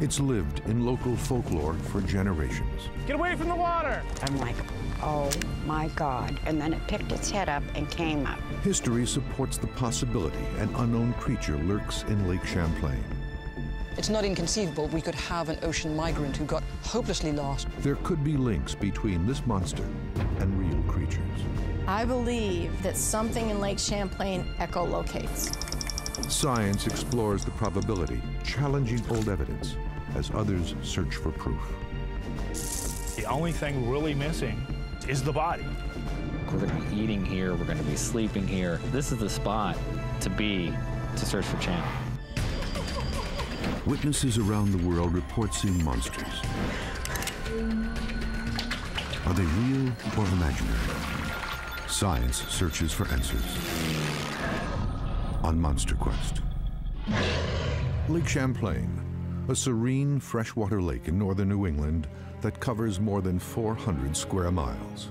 It's lived in local folklore for generations. Get away from the water! I'm like, oh my God. And then it picked its head up and came up. History supports the possibility an unknown creature lurks in Lake Champlain. It's not inconceivable we could have an ocean migrant who got hopelessly lost. There could be links between this monster and real creatures. I believe that something in Lake Champlain echolocates. Science explores the probability, challenging old evidence, as others search for proof. The only thing really missing is the body. We're going to be eating here, we're going to be sleeping here. This is the spot to be to search for Champ. Witnesses around the world report seeing monsters. Are they real or imaginary? Science searches for answers on Monster Quest. Lake Champlain, a serene freshwater lake in northern New England that covers more than 400 square miles.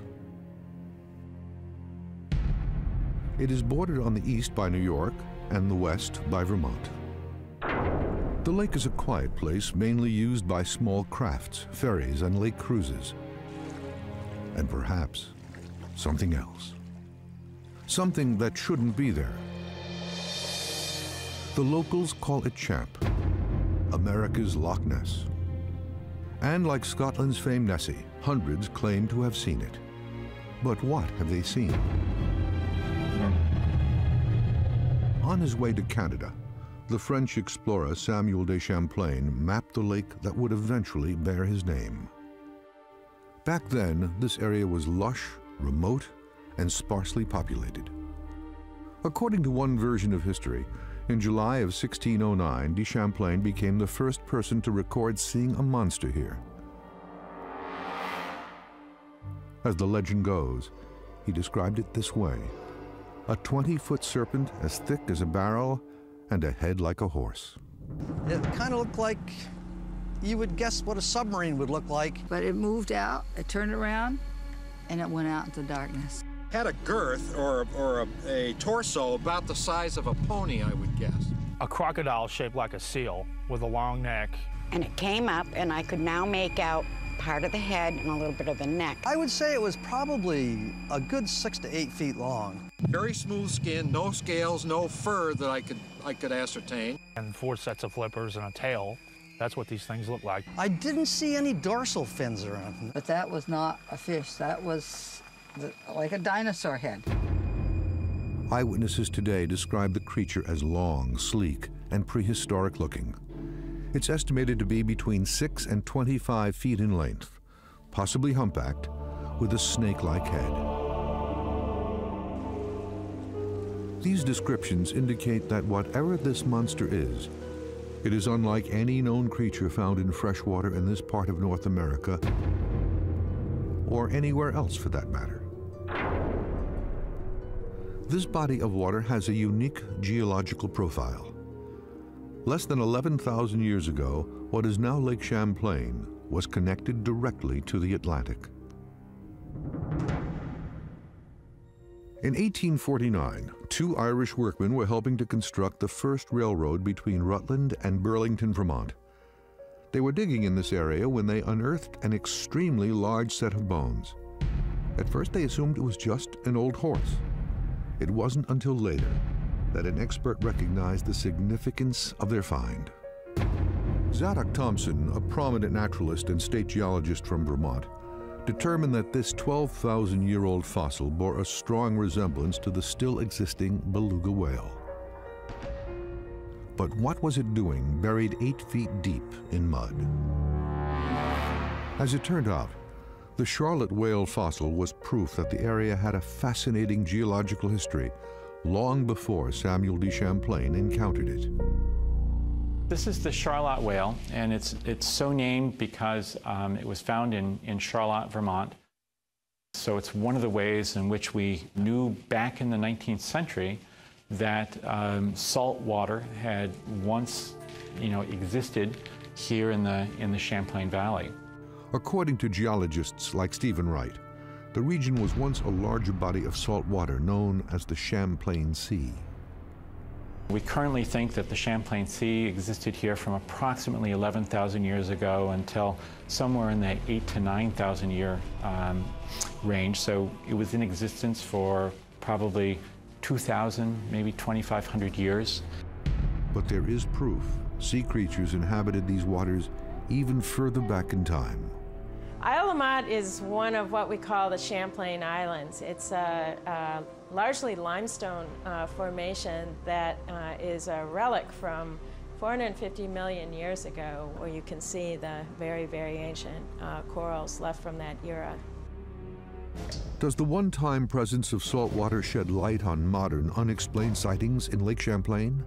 It is bordered on the east by New York and the west by Vermont. The lake is a quiet place mainly used by small crafts, ferries, and lake cruises. And perhaps something else. Something that shouldn't be there. The locals call it Champ, America's Loch Ness. And like Scotland's famed Nessie, hundreds claim to have seen it. But what have they seen? On his way to Canada, the French explorer Samuel de Champlain mapped the lake that would eventually bear his name. Back then, this area was lush, remote, and sparsely populated. According to one version of history, in July of 1609, de Champlain became the first person to record seeing a monster here. As the legend goes, he described it this way a 20 foot serpent as thick as a barrel and a head like a horse. It kind of looked like you would guess what a submarine would look like. But it moved out, it turned around, and it went out into darkness. Had a girth or, or a, a torso about the size of a pony, I would guess. A crocodile shaped like a seal with a long neck. And it came up, and I could now make out part of the head and a little bit of the neck. I would say it was probably a good six to eight feet long. Very smooth skin, no scales, no fur that I could I could ascertain. And four sets of flippers and a tail. That's what these things look like. I didn't see any dorsal fins or anything. But that was not a fish. That was the, like a dinosaur head. Eyewitnesses today describe the creature as long, sleek, and prehistoric looking. It's estimated to be between 6 and 25 feet in length, possibly humpbacked, with a snake-like head. These descriptions indicate that whatever this monster is, it is unlike any known creature found in freshwater in this part of North America, or anywhere else for that matter. This body of water has a unique geological profile. Less than 11,000 years ago, what is now Lake Champlain was connected directly to the Atlantic. In 1849, two Irish workmen were helping to construct the first railroad between Rutland and Burlington, Vermont. They were digging in this area when they unearthed an extremely large set of bones. At first, they assumed it was just an old horse. It wasn't until later that an expert recognized the significance of their find. Zadok Thompson, a prominent naturalist and state geologist from Vermont, determined that this 12,000 year old fossil bore a strong resemblance to the still existing beluga whale. But what was it doing buried eight feet deep in mud? As it turned out, the Charlotte whale fossil was proof that the area had a fascinating geological history long before Samuel de Champlain encountered it. This is the Charlotte whale, and it's, it's so named because um, it was found in, in Charlotte, Vermont. So it's one of the ways in which we knew back in the 19th century that um, salt water had once, you know, existed here in the, in the Champlain Valley. According to geologists like Stephen Wright, the region was once a larger body of salt water known as the Champlain Sea. We currently think that the Champlain Sea existed here from approximately 11,000 years ago until somewhere in the 8 to 9,000 year um, range. So it was in existence for probably 2,000, maybe 2,500 years. But there is proof sea creatures inhabited these waters even further back in time. Isle La Motte is one of what we call the Champlain Islands. It's a, a largely limestone uh, formation that uh, is a relic from 450 million years ago, where you can see the very, very ancient uh, corals left from that era. Does the one-time presence of salt water shed light on modern, unexplained sightings in Lake Champlain?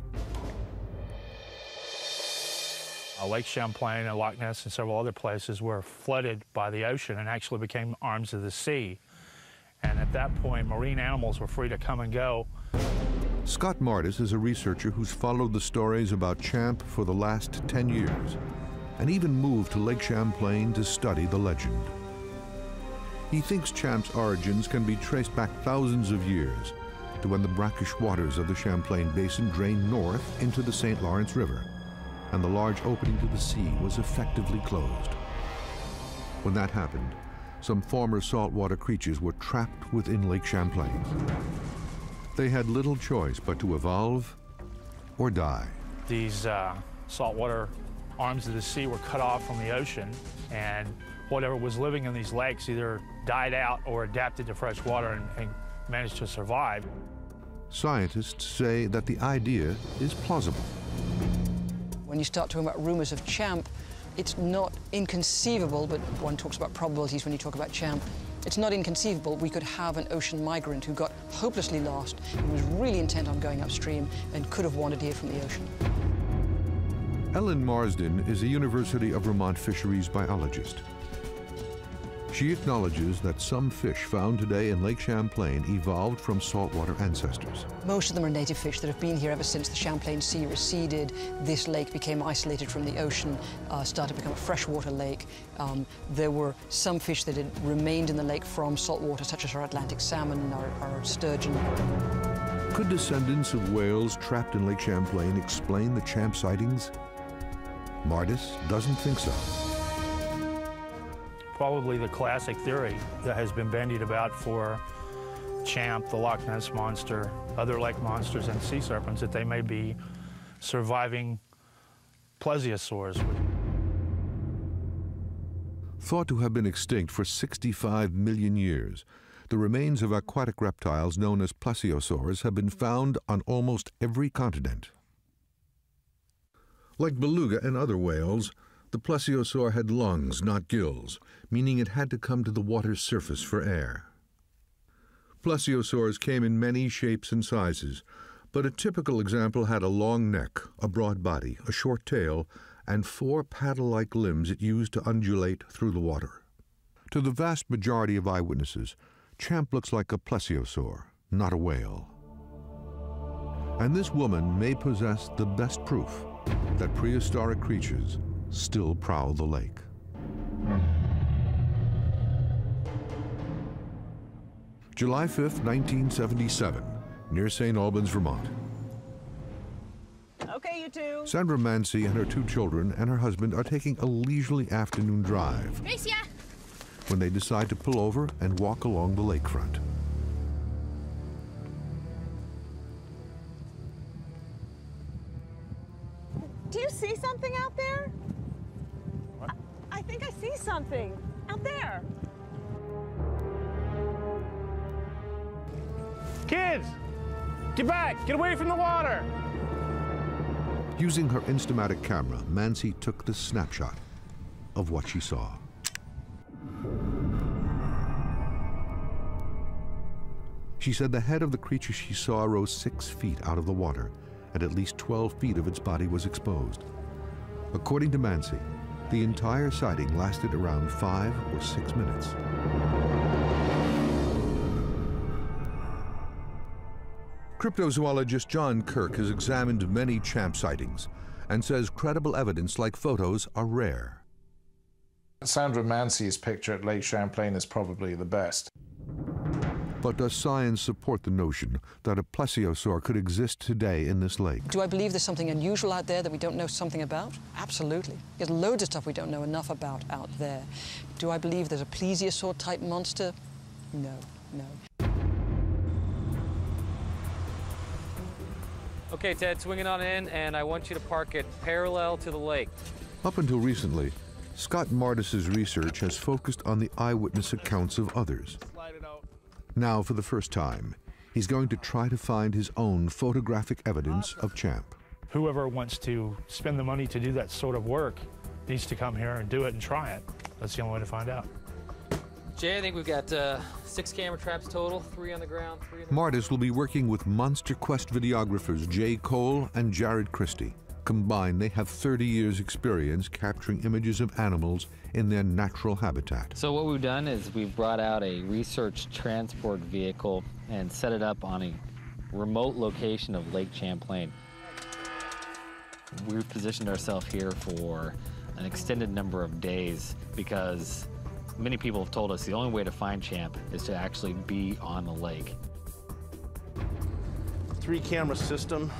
Lake Champlain and Loch Ness and several other places were flooded by the ocean and actually became arms of the sea. And at that point, marine animals were free to come and go. Scott Mardis is a researcher who's followed the stories about Champ for the last 10 years and even moved to Lake Champlain to study the legend. He thinks Champ's origins can be traced back thousands of years to when the brackish waters of the Champlain Basin drained north into the St. Lawrence River and the large opening to the sea was effectively closed. When that happened, some former saltwater creatures were trapped within Lake Champlain. They had little choice but to evolve or die. These uh, saltwater arms of the sea were cut off from the ocean, and whatever was living in these lakes either died out or adapted to fresh water and, and managed to survive. Scientists say that the idea is plausible. When you start talking about rumors of Champ, it's not inconceivable, but one talks about probabilities when you talk about Champ. It's not inconceivable we could have an ocean migrant who got hopelessly lost and was really intent on going upstream and could have wandered here from the ocean. Ellen Marsden is a University of Vermont fisheries biologist. She acknowledges that some fish found today in Lake Champlain evolved from saltwater ancestors. Most of them are native fish that have been here ever since the Champlain Sea receded. This lake became isolated from the ocean, uh, started to become a freshwater lake. Um, there were some fish that had remained in the lake from saltwater, such as our Atlantic salmon, our, our sturgeon. Could descendants of whales trapped in Lake Champlain explain the Champ sightings? Mardis doesn't think so probably the classic theory that has been bandied about for Champ, the Loch Ness Monster, other lake monsters, and sea serpents, that they may be surviving plesiosaurs. Thought to have been extinct for 65 million years, the remains of aquatic reptiles known as plesiosaurs have been found on almost every continent. Like beluga and other whales, the plesiosaur had lungs, not gills, meaning it had to come to the water's surface for air. Plesiosaurs came in many shapes and sizes, but a typical example had a long neck, a broad body, a short tail, and four paddle-like limbs it used to undulate through the water. To the vast majority of eyewitnesses, Champ looks like a plesiosaur, not a whale. And this woman may possess the best proof that prehistoric creatures still prowl the lake. July 5, 1977, near St. Albans, Vermont. Okay, you two. Sandra Mansi and her two children and her husband are taking a leisurely afternoon drive when they decide to pull over and walk along the lakefront. Do you see something out there? I think I see something get back! Get away from the water! Using her Instamatic camera, Mansi took the snapshot of what she saw. She said the head of the creature she saw rose six feet out of the water, and at least 12 feet of its body was exposed. According to Mansi, the entire sighting lasted around five or six minutes. Cryptozoologist John Kirk has examined many champ sightings and says credible evidence like photos are rare. Sandra Mansi's picture at Lake Champlain is probably the best. But does science support the notion that a plesiosaur could exist today in this lake? Do I believe there's something unusual out there that we don't know something about? Absolutely. There's loads of stuff we don't know enough about out there. Do I believe there's a plesiosaur type monster? No, no. Okay, Ted, swing it on in, and I want you to park it parallel to the lake. Up until recently, Scott Mardis's research has focused on the eyewitness accounts of others. Now, for the first time, he's going to try to find his own photographic evidence of Champ. Whoever wants to spend the money to do that sort of work needs to come here and do it and try it. That's the only way to find out. Jay, I think we've got uh, six camera traps total, three on the ground, three on the Mardis will be working with Monster Quest videographers Jay Cole and Jared Christie. Combined, they have 30 years' experience capturing images of animals in their natural habitat. So what we've done is we've brought out a research transport vehicle and set it up on a remote location of Lake Champlain. We've positioned ourselves here for an extended number of days because many people have told us the only way to find Champ is to actually be on the lake. Three camera system,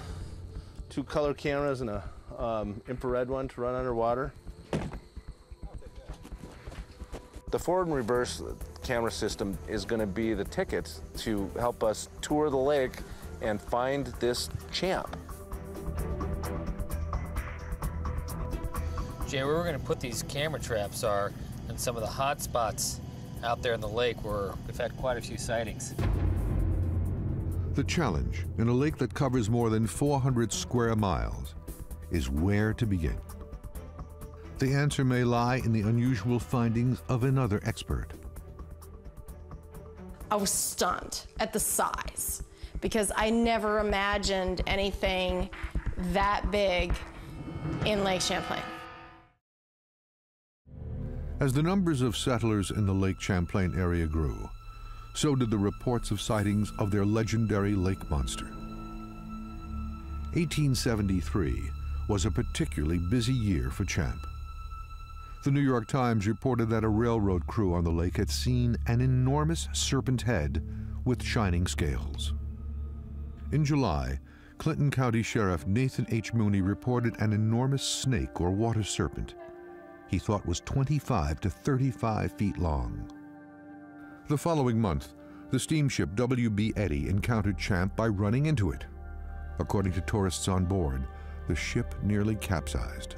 two color cameras and a um, infrared one to run underwater. The forward and reverse camera system is going to be the ticket to help us tour the lake and find this champ. Jay, where we're going to put these camera traps are in some of the hot spots out there in the lake where we've had quite a few sightings. The challenge in a lake that covers more than 400 square miles is where to begin. The answer may lie in the unusual findings of another expert. I was stunned at the size because I never imagined anything that big in Lake Champlain. As the numbers of settlers in the Lake Champlain area grew, so did the reports of sightings of their legendary lake monster. 1873 was a particularly busy year for Champ. The New York Times reported that a railroad crew on the lake had seen an enormous serpent head with shining scales. In July, Clinton County Sheriff Nathan H. Mooney reported an enormous snake or water serpent he thought was 25 to 35 feet long. The following month, the steamship W.B. Eddy encountered Champ by running into it. According to tourists on board, the ship nearly capsized.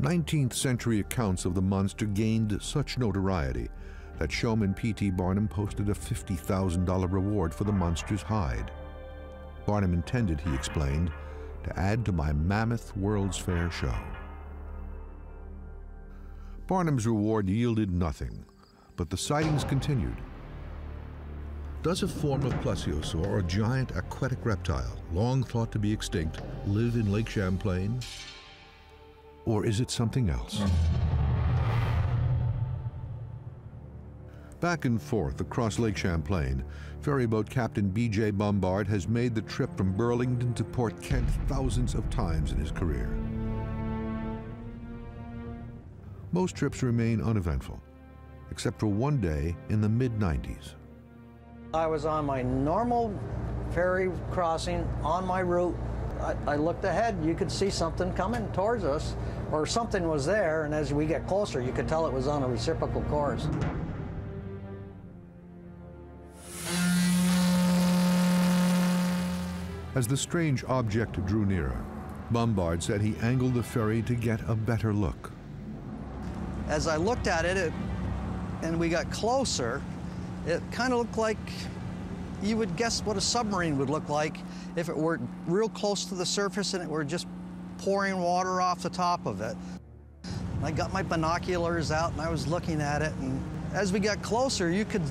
19th century accounts of the monster gained such notoriety that showman P.T. Barnum posted a $50,000 reward for the monster's hide. Barnum intended, he explained, to add to my mammoth World's Fair show. Barnum's reward yielded nothing, but the sightings continued. Does a form of plesiosaur or giant aquatic reptile, long thought to be extinct, live in Lake Champlain? Or is it something else? Back and forth across Lake Champlain, ferryboat captain B.J. Bombard has made the trip from Burlington to Port Kent thousands of times in his career. Most trips remain uneventful, except for one day in the mid-90s. I was on my normal ferry crossing on my route. I, I, looked ahead, you could see something coming towards us, or something was there, and as we get closer, you could tell it was on a reciprocal course. As the strange object drew nearer, Bombard said he angled the ferry to get a better look. As I looked at it, it and we got closer, it kind of looked like you would guess what a submarine would look like if it were real close to the surface and it were just pouring water off the top of it. I got my binoculars out and I was looking at it, and as we got closer, you could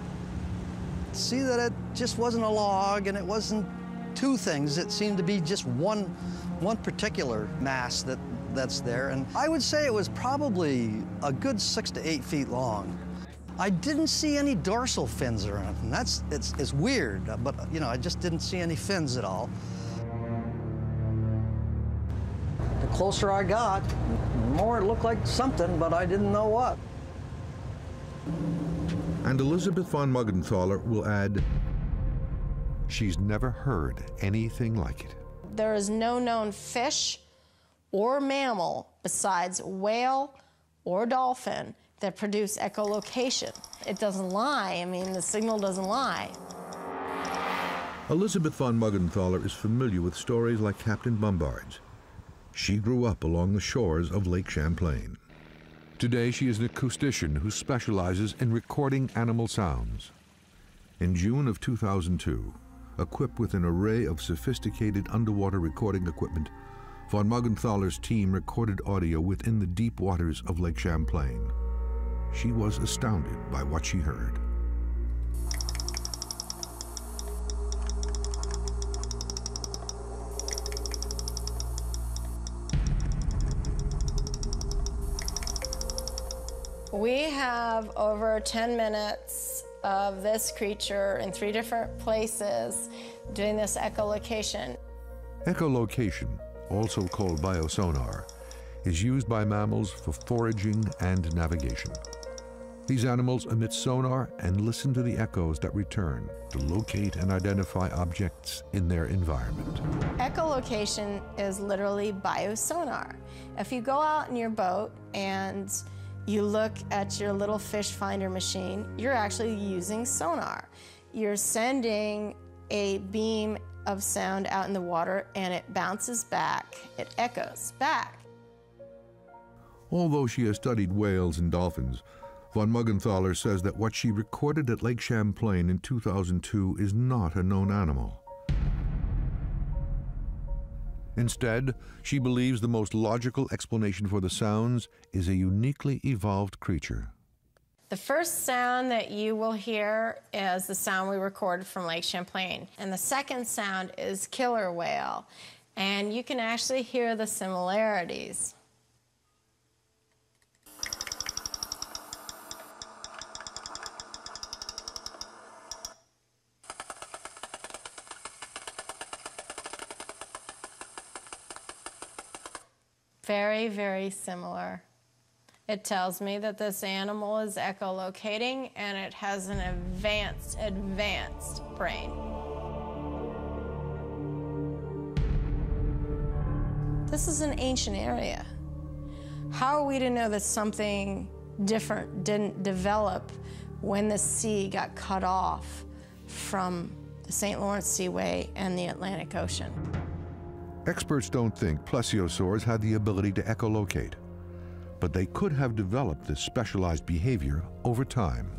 see that it just wasn't a log and it wasn't two things. that seemed to be just one, one particular mass that, that's there. And I would say it was probably a good six to eight feet long. I didn't see any dorsal fins or anything. That's, it's, it's weird, but you know, I just didn't see any fins at all. The closer I got, the more it looked like something, but I didn't know what. And Elizabeth von Muggenthaler will add, she's never heard anything like it. There is no known fish or mammal besides whale or dolphin that produce echolocation. It doesn't lie. I mean, the signal doesn't lie. Elizabeth von Muggenthaler is familiar with stories like Captain Bombard's. She grew up along the shores of Lake Champlain. Today, she is an acoustician who specializes in recording animal sounds. In June of 2002, equipped with an array of sophisticated underwater recording equipment, von Muggenthaler's team recorded audio within the deep waters of Lake Champlain. She was astounded by what she heard. We have over 10 minutes of this creature in three different places doing this echolocation. Echolocation, also called biosonar, is used by mammals for foraging and navigation. These animals emit sonar and listen to the echoes that return to locate and identify objects in their environment. Echolocation is literally biosonar. If you go out in your boat and you look at your little fish finder machine, you're actually using sonar. You're sending a beam of sound out in the water and it bounces back, it echoes back. Although she has studied whales and dolphins, von Muggenthaler says that what she recorded at Lake Champlain in 2002 is not a known animal. Instead, she believes the most logical explanation for the sounds is a uniquely evolved creature. The first sound that you will hear is the sound we recorded from Lake Champlain. And the second sound is killer whale. And you can actually hear the similarities. Very, very similar. It tells me that this animal is echolocating and it has an advanced, advanced brain. This is an ancient area. How are we to know that something different didn't develop when the sea got cut off from the St. Lawrence Seaway and the Atlantic Ocean? Experts don't think plesiosaurs had the ability to echolocate, but they could have developed this specialized behavior over time.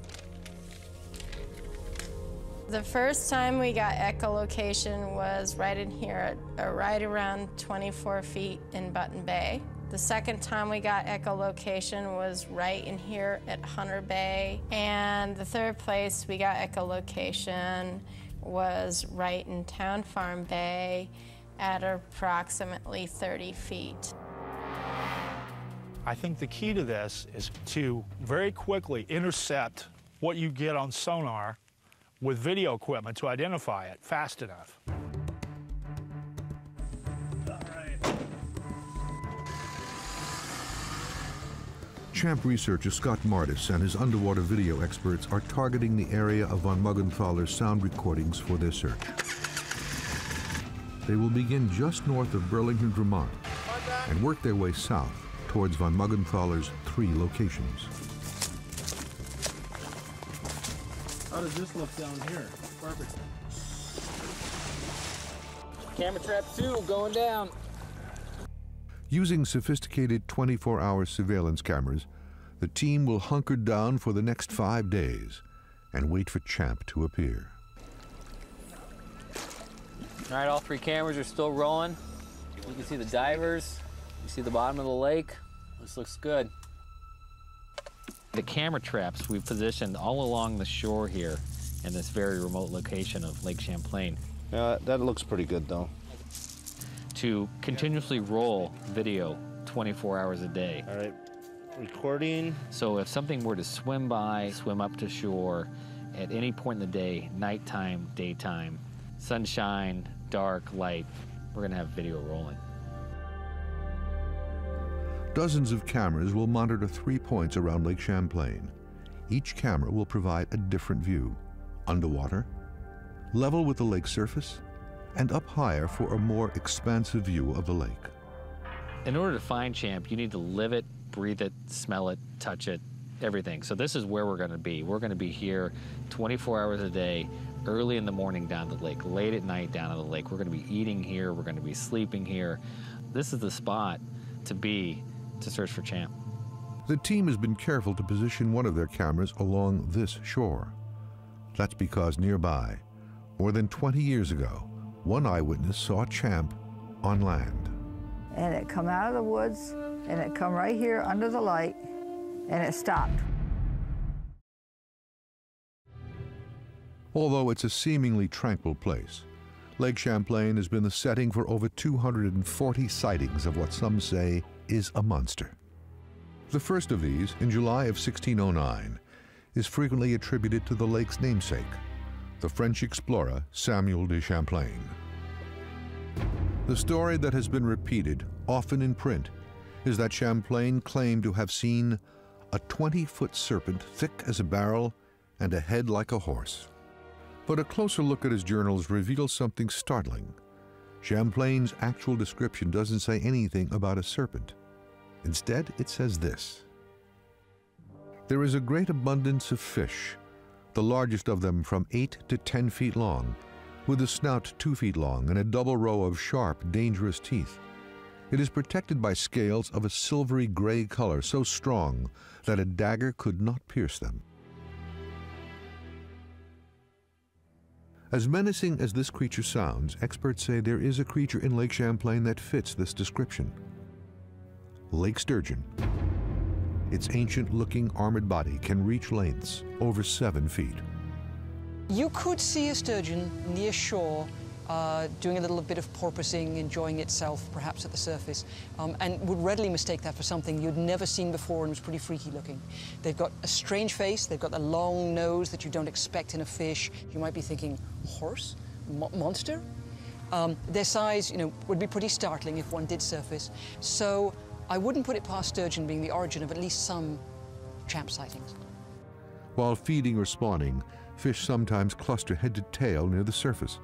The first time we got echolocation was right in here, at, uh, right around 24 feet in Button Bay. The second time we got echolocation was right in here at Hunter Bay. And the third place we got echolocation was right in Town Farm Bay at approximately 30 feet. I think the key to this is to very quickly intercept what you get on sonar with video equipment to identify it fast enough. Champ researcher Scott Mardis and his underwater video experts are targeting the area of von Muggenthaler's sound recordings for their search. They will begin just north of Burlington, Vermont, and work their way south towards von Muggenthaler's three locations. How does this look down here? Perfect. Camera trap two going down. Using sophisticated 24-hour surveillance cameras, the team will hunker down for the next five days and wait for Champ to appear. All right, all three cameras are still rolling. You can see the divers. You see the bottom of the lake. This looks good. The camera traps we've positioned all along the shore here in this very remote location of Lake Champlain. Yeah, that looks pretty good though. To continuously roll video 24 hours a day. All right, recording. So if something were to swim by, swim up to shore at any point in the day, nighttime, daytime, sunshine, dark, light, we're going to have video rolling. Dozens of cameras will monitor three points around Lake Champlain, each camera will provide a different view underwater, level with the lake surface, and up higher for a more expansive view of the lake. In order to find Champ, you need to live it, breathe it, smell it, touch it, everything. So this is where we're going to be. We're going to be here 24 hours a day, early in the morning down the lake, late at night down at the lake. We're going to be eating here. We're going to be sleeping here. This is the spot to be to search for Champ. The team has been careful to position one of their cameras along this shore. That's because nearby, more than 20 years ago, one eyewitness saw Champ on land. And it come out of the woods, and it come right here under the light, and it stopped. Although it's a seemingly tranquil place, Lake Champlain has been the setting for over 240 sightings of what some say is a monster. The first of these, in July of 1609, is frequently attributed to the lake's namesake, the French explorer Samuel de Champlain. The story that has been repeated, often in print, is that Champlain claimed to have seen a 20 foot serpent thick as a barrel and a head like a horse. But a closer look at his journals reveals something startling. Champlain's actual description doesn't say anything about a serpent. Instead, it says this There is a great abundance of fish, the largest of them from 8 to 10 feet long, with a snout 2 feet long and a double row of sharp, dangerous teeth. It is protected by scales of a silvery gray color so strong that a dagger could not pierce them. As menacing as this creature sounds, experts say there is a creature in Lake Champlain that fits this description. Lake Sturgeon. Its ancient-looking armored body can reach lengths over seven feet. You could see a sturgeon near shore uh, doing a little bit of porpoising, enjoying itself perhaps at the surface, um, and would readily mistake that for something you'd never seen before and was pretty freaky looking. They've got a strange face, they've got the long nose that you don't expect in a fish. You might be thinking, horse? Mo monster? Um, their size, you know, would be pretty startling if one did surface. So I wouldn't put it past sturgeon being the origin of at least some champ sightings. While feeding or spawning, fish sometimes cluster head to tail near the surface,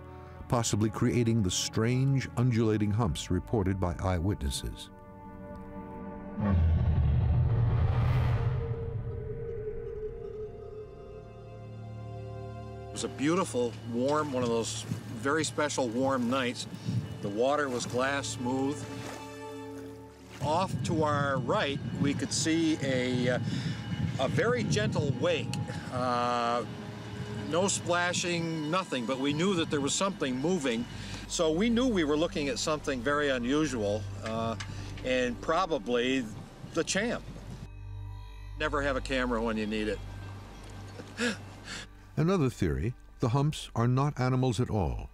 possibly creating the strange undulating humps reported by eyewitnesses. It was a beautiful, warm, one of those very special warm nights. The water was glass smooth. Off to our right, we could see a, a very gentle wake. Uh, no splashing, nothing, but we knew that there was something moving. So we knew we were looking at something very unusual uh, and probably the champ. Never have a camera when you need it. Another theory the humps are not animals at all,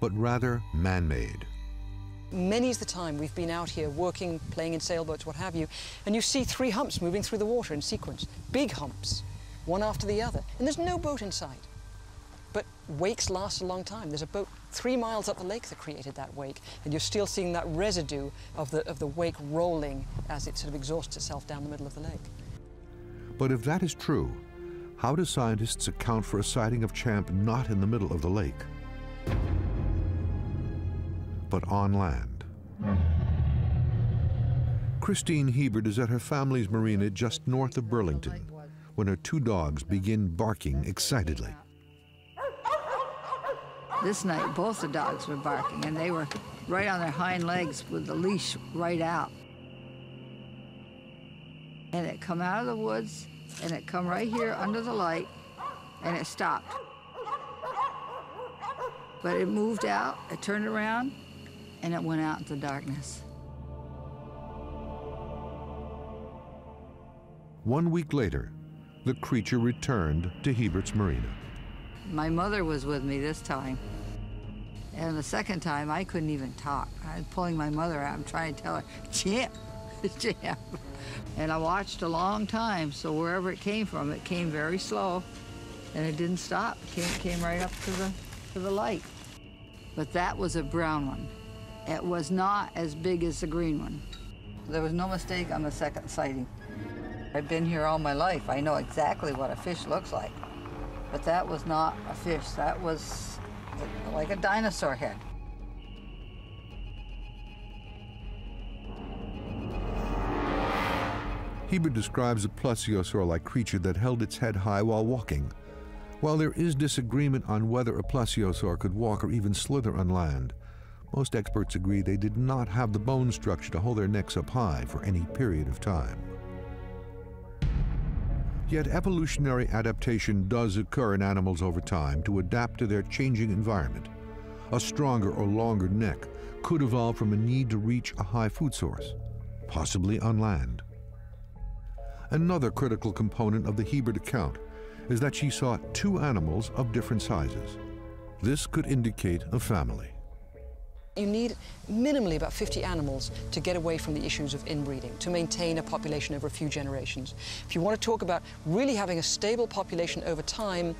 but rather man made. Many's the time we've been out here working, playing in sailboats, what have you, and you see three humps moving through the water in sequence. Big humps, one after the other, and there's no boat in sight. But wakes last a long time. There's a boat three miles up the lake that created that wake, and you're still seeing that residue of the, of the wake rolling as it sort of exhausts itself down the middle of the lake. But if that is true, how do scientists account for a sighting of Champ not in the middle of the lake, but on land? Christine Hebert is at her family's marina just north of Burlington when her two dogs begin barking excitedly. This night, both the dogs were barking, and they were right on their hind legs with the leash right out. And it come out of the woods, and it come right here under the light, and it stopped. But it moved out, it turned around, and it went out into darkness. One week later, the creature returned to Hebert's marina. My mother was with me this time. And the second time, I couldn't even talk. I was pulling my mother out. I'm trying to tell her, Champ, Champ. And I watched a long time, so wherever it came from, it came very slow, and it didn't stop. It came, came right up to the, to the light. But that was a brown one. It was not as big as the green one. There was no mistake on the second sighting. I've been here all my life. I know exactly what a fish looks like. But that was not a fish. That was like a dinosaur head. Hebert describes a plesiosaur-like creature that held its head high while walking. While there is disagreement on whether a plesiosaur could walk or even slither on land, most experts agree they did not have the bone structure to hold their necks up high for any period of time. Yet evolutionary adaptation does occur in animals over time to adapt to their changing environment. A stronger or longer neck could evolve from a need to reach a high food source, possibly on land. Another critical component of the Hebert account is that she saw two animals of different sizes. This could indicate a family. You need minimally about 50 animals to get away from the issues of inbreeding, to maintain a population over a few generations. If you want to talk about really having a stable population over time,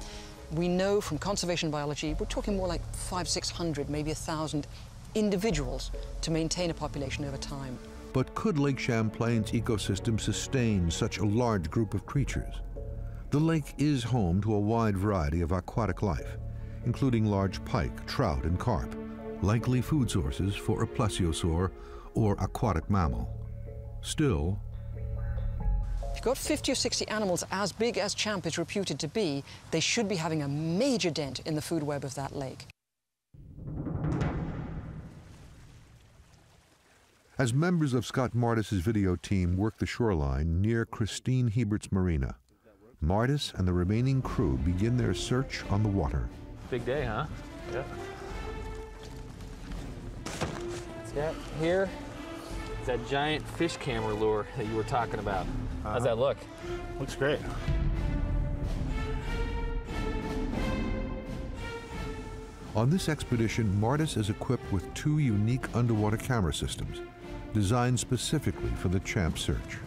we know from conservation biology, we're talking more like five, 600, maybe a 1,000 individuals to maintain a population over time. But could Lake Champlain's ecosystem sustain such a large group of creatures? The lake is home to a wide variety of aquatic life, including large pike, trout, and carp, likely food sources for a plesiosaur or aquatic mammal. Still, if you've got 50 or 60 animals as big as Champ is reputed to be, they should be having a major dent in the food web of that lake. As members of Scott Mardis's video team work the shoreline near Christine Hebert's marina, Mardis and the remaining crew begin their search on the water. Big day, huh? Yeah. Scott, here is that giant fish camera lure that you were talking about. Uh-huh. How's that look? Looks great. On this expedition, Mardis is equipped with two unique underwater camera systems designed specifically for the Champ search.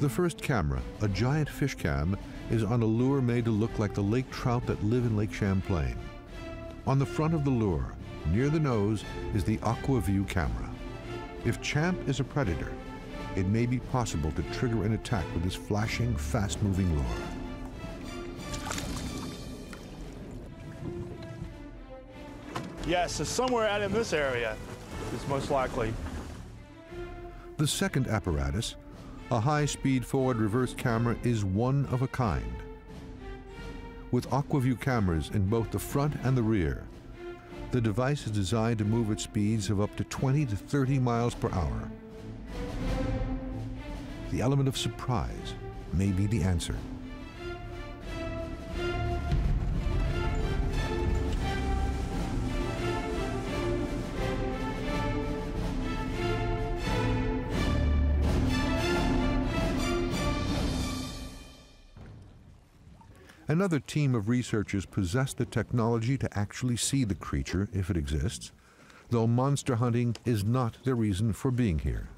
The first camera, a giant fish cam, is on a lure made to look like the lake trout that live in Lake Champlain. On the front of the lure, near the nose, is the AquaView camera. If Champ is a predator, it may be possible to trigger an attack with this flashing, fast-moving lure. Yes, so somewhere out in this area is most likely. The second apparatus, a high-speed forward-reverse camera, is one of a kind. With AquaView cameras in both the front and the rear, the device is designed to move at speeds of up to 20 to 30 miles per hour. The element of surprise may be the answer. Another team of researchers possess the technology to actually see the creature if it exists, though monster hunting is not their reason for being here.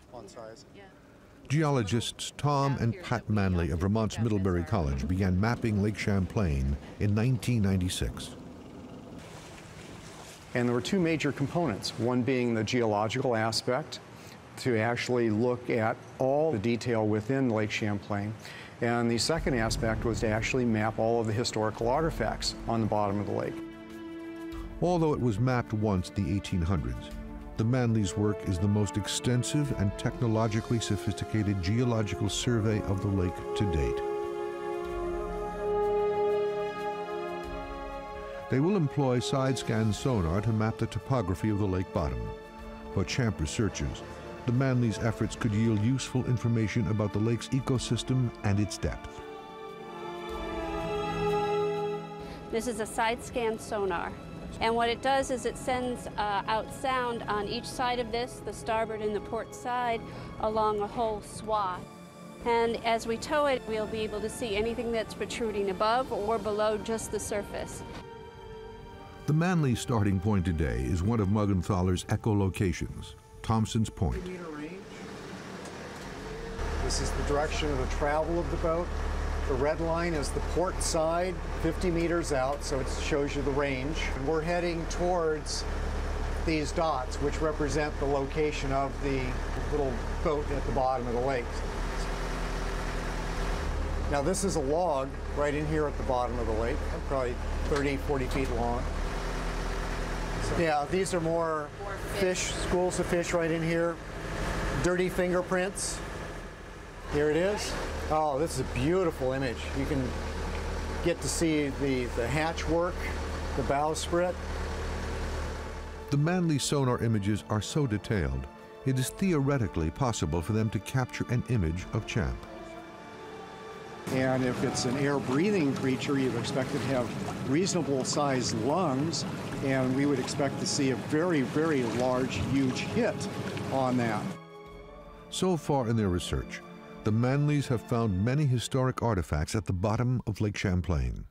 Geologists Tom and Pat Manley of Vermont's Middlebury College began mapping Lake Champlain in 1996. And there were two major components, one being the geological aspect, to actually look at all the detail within Lake Champlain. And the second aspect was to actually map all of the historical artifacts on the bottom of the lake. Although it was mapped once the 1800s, the Manleys' work is the most extensive and technologically sophisticated geological survey of the lake to date. They will employ side-scan sonar to map the topography of the lake bottom. For Champ researchers, the Manleys' efforts could yield useful information about the lake's ecosystem and its depth. This is a side scan sonar. And what it does is it sends uh, out sound on each side of this, the starboard and the port side, along a whole swath. And as we tow it, we'll be able to see anything that's protruding above or below just the surface. The Manley starting point today is one of Muggenthaler's echolocations, Thompson's Point. This is the direction of the travel of the boat. The red line is the port side, 50 meters out, so it shows you the range. And we're heading towards these dots, which represent the location of the little boat at the bottom of the lake. Now this is a log right in here at the bottom of the lake, probably 30, 40 feet long. Yeah, these are more, More fish, schools of fish right in here. Dirty fingerprints. Here it is. Oh, this is a beautiful image. You can get to see the, the hatch work, the bowsprit. The Manley sonar images are so detailed, it is theoretically possible for them to capture an image of Champ. And if it's an air-breathing creature, you'd expect it to have reasonable sized lungs, and we would expect to see a very, very large, huge hit on that. So far in their research, the Manleys have found many historic artifacts at the bottom of Lake Champlain.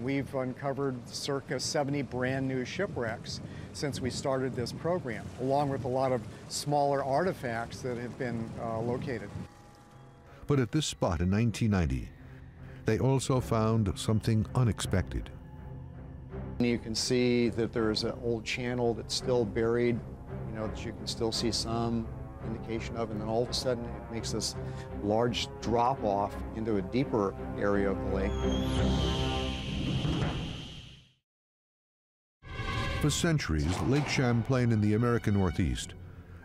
We've uncovered circa 70 brand new shipwrecks since we started this program, along with a lot of smaller artifacts that have been uh, located. But at this spot in 1990, they also found something unexpected. You can see that there's an old channel that's still buried, you know, that you can still see some indication of, and then all of a sudden it makes this large drop off into a deeper area of the lake. For centuries, Lake Champlain in the American Northeast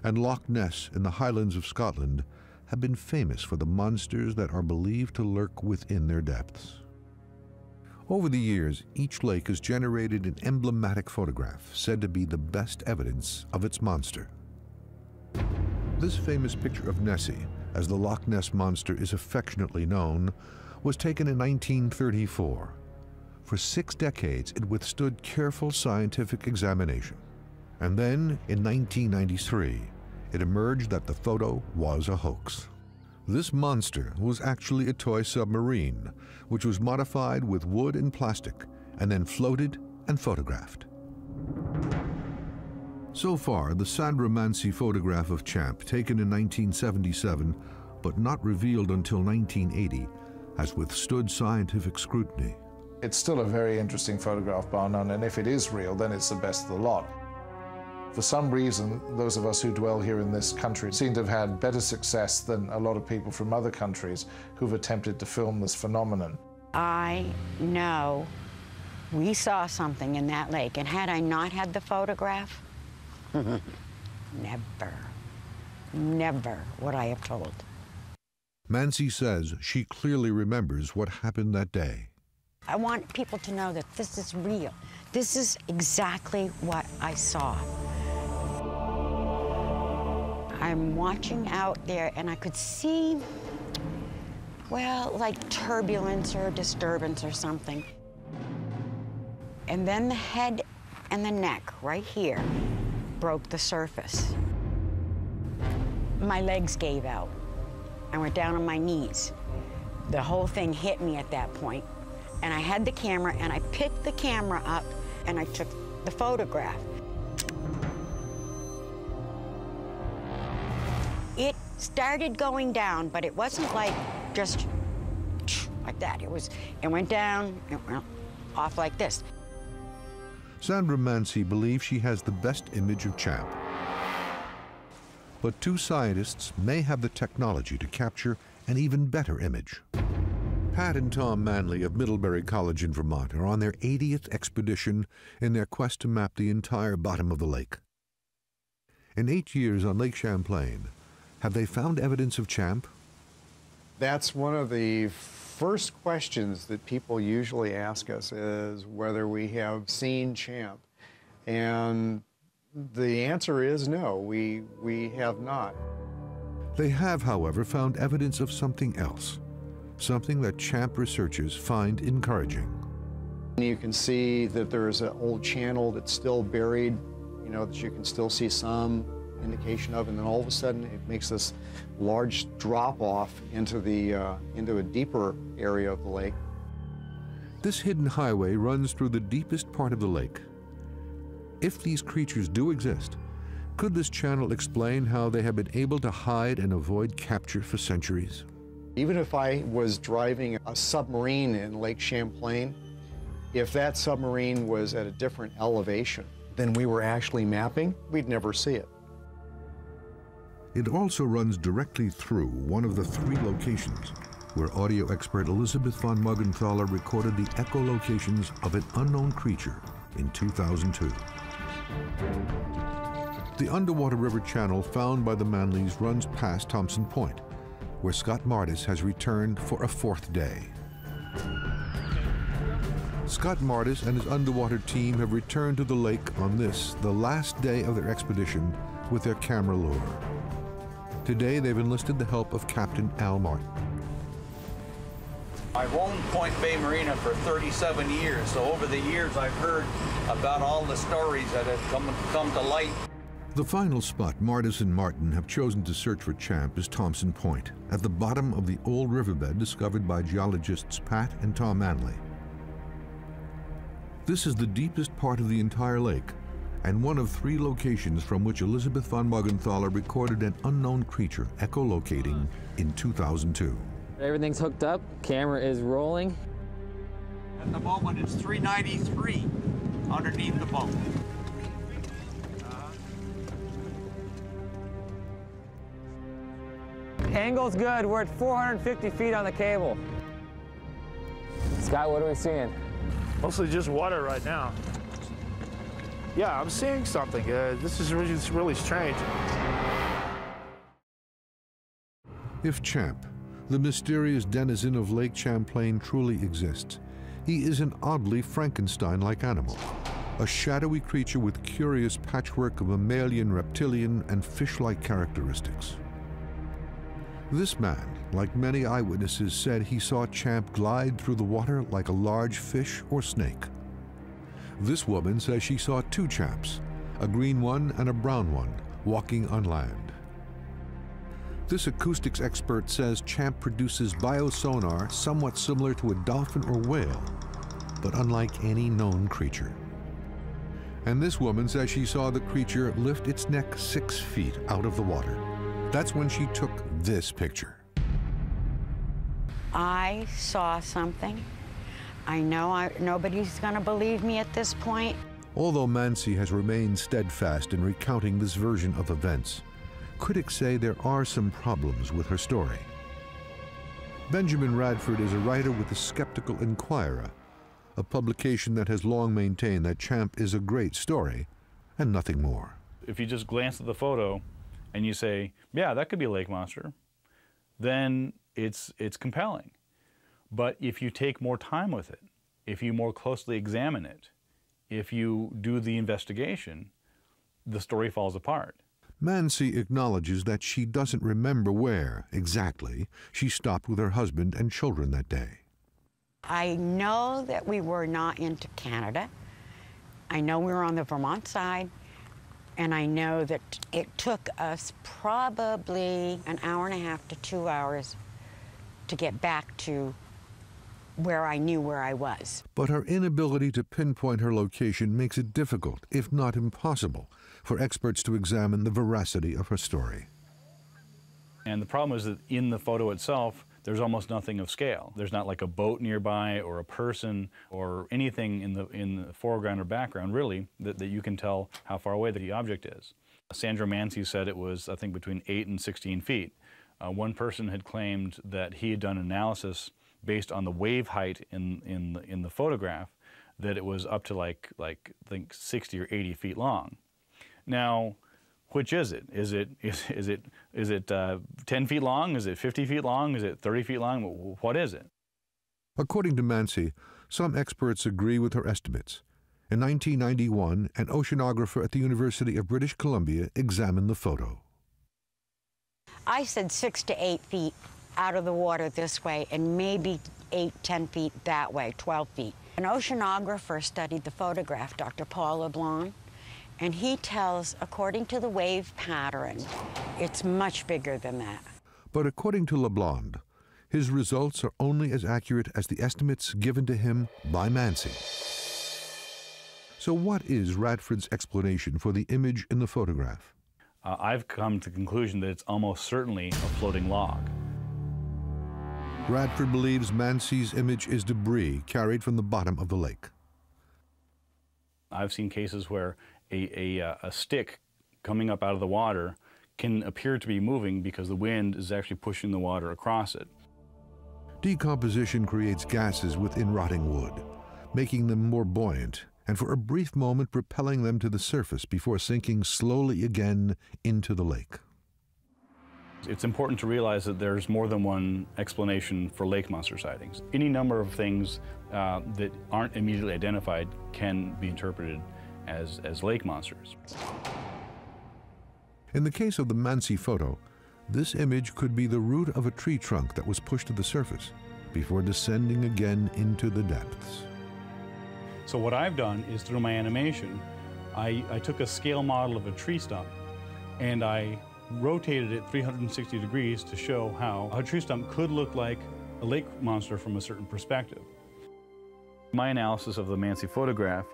and Loch Ness in the Highlands of Scotland have been famous for the monsters that are believed to lurk within their depths. Over the years, each lake has generated an emblematic photograph said to be the best evidence of its monster. This famous picture of Nessie, as the Loch Ness Monster is affectionately known, was taken in 1934. For six decades, it withstood careful scientific examination. And then, in 1993, it emerged that the photo was a hoax. This monster was actually a toy submarine, which was modified with wood and plastic and then floated and photographed. So far, the Sandra Mansi photograph of Champ, taken in 1977 but not revealed until 1980, has withstood scientific scrutiny. It's still a very interesting photograph, bar none, and if it is real, then it's the best of the lot. For some reason, those of us who dwell here in this country seem to have had better success than a lot of people from other countries who've attempted to film this phenomenon. I know we saw something in that lake, and had I not had the photograph, never, never would I have told. Mansi says she clearly remembers what happened that day. I want people to know that this is real. This is exactly what I saw. I'm watching out there and I could see, well, like turbulence or disturbance or something. And then the head and the neck right here broke the surface. My legs gave out. I went down on my knees. The whole thing hit me at that point. And I had the camera and I picked the camera up and I took the photograph. It started going down, but it wasn't like just like that. It was, it went down, it went off like this. Sandra Mansi believes she has the best image of Champ. But two scientists may have the technology to capture an even better image. Pat and Tom Manley of Middlebury College in Vermont are on their 80th expedition in their quest to map the entire bottom of the lake. In eight years on Lake Champlain, have they found evidence of Champ? That's one of the first questions that people usually ask us is whether we have seen Champ. And the answer is no, we, we have not. They have, however, found evidence of something else, something that Champ researchers find encouraging. You can see that there's an old channel that's still buried, you know, that you can still see some indication of, and then all of a sudden it makes this large drop off into the uh, into a deeper area of the lake. This hidden highway runs through the deepest part of the lake. If these creatures do exist, could this channel explain how they have been able to hide and avoid capture for centuries? Even if I was driving a submarine in Lake Champlain, if that submarine was at a different elevation than we were actually mapping, we'd never see it. It also runs directly through one of the three locations where audio expert Elizabeth von Muggenthaler recorded the echolocations of an unknown creature in 2002. The underwater river channel found by the Manleys runs past Thompson Point, where Scott Mardis has returned for a fourth day. Scott Mardis and his underwater team have returned to the lake on this, the last day of their expedition, with their camera lure. Today, they've enlisted the help of Captain Al Martin. I've owned Point Bay Marina for 37 years, so over the years I've heard about all the stories that have come, come to light. The final spot Mardis and Martin have chosen to search for Champ is Thompson Point, at the bottom of the old riverbed discovered by geologists Pat and Tom Manley. This is the deepest part of the entire lake, and one of three locations from which Elizabeth von Muggenthaler recorded an unknown creature echolocating in 2002. Everything's hooked up, camera is rolling. At the moment it's 393 underneath the boat. Angle's good, we're at 450 feet on the cable. Scott, what are we seeing? Mostly just water right now. Yeah, I'm seeing something. Uh, this is really, really strange. If Champ, the mysterious denizen of Lake Champlain, truly exists, he is an oddly Frankenstein like animal, a shadowy creature with curious patchwork of mammalian, reptilian, and fish like characteristics. This man, like many eyewitnesses, said he saw Champ glide through the water like a large fish or snake. This woman says she saw two champs, a green one and a brown one, walking on land. This acoustics expert says Champ produces biosonar somewhat similar to a dolphin or whale, but unlike any known creature. And this woman says she saw the creature lift its neck six feet out of the water. That's when she took this picture. I saw something. I know I, nobody's going to believe me at this point. Although Mansi has remained steadfast in recounting this version of events, critics say there are some problems with her story. Benjamin Radford is a writer with the Skeptical Inquirer, a publication that has long maintained that Champ is a great story and nothing more. If you just glance at the photo and you say, yeah, that could be a lake monster, then it's, it's compelling. But if you take more time with it, if you more closely examine it, if you do the investigation, the story falls apart. Mansi acknowledges that she doesn't remember where, exactly, she stopped with her husband and children that day. I know that we were not into Canada. I know we were on the Vermont side. And I know that it took us probably an hour and a half to two hours to get back to where I knew where I was. But her inability to pinpoint her location makes it difficult, if not impossible, for experts to examine the veracity of her story. And the problem is that in the photo itself, there's almost nothing of scale. There's not like a boat nearby or a person or anything in the, in the foreground or background, really, that, that you can tell how far away the object is. Sandra Mansi said it was, I think, between 8 and 16 feet. Uh, one person had claimed that he had done analysis based on the wave height in, in, the, in the photograph, that it was up to like, like, I think 60 or 80 feet long. Now, which is it? Is it, is, is it, is it uh, 10 feet long? Is it 50 feet long? Is it 30 feet long? What is it? According to Mansi, some experts agree with her estimates. In 1991, an oceanographer at the University of British Columbia examined the photo. I said six to eight feet out of the water this way and maybe eight, ten feet that way, 12 feet. An oceanographer studied the photograph, Dr. Paul LeBlond, and he tells, according to the wave pattern, it's much bigger than that. But according to LeBlond, his results are only as accurate as the estimates given to him by Mansi. So what is Radford's explanation for the image in the photograph? Uh, I've come to the conclusion that it's almost certainly a floating log. Radford believes Mansi's image is debris carried from the bottom of the lake. I've seen cases where a, a, uh, a stick coming up out of the water can appear to be moving because the wind is actually pushing the water across it. Decomposition creates gases within rotting wood, making them more buoyant and for a brief moment propelling them to the surface before sinking slowly again into the lake. It's important to realize that there's more than one explanation for lake monster sightings. Any number of things uh, that aren't immediately identified can be interpreted as, as lake monsters. In the case of the Mansi photo, this image could be the root of a tree trunk that was pushed to the surface before descending again into the depths. So what I've done is through my animation, I, I took a scale model of a tree stump and I rotated it 360 degrees to show how a tree stump could look like a lake monster from a certain perspective. My analysis of the Mansi photograph,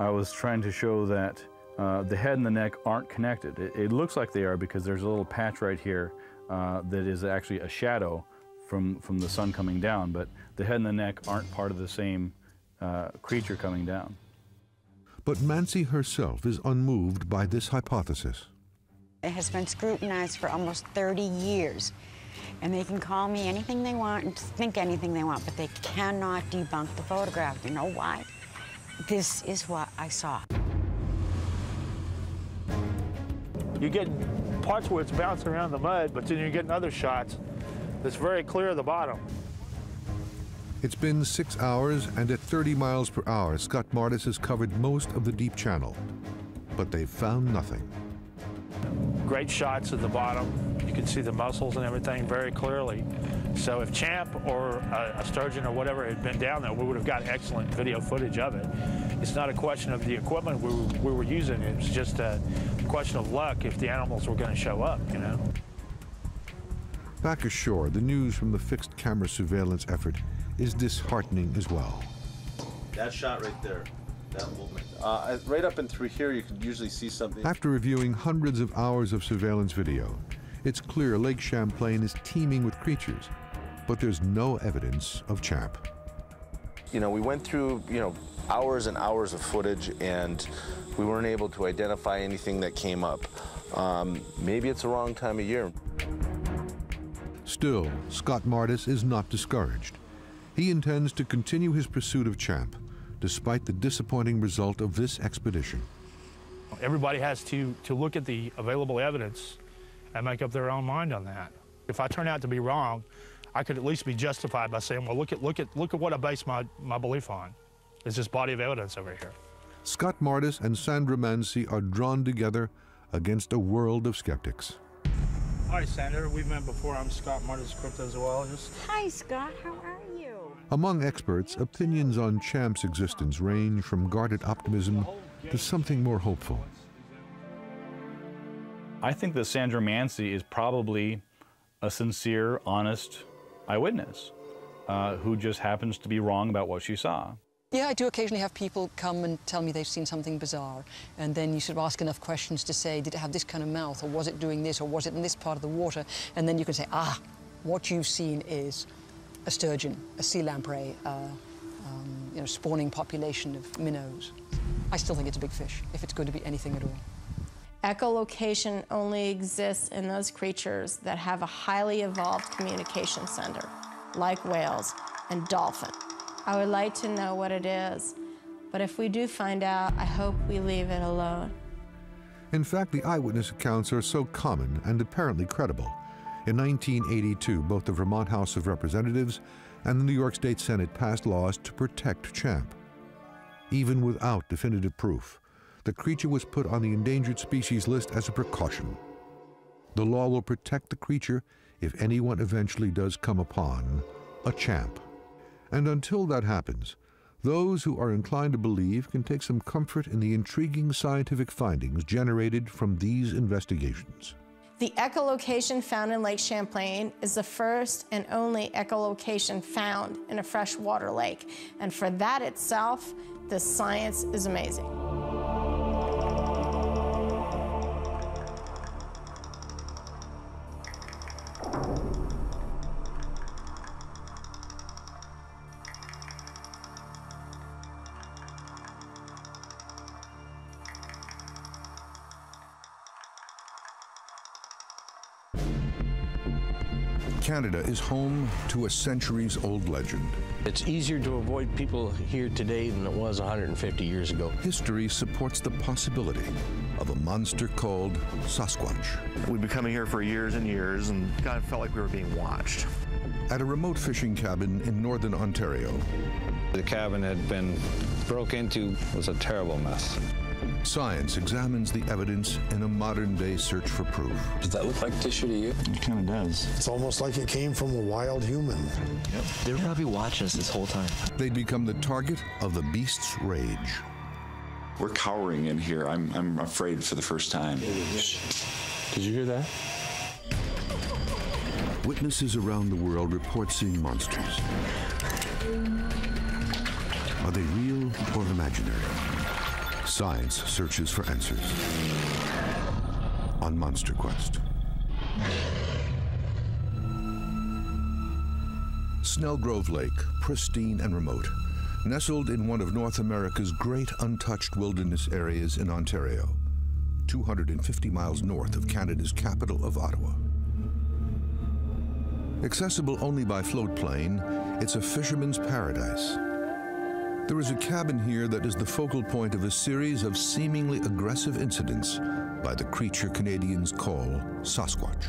I was trying to show that uh, the head and the neck aren't connected. It, it, looks like they are because there's a little patch right here uh, that is actually a shadow from, from the sun coming down, but the head and the neck aren't part of the same uh, creature coming down. But Mansi herself is unmoved by this hypothesis. It has been scrutinized for almost 30 years. And they can call me anything they want and think anything they want, but they cannot debunk the photograph. You know why? This is what I saw. You get parts where it's bouncing around the mud, but then you're getting other shots that's very clear at the bottom. It's been six hours, and at 30 miles per hour, Scott Mardis has covered most of the deep channel. But they've found nothing. Great shots at the bottom. You can see the muscles and everything very clearly. So if Champ or a, a, sturgeon or whatever had been down there, we would have got excellent video footage of it. It's not a question of the equipment we, we were using. It's just a question of luck if the animals were going to show up, you know. Back ashore, the news from the fixed camera surveillance effort is disheartening as well. That shot right there, that movement. Uh, right up and through here, you can usually see something. After reviewing hundreds of hours of surveillance video, it's clear Lake Champlain is teeming with creatures, but there's no evidence of Champ. You know, we went through, you know, hours and hours of footage and we weren't able to identify anything that came up. Um, maybe it's the wrong time of year. Still, Scott Mardis is not discouraged. He intends to continue his pursuit of Champ, despite the disappointing result of this expedition. Everybody has to, to look at the available evidence and make up their own mind on that. If I turn out to be wrong, I could at least be justified by saying, well, look at, look at, look at what I base my, my belief on. It's this body of evidence over here. Scott Mardis and Sandra Mansi are drawn together against a world of skeptics. Hi, Sandra. We've met before. I'm Scott Mardis, cryptozoologist. Hi, Scott. How are you? Among experts, opinions on Champ's existence range from guarded optimism to something more hopeful. I think that Sandra Mansi is probably a sincere, honest eyewitness uh, who just happens to be wrong about what she saw. Yeah, I do occasionally have people come and tell me they've seen something bizarre. And then you sort of ask enough questions to say, did it have this kind of mouth, or was it doing this, or was it in this part of the water? And then you can say, ah, what you've seen is a sturgeon, a sea lamprey, uh, um, you know, spawning population of minnows. I still think it's a big fish, if it's going to be anything at all. Echolocation only exists in those creatures that have a highly evolved communication center, like whales and dolphin. I would like to know what it is, but if we do find out, I hope we leave it alone. In fact, the eyewitness accounts are so common and apparently credible. In 1982, both the Vermont House of Representatives and the New York State Senate passed laws to protect Champ. Even without definitive proof, the creature was put on the endangered species list as a precaution. The law will protect the creature if anyone eventually does come upon a champ. And until that happens, those who are inclined to believe can take some comfort in the intriguing scientific findings generated from these investigations. The echolocation found in Lake Champlain is the first and only echolocation found in a freshwater lake. And for that itself, the science is amazing. Canada is home to a centuries old legend. It's easier to avoid people here today than it was 150 years ago. History supports the possibility of a monster called Sasquatch. We'd been coming here for years and years and kind of felt like we were being watched. At a remote fishing cabin in northern Ontario, The cabin had been broke into. It was a terrible mess. science examines the evidence in a modern day search for proof. Does that look like tissue to you? It kind of does. It's almost like it came from a wild human. Yep. They were probably watching us this whole time. They'd become the target of the beast's rage. We're cowering in here. I'm, I'm afraid for the first time. Did you hear that? Witnesses around the world report seeing monsters. Are they real or imaginary? Science searches for answers on Monster Quest. Snellgrove Lake, pristine and remote, nestled in one of North America's great untouched wilderness areas in Ontario, 250 miles north of Canada's capital of Ottawa. Accessible only by float plane, it's a fisherman's paradise. There is a cabin here that is the focal point of a series of seemingly aggressive incidents by the creature Canadians call Sasquatch.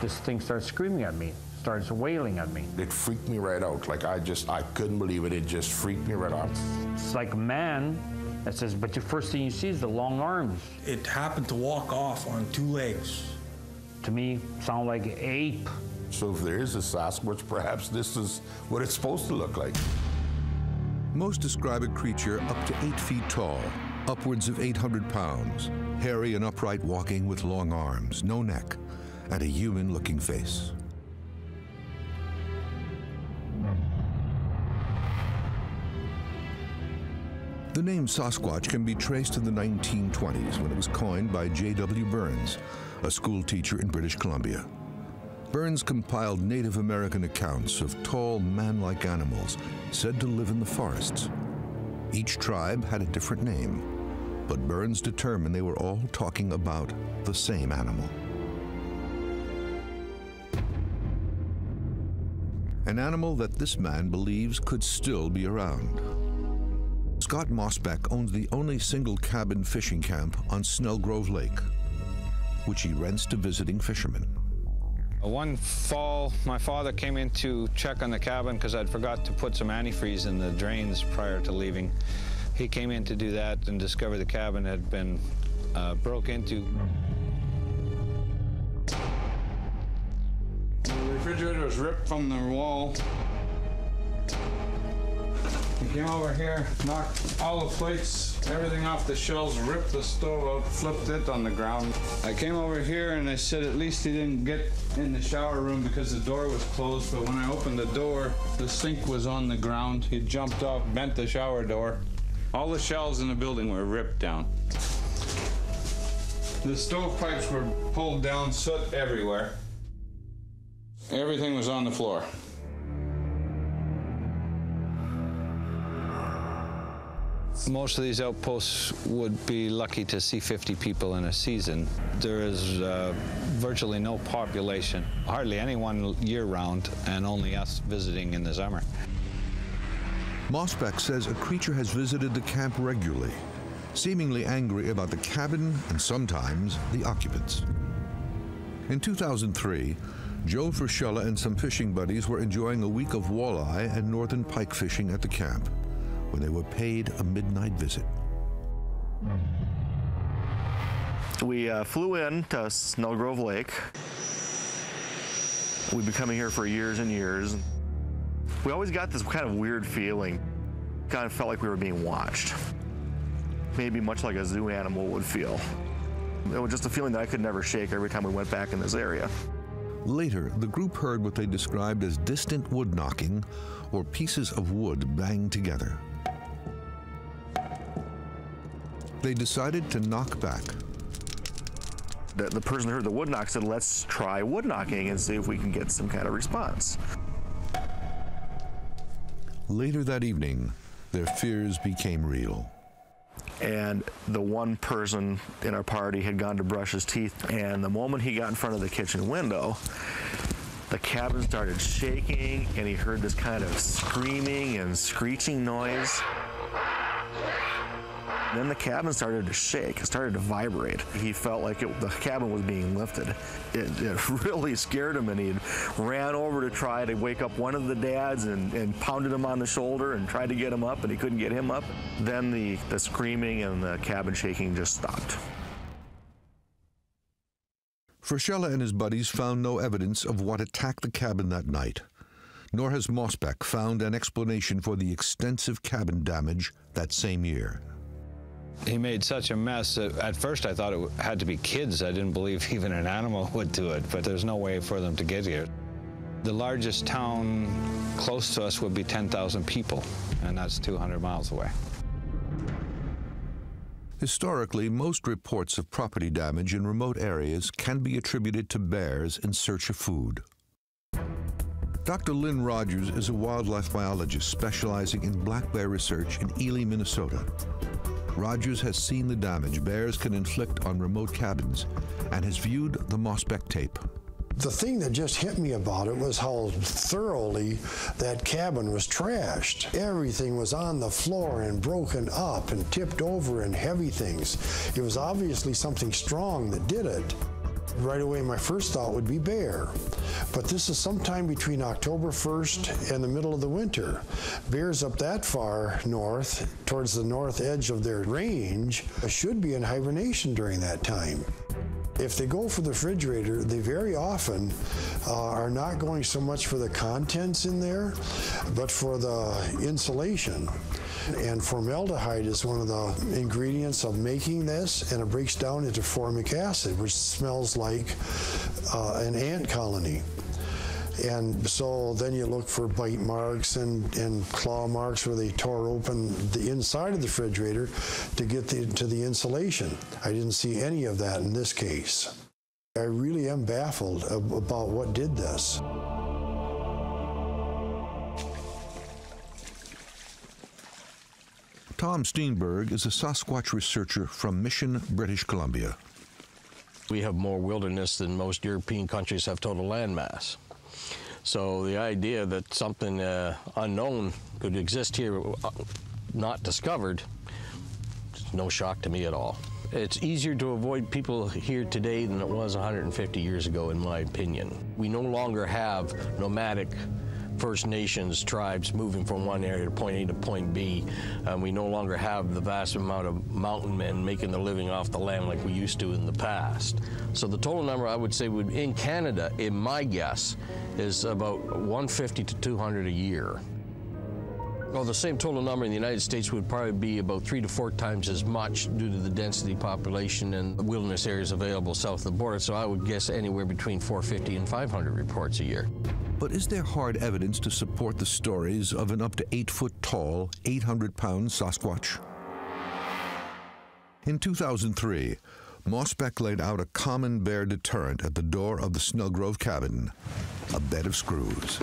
This thing starts screaming at me, starts wailing at me. It freaked me right out. Like I just, I couldn't believe it. It just freaked me right out. It's like a man that says, but the first thing you see is the long arms. It happened to walk off on two legs. To me, sound like an ape. So if there is a Sasquatch, perhaps this is what it's supposed to look like. Most describe a creature up to eight feet tall, upwards of 800 pounds, hairy and upright walking with long arms, no neck, and a human looking face. The name Sasquatch can be traced to the 1920s when it was coined by J.W. Burns, a school teacher in British Columbia. Burns compiled Native American accounts of tall, man like animals said to live in the forests. Each tribe had a different name, but Burns determined they were all talking about the same animal. An animal that this man believes could still be around. Scott Mosbeck owns the only single cabin fishing camp on Snellgrove Lake, which he rents to visiting fishermen. One fall, my father came in to check on the cabin because I'd forgot to put some antifreeze in the drains prior to leaving. He came in to do that and discovered the cabin had been uh, broke into. The refrigerator was ripped from the wall. He came over here, knocked all the plates, everything off the shelves, ripped the stove out, flipped it on the ground. I came over here and I said at least he didn't get in the shower room because the door was closed, but when I opened the door, the sink was on the ground. He jumped off, bent the shower door. All the shelves in the building were ripped down. The stove pipes were pulled down, soot everywhere. Everything was on the floor. Most of these outposts would be lucky to see 50 people in a season. There is uh, virtually no population, hardly anyone year round, and only us visiting in the summer. Mosbeck says a creature has visited the camp regularly, seemingly angry about the cabin and sometimes the occupants. In 2003, Joe Frischella and some fishing buddies were enjoying a week of walleye and northern pike fishing at the camp when they were paid a midnight visit. We uh, flew in to Snow Snellgrove Lake. We've been coming here for years and years. We always got this kind of weird feeling. Kind of felt like we were being watched. Maybe much like a zoo animal would feel. It was just a feeling that I could never shake every time we went back in this area. Later, the group heard what they described as distant wood knocking or pieces of wood banged together. They decided to knock back. The, the person who heard the wood knock said, let's try wood knocking and see if we can get some kind of response. Later that evening, their fears became real. and the one person in our party had gone to brush his teeth. And the moment he got in front of the kitchen window, the cabin started shaking, and he heard this kind of screaming and screeching noise. Then the cabin started to shake. It started to vibrate. He felt like it, the cabin was being lifted. It, it, really scared him, and he ran over to try to wake up one of the dads and, and, pounded him on the shoulder and tried to get him up, and he couldn't get him up. Then the, the screaming and the cabin shaking just stopped. Frisella and his buddies found no evidence of what attacked the cabin that night, nor has Mosbeck found an explanation for the extensive cabin damage that same year. He made such a mess that at first I thought it had to be kids. I didn't believe even an animal would do it, but there's no way for them to get here. The largest town close to us would be 10,000 people, and that's 200 miles away. Historically, most reports of property damage in remote areas can be attributed to bears in search of food. Dr. Lynn Rogers is a wildlife biologist specializing in black bear research in Ely, Minnesota. Rogers has seen the damage bears can inflict on remote cabins and has viewed the Mosbeck tape. The thing that just hit me about it was how thoroughly that cabin was trashed. Everything was on the floor and broken up and tipped over and heavy things. It was obviously something strong that did it. Right away, my first thought would be bear. But this is sometime between October 1st and the middle of the winter. Bears up that far north, towards the north edge of their range, should be in hibernation during that time. If they go for the refrigerator, they very often uh, are not going so much for the contents in there, but for the insulation. And formaldehyde is one of the ingredients of making this, and it breaks down into formic acid, which smells like uh, an ant colony. And so then you look for bite marks and, and claw marks where they tore open the inside of the refrigerator to get the, to the insulation. I didn't see any of that in this case. I really am baffled about what did this. Tom Steenburg is a Sasquatch researcher from Mission, British Columbia. We have more wilderness than most European countries have total land mass. So the idea that something uh, unknown could exist here, uh, not discovered, is no shock to me at all. It's easier to avoid people here today than it was 150 years ago, in my opinion. We no longer have nomadic First Nations tribes moving from one area to point A to point B. Um, we no longer have the vast amount of mountain men making their living off the land like we used to in the past. So the total number I would say would in Canada, in my guess, is about 150 to 200 a year. Well, the same total number in the United States would probably be about three to four times as much due to the density population and the wilderness areas available south of the border. So I would guess anywhere between 450 and 500 reports a year. But is there hard evidence to support the stories of an up to eight foot tall, 800 pound Sasquatch? In 2003, Mosbeck laid out a common bear deterrent at the door of the Snellgrove cabin a bed of screws.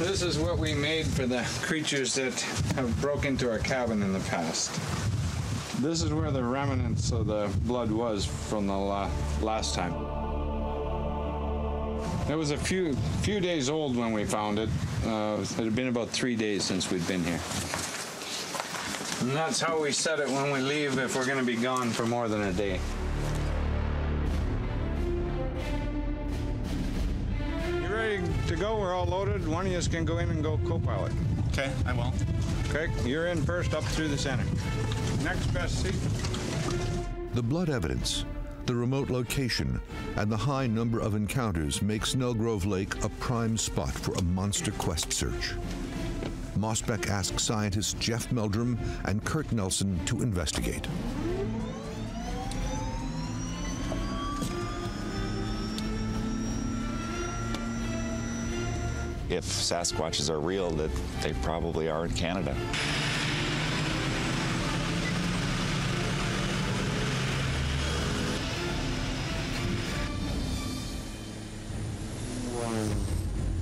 This is what we made for the creatures that have broke into our cabin in the past. This is where the remnants of the blood was from the la last time. It was a few few days old when we found it. Uh, it had been about three days since we'd been here. And that's how we set it when we leave if we're going to be gone for more than a day. To go. We're all loaded. One of you can go in and go co-pilot. Okay, I will. Okay, you're in first up through the center. Next best seat. The blood evidence, the remote location, and the high number of encounters make Snellgrove Lake a prime spot for a monster quest search. Mosbeck asked scientists Jeff Meldrum and Kurt Nelson to investigate. If Sasquatches are real, that they probably are in Canada.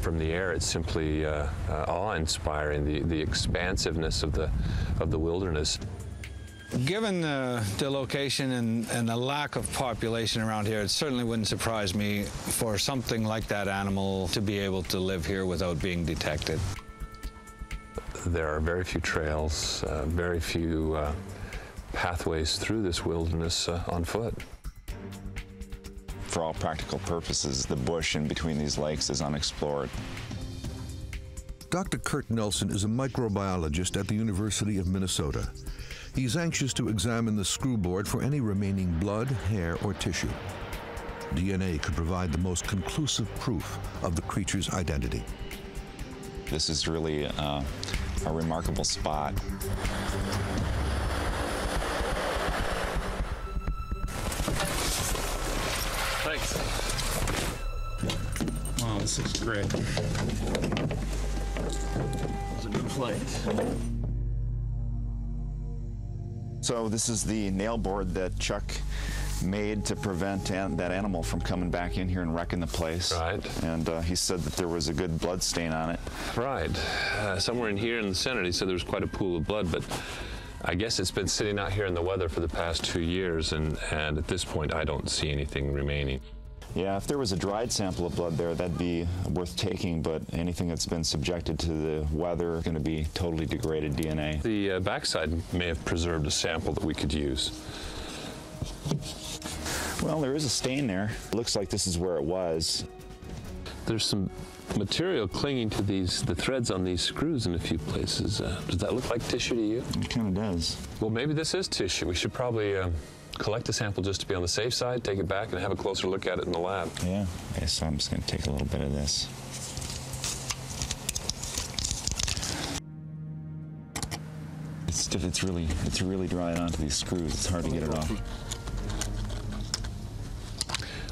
from the air, it's simply uh, uh, awe-inspiring. The the expansiveness of the of the wilderness. Given the, the location and, and the lack of population around here, it certainly wouldn't surprise me for something like that animal to be able to live here without being detected. There are very few trails, uh, very few uh, pathways through this wilderness uh, on foot. For all practical purposes, the bush in between these lakes is unexplored. Dr. Kurt Nelson is a microbiologist at the University of Minnesota. He's anxious to examine the screw board for any remaining blood, hair, or tissue. DNA could provide the most conclusive proof of the creature's identity. This is really uh, a remarkable spot. Thanks. Wow, this is great. It's a good place. So this is the nail board that Chuck made to prevent an that animal from coming back in here and wrecking the place. Right. And uh, he said that there was a good blood stain on it. Right. Uh, somewhere in here in the center, he said there was quite a pool of blood, but I guess it's been sitting out here in the weather for the past two years, and, and at this point, I don't see anything remaining. Yeah, if there was a dried sample of blood there, that'd be worth taking, but anything that's been subjected to the weather is going to be totally degraded DNA. The uh, backside may have preserved a sample that we could use. Well, there is a stain there. Looks like this is where it was. There's some material clinging to these the threads on these screws in a few places. Uh, does that look like tissue to you? It kind of does. Well, maybe this is tissue. We should probably uh, collect a sample just to be on the safe side, take it back, and have a closer look at it in the lab. Yeah. Okay, so I'm just going to take a little bit of this. It's, stiff- it's really it's really drying onto these screws. It's hard to get it off.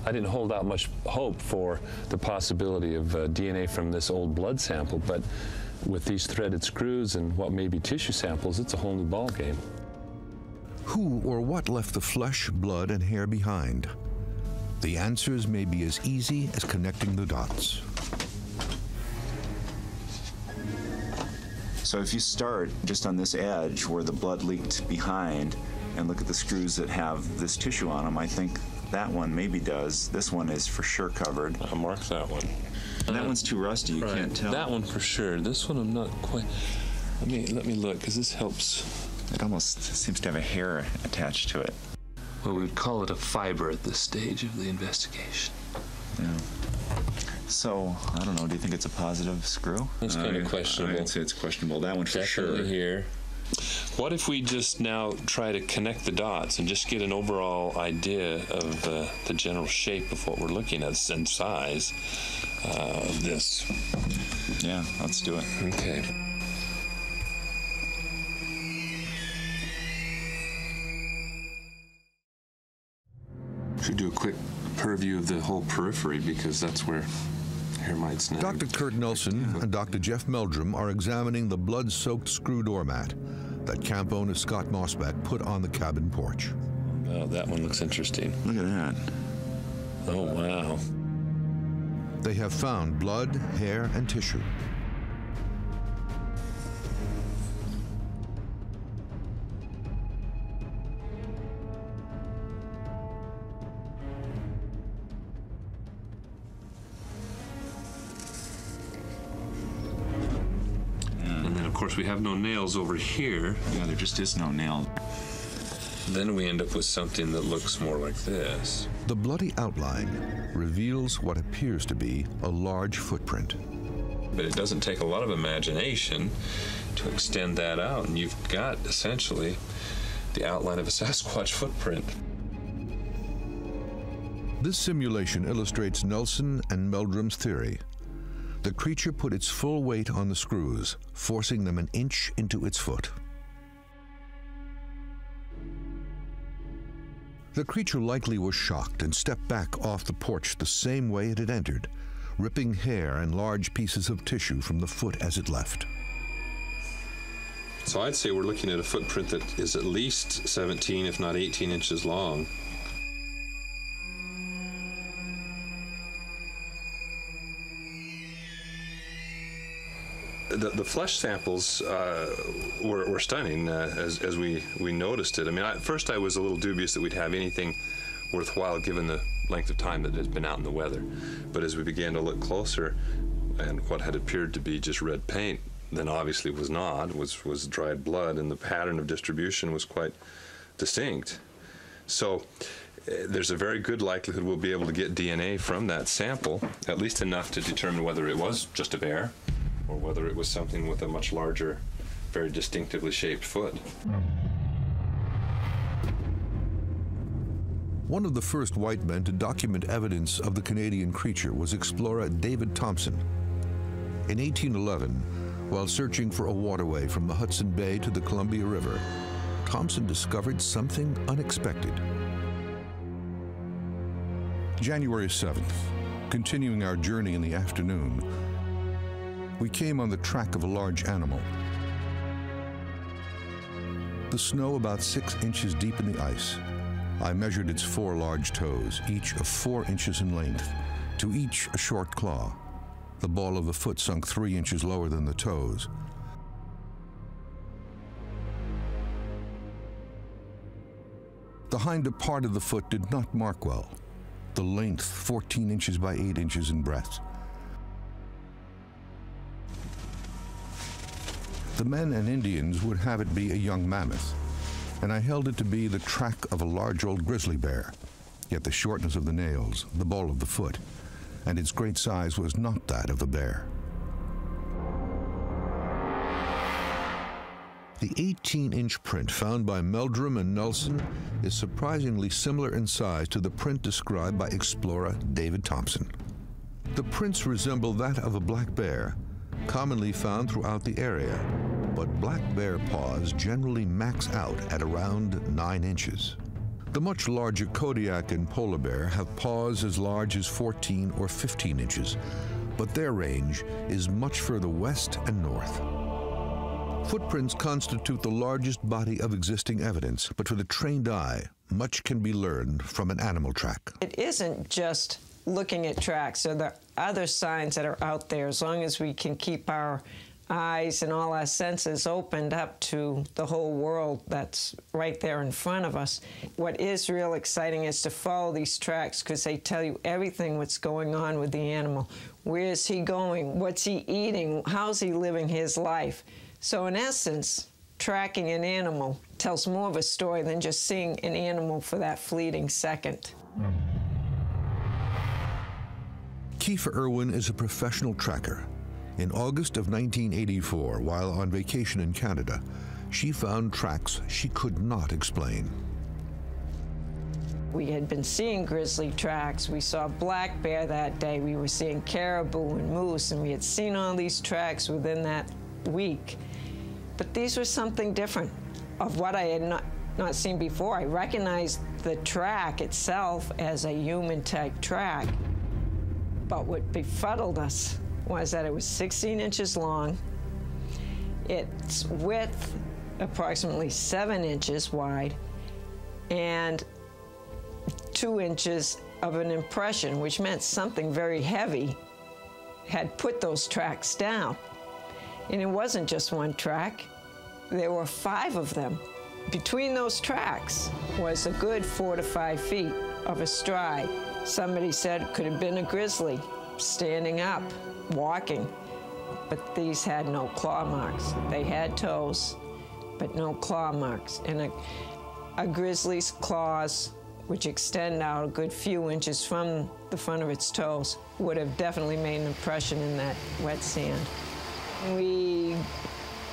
I didn't hold out much hope for the possibility of uh, DNA from this old blood sample, but with these threaded screws and what may be tissue samples, it's a whole new ballgame. Who or what left the flesh, blood, and hair behind? The answers may be as easy as connecting the dots. So if you start just on this edge where the blood leaked behind and look at the screws that have this tissue on them, I think that one maybe does. This one is for sure covered. I'll mark that one. that one's too rusty. You can't tell. That one for sure. This one I'm not quite. Let me let me look because this helps. It almost seems to have a hair attached to it. Well, we would call it a fiber at this stage of the investigation. Yeah. So I don't know. Do you think it's a positive screw? It's kind of questionable. I'd say it's questionable. That one for Definitely sure. here. What if we just now try to connect the dots and just get an overall idea of uh, the general shape of what we're looking at and size uh, of this? Yeah, let's do it. Okay. Should do a quick purview of the whole periphery because that's where hair might snag. Dr. Kurt Nelson and Dr. Jeff Meldrum are examining the blood soaked screw doormat that camp owner Scott Mosbeck put on the cabin porch. Oh, that one looks interesting. Look at that. Oh, wow. They have found blood, hair, and tissue. And then, of course, we have no nails over here. Yeah, there just is no nail. Then we end up with something that looks more like this. The bloody outline reveals what appears to be a large footprint. But it doesn't take a lot of imagination to extend that out, and you've got essentially the outline of a Sasquatch footprint. This simulation illustrates Nelson and Meldrum's theory. The creature put its full weight on the screws, forcing them an inch into its foot. The creature likely was shocked and stepped back off the porch the same way it had entered, ripping hair and large pieces of tissue from the foot as it left. So I'd say we're looking at a footprint that is at least 17, if not 18 inches long. The, the flesh samples uh, were, were stunning uh, as, as we, we noticed it. I mean, at first I was a little dubious that we'd have anything worthwhile given the length of time that it had been out in the weather. But as we began to look closer, and what had appeared to be just red paint, then obviously was not, was, was dried blood, and the pattern of distribution was quite distinct. So uh, there's a very good likelihood we'll be able to get DNA from that sample, at least enough to determine whether it was just a bear or whether it was something with a much larger, very distinctively shaped foot. One of the first white men to document evidence of the Canadian creature was explorer David Thompson. In 1811, while searching for a waterway from the Hudson Bay to the Columbia River, Thompson discovered something unexpected. January 7th, continuing our journey in the afternoon, we came on the track of a large animal. The snow about six inches deep in the ice. I measured its four large toes, each of four inches in length, to each a short claw. The ball of the foot sunk three inches lower than the toes. The hinder part of the foot did not mark well. The length, 14 inches by 8 inches in breadth. The men and Indians would have it be a young mammoth, and I held it to be the track of a large old grizzly bear. Yet the shortness of the nails, the ball of the foot, and its great size was not that of a bear. The 18 inch print found by Meldrum and Nelson is surprisingly similar in size to the print described by explorer David Thompson. The prints resemble that of a black bear, commonly found throughout the area, but black bear paws generally max out at around 9 inches. The much larger Kodiak and polar bear have paws as large as 14 or 15 inches, but their range is much further west and north. Footprints constitute the largest body of existing evidence, but for the trained eye, much can be learned from an animal track. It isn't just looking at tracks. So are other signs that are out there as long as we can keep our eyes and all our senses opened up to the whole world that's right there in front of us. What is real exciting is to follow these tracks because they tell you everything what's going on with the animal. Where is he going? What's he eating? How's he living his life? So in essence, tracking an animal tells more of a story than just seeing an animal for that fleeting second. Kiefer Irwin is a professional tracker. In August of 1984, while on vacation in Canada, she found tracks she could not explain. We had been seeing grizzly tracks. We saw black bear that day. We were seeing caribou and moose, and we had seen all these tracks within that week. But these were something different of what I had not, not seen before. I recognized the track itself as a human type track. But what befuddled us was that it was 16 inches long, its width approximately seven inches wide, and two inches of an impression, which meant something very heavy had put those tracks down. And it wasn't just one track, there were five of them. Between those tracks was a good four to five feet of a stride. Somebody said it could have been a grizzly standing up, walking. But these had no claw marks. They had toes, but no claw marks. And a, a grizzly's claws, which extend out a good few inches from the front of its toes, would have definitely made an impression in that wet sand. We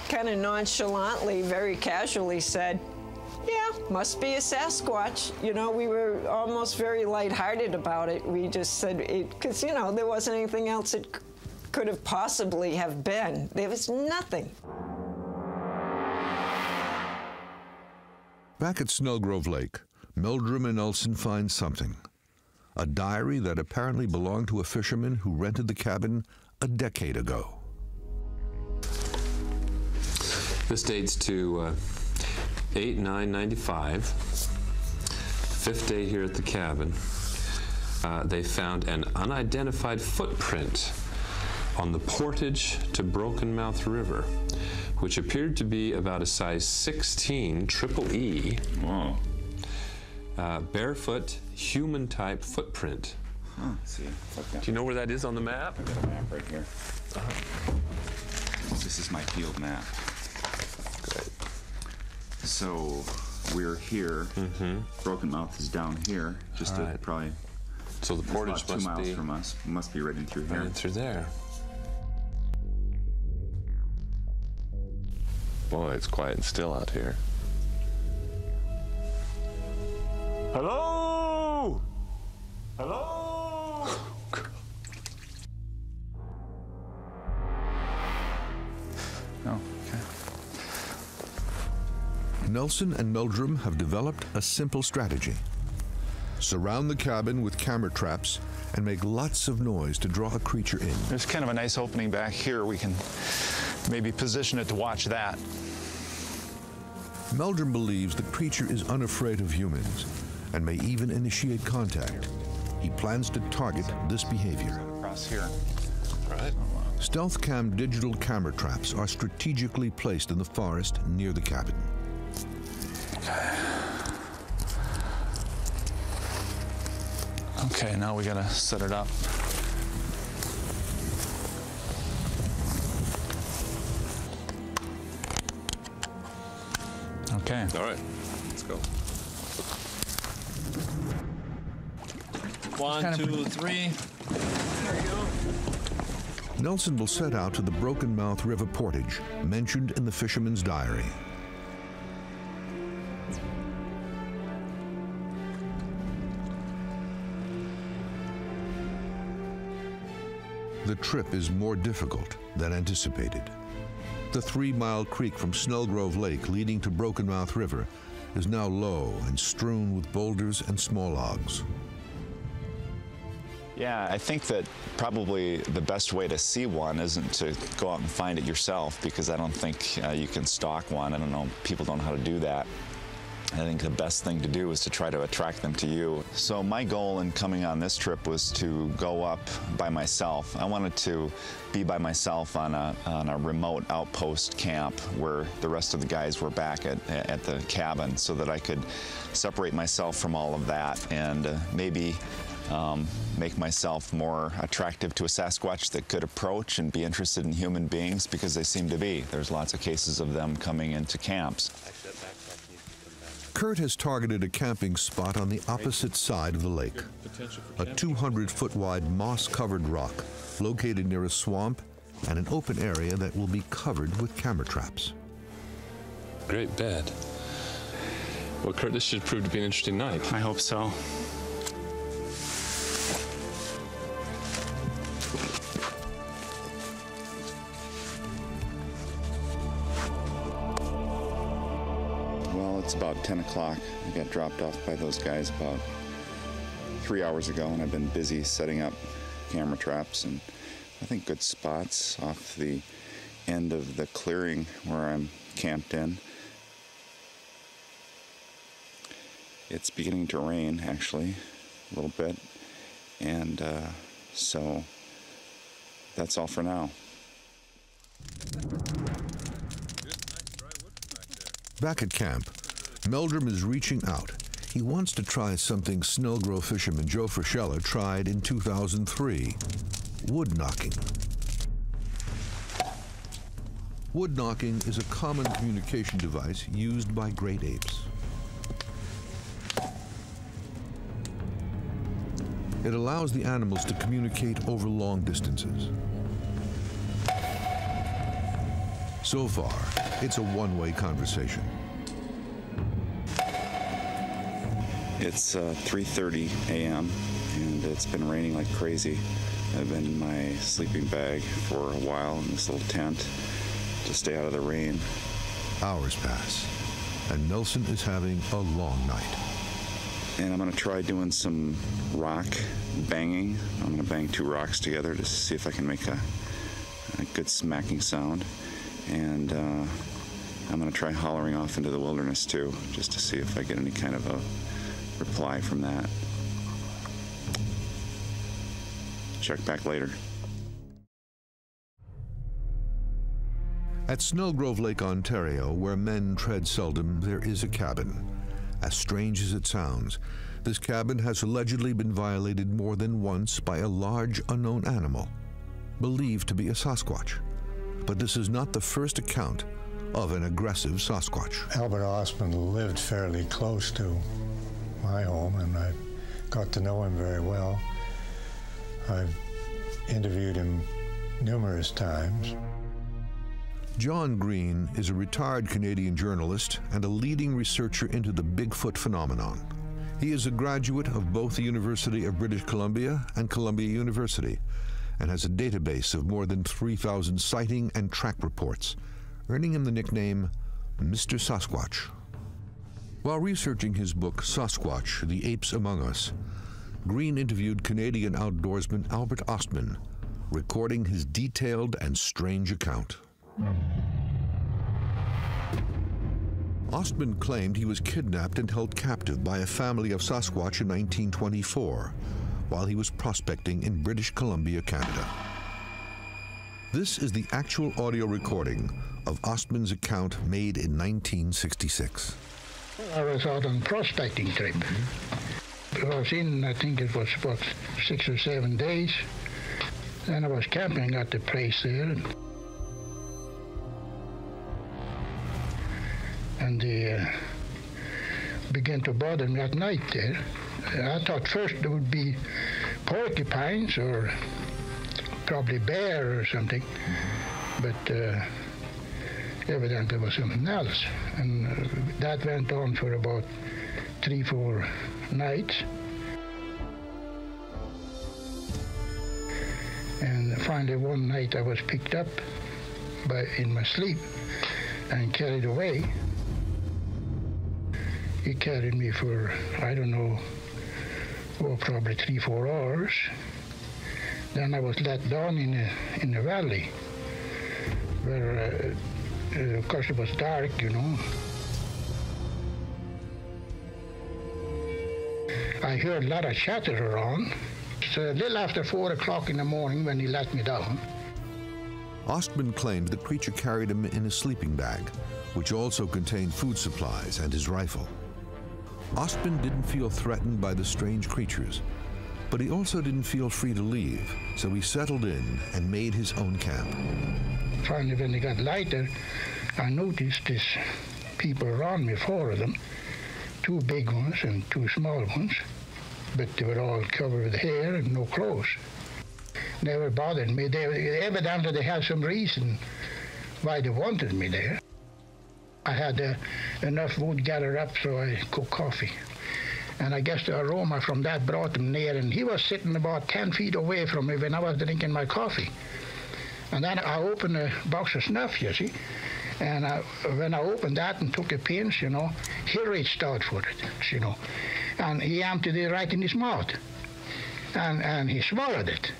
kind of nonchalantly, very casually said, yeah, must be a Sasquatch. You know, we were almost very lighthearted about it. We just said it, because, you know, there wasn't anything else it could have possibly have been. There was nothing. Back at Snellgrove Lake, Meldrum and Nelson find something. A diary that apparently belonged to a fisherman who rented the cabin a decade ago. This dates to uh, 8 9 95, fifth day here at the cabin. Uh, they found an unidentified footprint on the portage to Broken Mouth River, which appeared to be about a size 16 triple E. Whoa. Uh, barefoot, human type footprint. Huh, see. Do you know where that is on the map? I've got a map right here. Uh -huh. This is my field map. Good. So we're here. Broken Mouth is down here, just Mm-hmm. To probably. So the it's portage about two must miles be- from us. Must be right in through here. Right through there. Boy, it's quiet and still out here. Hello. Hello. Oh, Nelson and Meldrum have developed a simple strategy. Surround the cabin with camera traps and make lots of noise to draw a creature in. There's kind of a nice opening back here. We can maybe position it to watch that. Meldrum believes the creature is unafraid of humans and may even initiate contact. He plans to target this behavior. Across here. Right. Stealth cam digital camera traps are strategically placed in the forest near the cabin. Okay, Okay, now we gotta set it up. Okay. All right, let's go. One, Kind of two. Nelson will set out to the Broken Mouth River portage, mentioned in the fisherman's diary. The trip is more difficult than anticipated. The three mile creek from Snellgrove Lake leading to Broken Mouth River is now low and strewn with boulders and small logs. Yeah, I think that probably the best way to see one isn't to go out and find it yourself because I don't think uh, you can stalk one. I don't know, people don't know how to do that. I think the best thing to do is to try to attract them to you. So my goal in coming on this trip was to go up by myself. I wanted to be by myself on a, on a remote outpost camp where the rest of the guys were back at, at the cabin so that I could separate myself from all of that and uh, maybe um, make myself more attractive to a Sasquatch that could approach and be interested in human beings because they seem to be. There's lots of cases of them coming into camps. Kurt has targeted a camping spot on the opposite side of the lake. A 200 foot wide moss covered rock located near a swamp and an open area that will be covered with camera traps. Great bed. Well, Kurt, this should prove to be an interesting night. I hope so. It's about 10 o'clock. I got dropped off by those guys about three hours ago, and I've been busy setting up camera traps and I think good spots off the end of the clearing where I'm camped in. It's beginning to rain, actually, a little bit, and uh, so that's all for now. Back at camp, Meldrum is reaching out. He wants to try something Snellgrove fisherman Joe Frischella tried in 2003 wood knocking. Wood knocking is a common communication device used by great apes. It allows the animals to communicate over long distances. So far, it's a one way conversation. It's uh, 3:30 a.m. and it's been raining like crazy. I've been in my sleeping bag for a while in this little tent to stay out of the rain. Hours pass, and Nelson is having a long night. And I'm gonna try doing some rock banging. I'm gonna bang two rocks together to see if I can make a, a good smacking sound. And uh, I'm gonna try hollering off into the wilderness too, just to see if I get any kind of a reply from that. Check back later. At Snellgrove Lake, Ontario, where men tread seldom, there is a cabin. As strange as it sounds, this cabin has allegedly been violated more than once by a large unknown animal, believed to be a Sasquatch. But this is not the first account of an aggressive Sasquatch. Albert Ostman lived fairly close to my home, and I got to know him very well. I've interviewed him numerous times. John Green is a retired Canadian journalist and a leading researcher into the Bigfoot phenomenon. He is a graduate of both the University of British Columbia and Columbia University and has a database of more than 3,000 sighting and track reports, earning him the nickname Mr. Sasquatch. While researching his book Sasquatch The Apes Among Us, Green interviewed Canadian outdoorsman Albert Ostman, recording his detailed and strange account. Ostman claimed he was kidnapped and held captive by a family of Sasquatch in 1924 while he was prospecting in British Columbia, Canada. This is the actual audio recording of Ostman's account made in 1966. I was out on prospecting trip. I was in, I think it was about six or seven days. and I was camping at the place there. and they uh, began to bother me at night there. I thought first there would be porcupines or probably bear or something, but uh, evidently was something else. And uh, that went on for about three, four nights. And finally one night I was picked up by, in my sleep and carried away. He carried me for, I don't know, oh, probably three, four hours. Then I was let down in a, in a valley where, uh, uh, of course, it was dark, you know. I heard a lot of chatter around. So a little after four o'clock in the morning when he let me down. Ostman claimed the creature carried him in a sleeping bag, which also contained food supplies and his rifle. Ostman didn't feel threatened by the strange creatures, but he also didn't feel free to leave, so he settled in and made his own camp. Finally, when it got lighter, I noticed these people around me, four of them, two big ones and two small ones, but they were all covered with hair and no clothes. Never bothered me. They, evidently, they had some reason why they wanted me there. I had uh, enough wood gathered up so I cooked coffee. And I guess the aroma from that brought him near, and he was sitting about 10 feet away from me when I was drinking my coffee. And then I opened a box of snuff, you see. And I, when I opened that and took a pinch, you know, he reached out for it, you know. And he emptied it right in his mouth. And, and he swallowed it.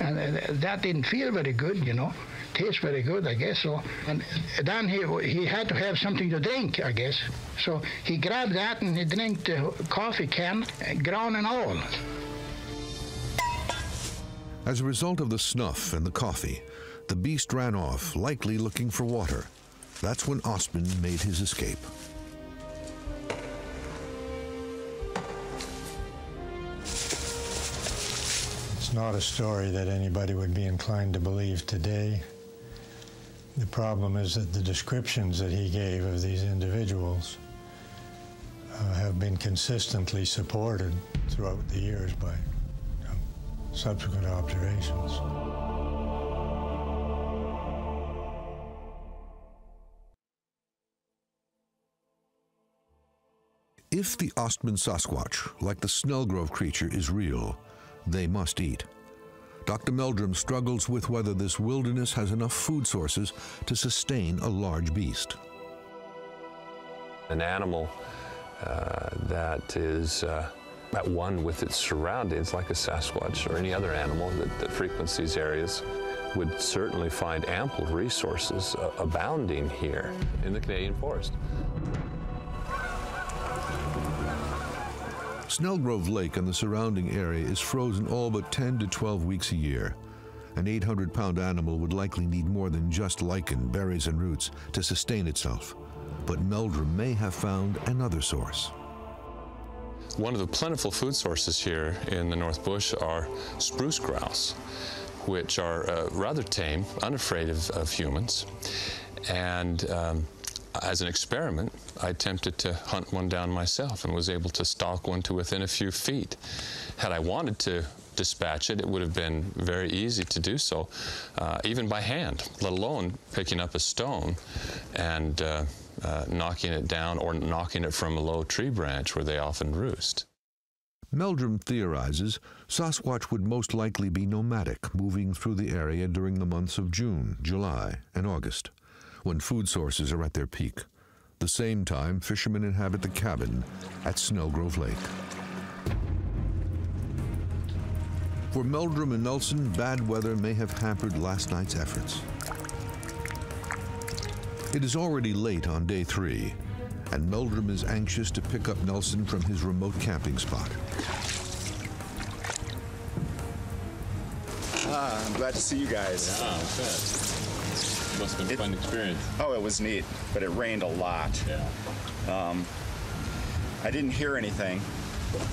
And uh, that didn't feel very good, you know tastes very good, I guess. So, and then he he had to have something to drink, I guess. So he grabbed that and he drank the coffee can, ground and all. As a result of the snuff and the coffee, the beast ran off, likely looking for water. That's when Ostman made his escape. It's not a story that anybody would be inclined to believe today. The problem is that the descriptions that he gave of these individuals uh, have been consistently supported throughout the years by subsequent observations. If the Ostman Sasquatch, like the Snellgrove creature, is real, they must eat. Dr. Meldrum struggles with whether this wilderness has enough food sources to sustain a large beast. An animal uh, that is uh, at one with its surroundings, like a Sasquatch or any other animal that, that frequents these areas, would certainly find ample resources uh, abounding here in the Canadian forest. Snellgrove Lake and the surrounding area is frozen all but 10 to 12 weeks a year. An 800 pound animal would likely need more than just lichen, berries, and roots to sustain itself. But Meldrum may have found another source. One of the plentiful food sources here in the North Bush are spruce grouse, which are uh, rather tame, unafraid of, of humans. And um, as an experiment, I attempted to hunt one down myself and was able to stalk one to within a few feet. Had I wanted to dispatch it, it would have been very easy to do so, uh, even by hand, let alone picking up a stone and uh, uh, knocking it down or knocking it from a low tree branch where they often roost. Meldrum theorizes Sasquatch would most likely be nomadic, moving through the area during the months of June, July, and August, when food sources are at their peak. The same time, fishermen inhabit the cabin at Snellgrove Lake. For Meldrum and Nelson, bad weather may have hampered last night's efforts. It is already late on day three, and Meldrum is anxious to pick up Nelson from his remote camping spot. Ah, I'm glad to see you guys. Yeah, I bet. Must have been a fun experience. Oh, it was neat, but it rained a lot. Yeah. Um, I didn't hear anything.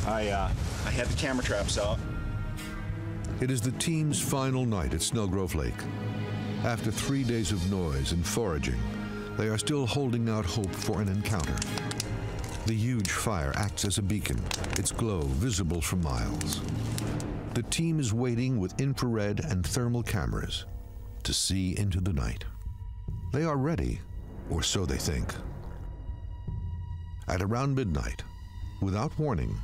I uh, I had the camera traps out. It is the team's final night at Snellgrove Lake. After three days of noise and foraging, they are still holding out hope for an encounter. The huge fire acts as a beacon, its glow visible for miles. The team is waiting with infrared and thermal cameras to see into the night. They are ready, or so they think. At around midnight, without warning,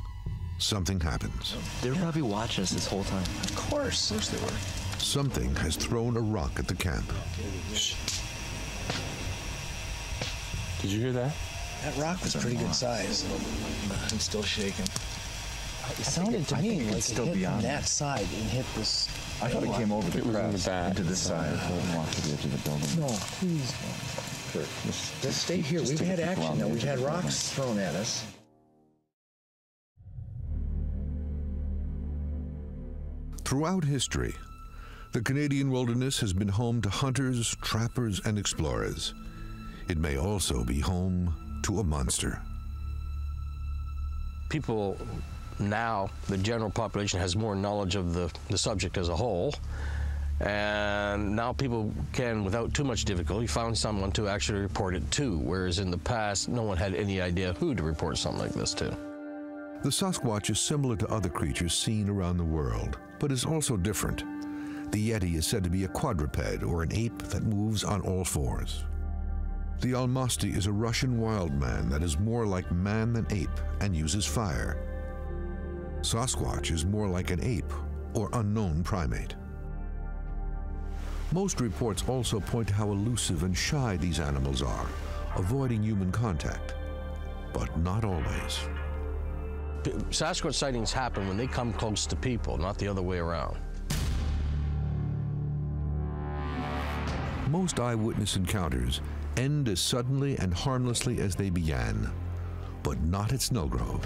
something happens. They were probably watching us this whole time. Of course. Of course they were. Something has thrown a rock at the camp. Oh, Did you hear that? That rock was pretty good size. I'm still shaking. It sounded to me think it like could it still hit be from on that side and hit this. I thought it came over the It the crest back. into this side. Walk to the edge of the building. No, please. Just stay here. We've had action now. We've had rocks thrown at us. Throughout history, the Canadian wilderness has been home to hunters, trappers, and explorers. It may also be home to a monster. People now, the general population has more knowledge of the, the subject as a whole. And now people can, without too much difficulty, find someone to actually report it to, whereas in the past, no one had any idea who to report something like this to. The Sasquatch is similar to other creatures seen around the world, but is also different. The Yeti is said to be a quadruped, or an ape that moves on all fours. The Almasti is a Russian wild man that is more like man than ape and uses fire. Sasquatch is more like an ape or unknown primate. Most reports also point to how elusive and shy these animals are, avoiding human contact. But not always. Sasquatch sightings happen when they come close to people, not the other way around. Most eyewitness encounters end as suddenly and harmlessly as they began, but not at Snellgrove.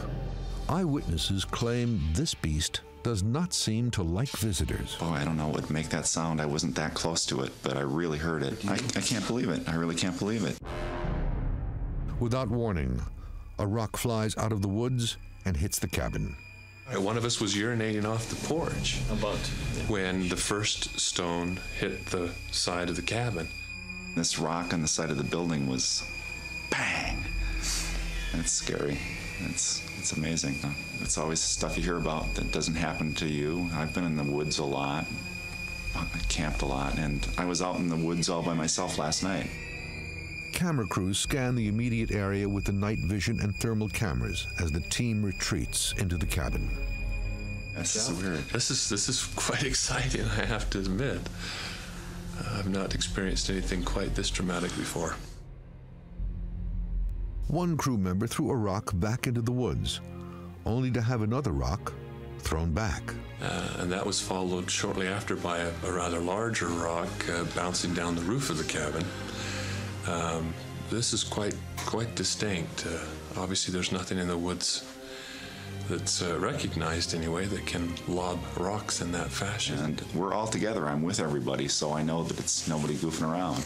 Eyewitnesses claim this beast does not seem to like visitors. Oh, I don't know what would make that sound. I wasn't that close to it, but I really heard it. I, I can't believe it. I really can't believe it. Without warning, a rock flies out of the woods and hits the cabin. One of us was urinating off the porch About. when the first stone hit the side of the cabin. This rock on the side of the building was bang. It's scary. It's it's amazing. It's always stuff you hear about that doesn't happen to you. I've been in the woods a lot, I camped a lot, and I was out in the woods all by myself last night. Camera crews scan the immediate area with the night vision and thermal cameras as the team retreats into the cabin. This is weird. This is this is quite exciting. I have to admit. I've not experienced anything quite this dramatic before. One crew member threw a rock back into the woods, only to have another rock thrown back. Uh, and that was followed shortly after by a, a rather larger rock uh, bouncing down the roof of the cabin. Um, this is quite quite distinct. Uh, obviously, there's nothing in the woods that's uh, recognized anyway that can lob rocks in that fashion. And we're all together. I'm with everybody, so I know that it's nobody goofing around.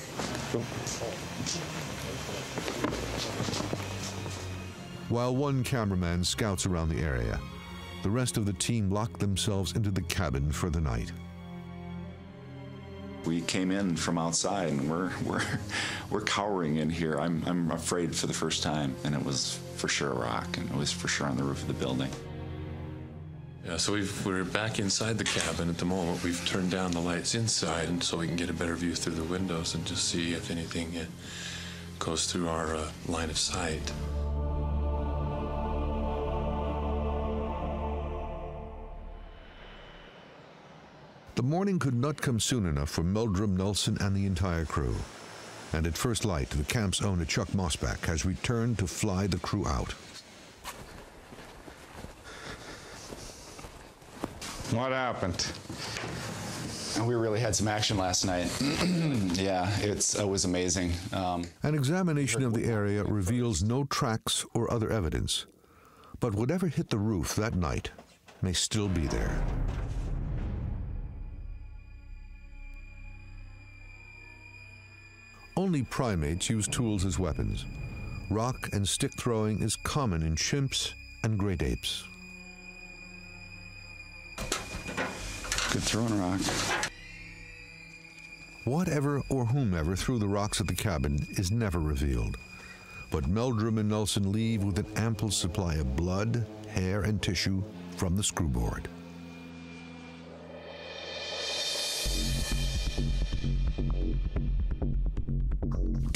While one cameraman scouts around the area, the rest of the team lock themselves into the cabin for the night. We came in from outside and we're we're we're cowering in here. I'm I'm afraid for the first time, and it was for sure a rock, and it was for sure on the roof of the building. Yeah, so we've, we're back inside the cabin at the moment. We've turned down the lights inside, and so we can get a better view through the windows and just see if anything uh, goes through our uh, line of sight. The morning could not come soon enough for Meldrum Nelson and the entire crew. And at first light, the camp's owner, Chuck Mosbeck, has returned to fly the crew out. What happened? We really had some action last night. yeah, it's, it was amazing. Um, An examination of the area reveals no tracks or other evidence. But whatever hit the roof that night may still be there. Only primates use tools as weapons. Rock and stick throwing is common in chimps and great apes. Good throwing rock. Whatever or whomever threw the rocks at the cabin is never revealed. But Meldrum and Nelson leave with an ample supply of blood, hair, and tissue from the screwboard.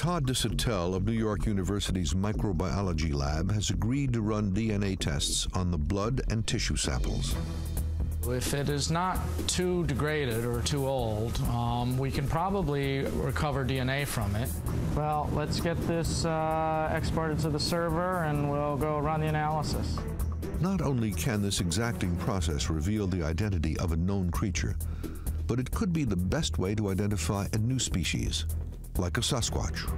Todd Disotell of New York University's microbiology lab has agreed to run DNA tests on the blood and tissue samples. If it is not too degraded or too old, um, we can probably recover DNA from it. Well, let's get this uh, exported to the server and we'll go run the analysis. Not only can this exacting process reveal the identity of a known creature, but it could be the best way to identify a new species, like a Sasquatch.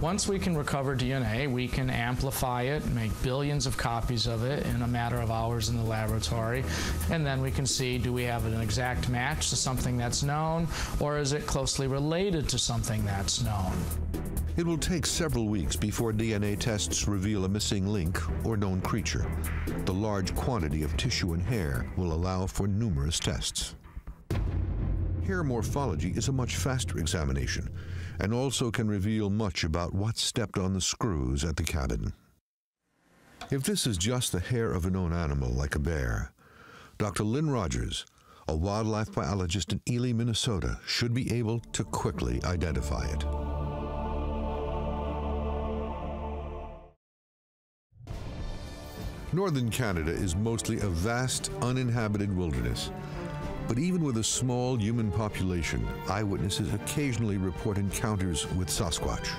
Once we can recover DNA, we can amplify it, make billions of copies of it in a matter of hours in the laboratory, and then we can see do we have an exact match to something that's known, or is it closely related to something that's known? It will take several weeks before DNA tests reveal a missing link or known creature. The large quantity of tissue and hair will allow for numerous tests. Hair morphology is a much faster examination and also can reveal much about what stepped on the screws at the cabin. If this is just the hair of a known animal like a bear, Dr. Lynn Rogers, a wildlife biologist in Ely, Minnesota, should be able to quickly identify it. Northern Canada is mostly a vast, uninhabited wilderness. But even with a small human population, eyewitnesses occasionally report encounters with Sasquatch.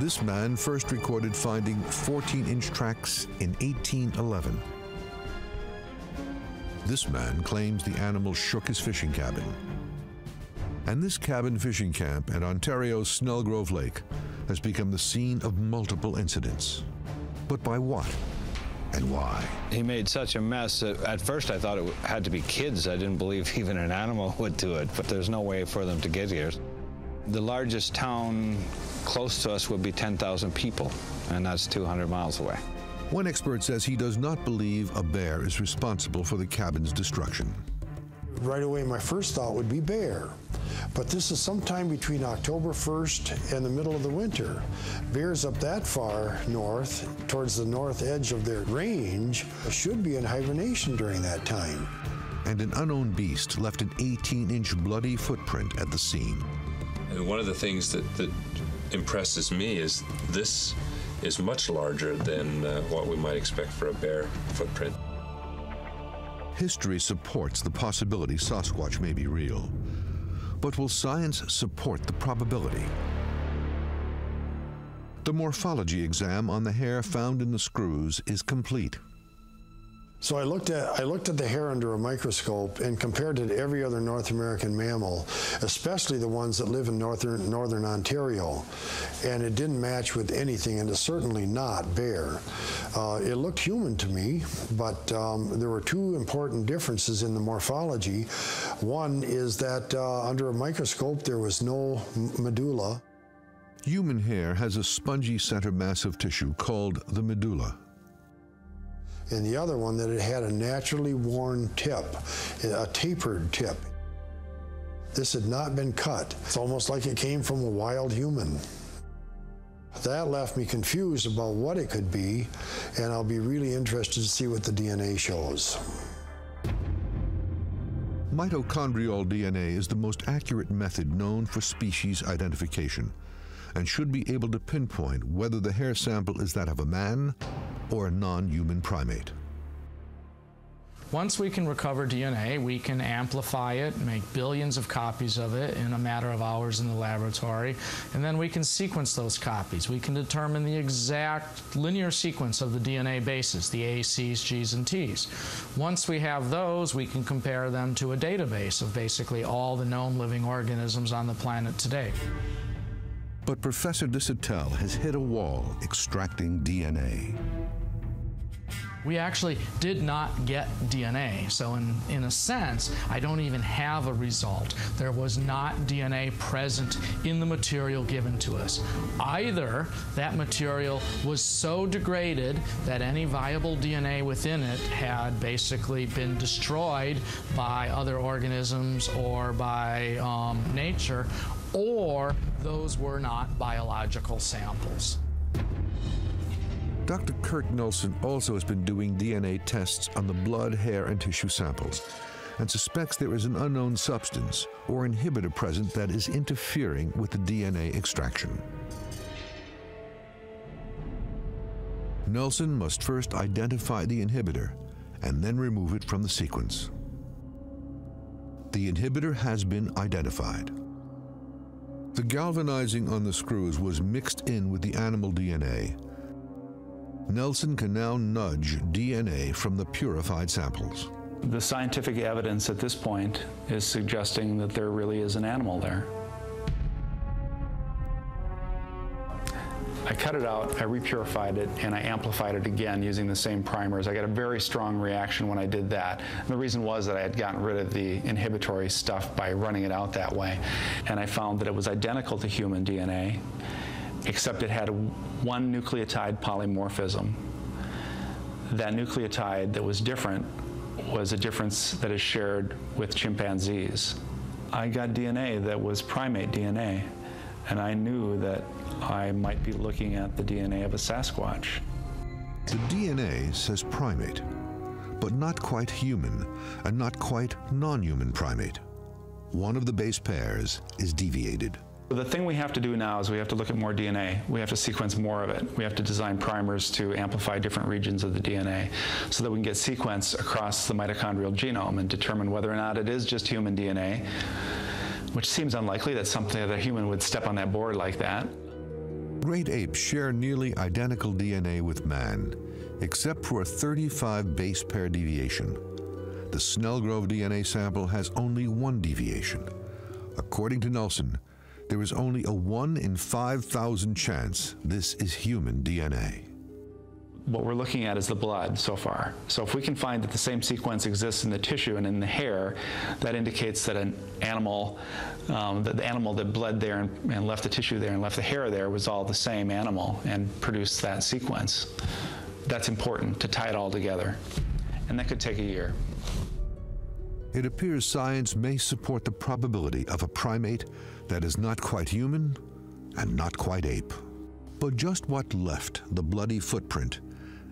This man first recorded finding 14 inch tracks in 1811. This man claims the animal shook his fishing cabin. And this cabin fishing camp at Ontario's Snellgrove Lake has become the scene of multiple incidents. But by what? And why? He made such a mess that at first I thought it had to be kids. I didn't believe even an animal would do it, but there's no way for them to get here. The largest town close to us would be 10,000 people, and that's 200 miles away. One expert says he does not believe a bear is responsible for the cabin's destruction. Right away, my first thought would be bear. But this is sometime between October 1st and the middle of the winter. Bears up that far north, towards the north edge of their range, should be in hibernation during that time. And an unknown beast left an 18 inch bloody footprint at the scene. And one of the things that, that impresses me is this is much larger than uh, what we might expect for a bear footprint. History supports the possibility Sasquatch may be real. But will science support the probability? The morphology exam on the hair found in the screws is complete. So I looked at I looked at the hair under a microscope and compared it to every other North American mammal, especially the ones that live in northern northern Ontario, and it didn't match with anything, and it's certainly not bear. Uh, it looked human to me, but um, there were two important differences in the morphology. One is that uh, under a microscope there was no medulla. Human hair has a spongy center mass of tissue called the medulla and the other one that it had a naturally worn tip, a tapered tip. This had not been cut. It's almost like it came from a wild human. That left me confused about what it could be, and I'll be really interested to see what the DNA shows. Mitochondrial DNA is the most accurate method known for species identification and should be able to pinpoint whether the hair sample is that of a man or a non-human primate. Once we can recover DNA, we can amplify it, make billions of copies of it in a matter of hours in the laboratory, and then we can sequence those copies. We can determine the exact linear sequence of the DNA bases, the A's, C's, G's, and T's. Once we have those, we can compare them to a database of basically all the known living organisms on the planet today. But Professor Disotell has hit a wall extracting DNA. We actually did not get DNA. So, in, in a sense, I don't even have a result. There was not DNA present in the material given to us. Either that material was so degraded that any viable DNA within it had basically been destroyed by other organisms or by um, nature, or those were not biological samples. Dr. Kurt Nelson also has been doing DNA tests on the blood, hair, and tissue samples and suspects there is an unknown substance or inhibitor present that is interfering with the DNA extraction. Nelson must first identify the inhibitor and then remove it from the sequence. The inhibitor has been identified. The galvanizing on the screws was mixed in with the animal DNA Nelson can now nudge DNA from the purified samples. The scientific evidence at this point is suggesting that there really is an animal there. I cut it out, I repurified it, and I amplified it again using the same primers. I got a very strong reaction when I did that. And the reason was that I had gotten rid of the inhibitory stuff by running it out that way. And I found that it was identical to human DNA except it had one nucleotide polymorphism. That nucleotide that was different was a difference that is shared with chimpanzees. I got DNA that was primate DNA, and I knew that I might be looking at the DNA of a Sasquatch. The DNA says primate, but not quite human and not quite non human primate. One of the base pairs is deviated. The thing we have to do now is we have to look at more DNA. We have to sequence more of it. We have to design primers to amplify different regions of the DNA so that we can get sequence across the mitochondrial genome and determine whether or not it is just human DNA, which seems unlikely that something that a human would step on that board like that. Great apes share nearly identical DNA with man, except for a 35 base pair deviation. The Snellgrove DNA sample has only one deviation. According to Nelson, there is only a 1 in 5,000 chance this is human DNA. What we're looking at is the blood so far. So if we can find that the same sequence exists in the tissue and in the hair, that indicates that an animal, um, that the animal that bled there and, and left the tissue there and left the hair there was all the same animal and produced that sequence. That's important to tie it all together. And that could take a year. It appears science may support the probability of a primate that is not quite human and not quite ape. But just what left the bloody footprint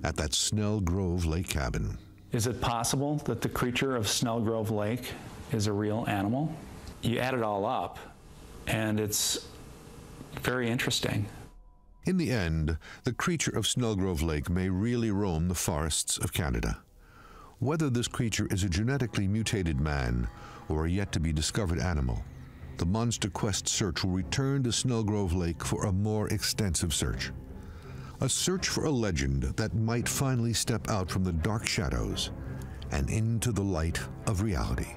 at that Snell Grove Lake cabin? Is it possible that the creature of Snell Grove Lake is a real animal? You add it all up, and it's very interesting. In the end, the creature of Snellgrove Lake may really roam the forests of Canada. Whether this creature is a genetically mutated man or a yet to be discovered animal, the Monster Quest search will return to Snellgrove Lake for a more extensive search. A search for a legend that might finally step out from the dark shadows and into the light of reality.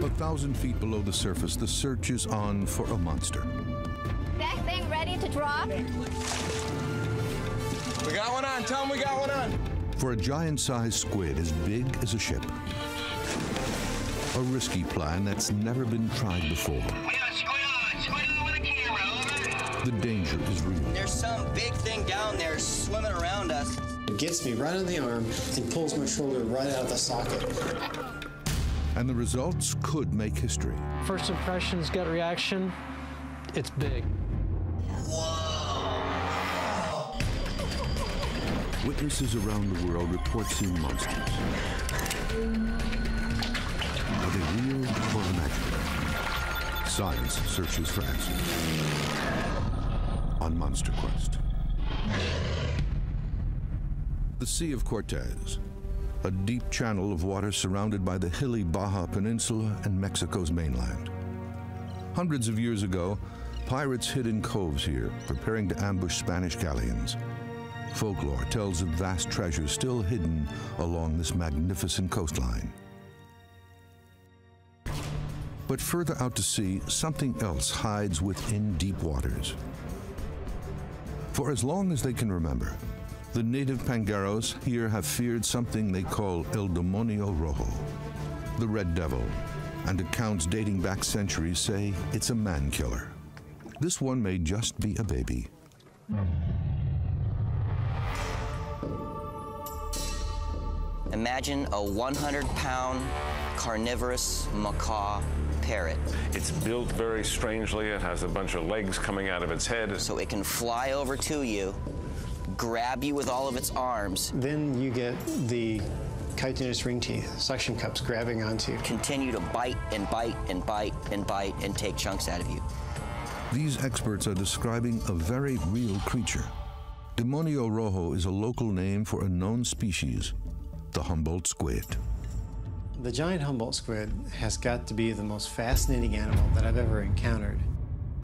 A thousand feet below the surface, the search is on for a monster. That thing ready to drop? We got one on. Tell him we got one on. For a giant sized squid as big as a ship. A risky plan that's never been tried before. The danger is real. There's some big thing down there swimming around us. It gets me right on the arm and pulls my shoulder right out of the socket. And the results could make history. First impressions, gut reaction, it's big. Witnesses around the world report seeing monsters. Are they real or imaginary? Science searches for answers on Monster Quest. The Sea of Cortez, a deep channel of water surrounded by the hilly Baja Peninsula and Mexico's mainland. Hundreds of years ago, pirates hid in coves here, preparing to ambush Spanish galleons. Folklore tells of vast treasures still hidden along this magnificent coastline. But further out to sea, something else hides within deep waters. For as long as they can remember, the native Pangaros here have feared something they call El Demonio Rojo, the Red Devil, and accounts dating back centuries say it's a man killer. This one may just be a baby. Imagine a 100 pound carnivorous macaw parrot. It's built very strangely. It has a bunch of legs coming out of its head. So it can fly over to you, grab you with all of its arms. Then you get the chitinous ring teeth, suction cups grabbing onto you. Continue to bite and bite and bite and bite and take chunks out of you. These experts are describing a very real creature. Demonio rojo is a local name for a known species, the Humboldt squid. The giant Humboldt squid has got to be the most fascinating animal that I've ever encountered.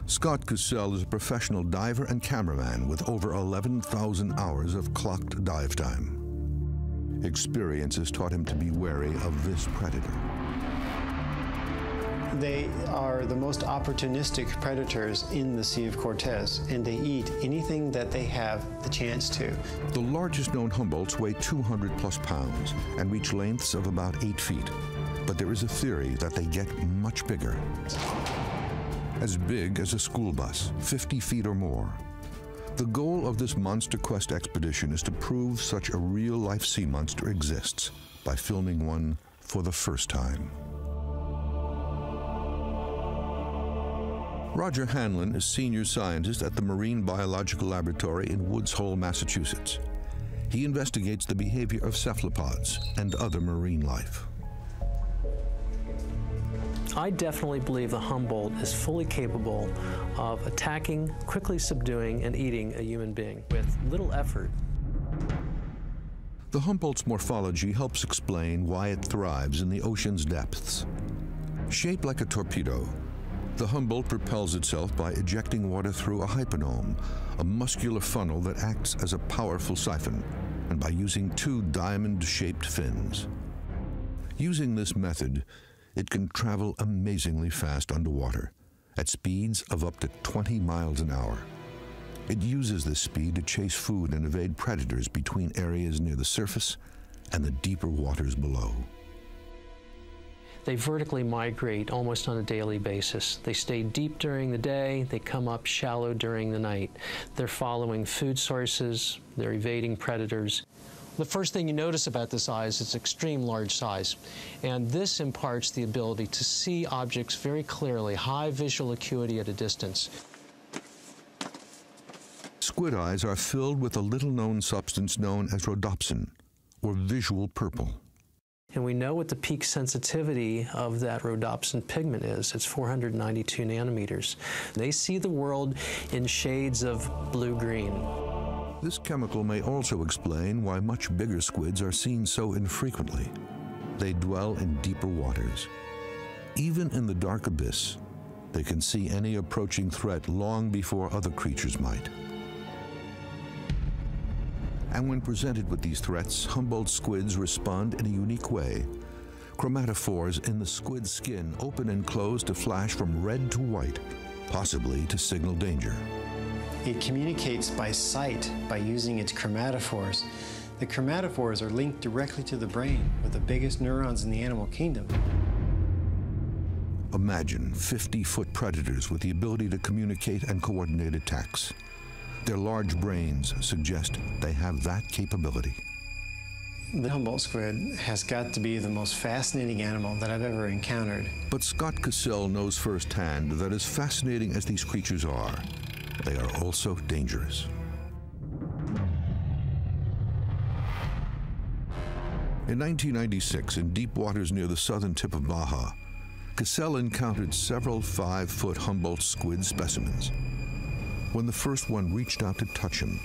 Scott Cassell is a professional diver and cameraman with over 11,000 hours of clocked dive time. Experience has taught him to be wary of this predator. They are the most opportunistic predators in the Sea of Cortez, and they eat anything that they have the chance to. The largest known Humboldts weigh 200 plus pounds and reach lengths of about 8 feet. But there is a theory that they get much bigger. As big as a school bus, 50 feet or more. The goal of this Monster Quest expedition is to prove such a real life sea monster exists by filming one for the first time. Roger Hanlon is senior scientist at the Marine Biological Laboratory in Woods Hole, Massachusetts. He investigates the behavior of cephalopods and other marine life. I definitely believe the Humboldt is fully capable of attacking, quickly subduing, and eating a human being with little effort. The Humboldt's morphology helps explain why it thrives in the ocean's depths. Shaped like a torpedo, the Humboldt propels itself by ejecting water through a hyponome, a muscular funnel that acts as a powerful siphon, and by using two diamond-shaped fins. Using this method, it can travel amazingly fast underwater, at speeds of up to 20 miles an hour. It uses this speed to chase food and evade predators between areas near the surface and the deeper waters below. They vertically migrate almost on a daily basis. They stay deep during the day, they come up shallow during the night. They're following food sources, they're evading predators. The first thing you notice about this eye is its extreme large size. And this imparts the ability to see objects very clearly, high visual acuity at a distance. Squid eyes are filled with a little known substance known as rhodopsin, or visual purple. And we know what the peak sensitivity of that rhodopsin pigment is. It's 492 nanometers. They see the world in shades of blue-green. This chemical may also explain why much bigger squids are seen so infrequently. They dwell in deeper waters. Even in the dark abyss, they can see any approaching threat long before other creatures might. And when presented with these threats, Humboldt squids respond in a unique way. Chromatophores in the squid skin open and close to flash from red to white, possibly to signal danger. It communicates by sight by using its chromatophores. The chromatophores are linked directly to the brain with the biggest neurons in the animal kingdom. Imagine 50 foot predators with the ability to communicate and coordinate attacks. Their large brains suggest they have that capability. The Humboldt squid has got to be the most fascinating animal that I've ever encountered. But Scott Cassell knows firsthand that as fascinating as these creatures are, they are also dangerous. In 1996, in deep waters near the southern tip of Baja, Cassell encountered several five foot Humboldt squid specimens. When the first one reached out to touch him,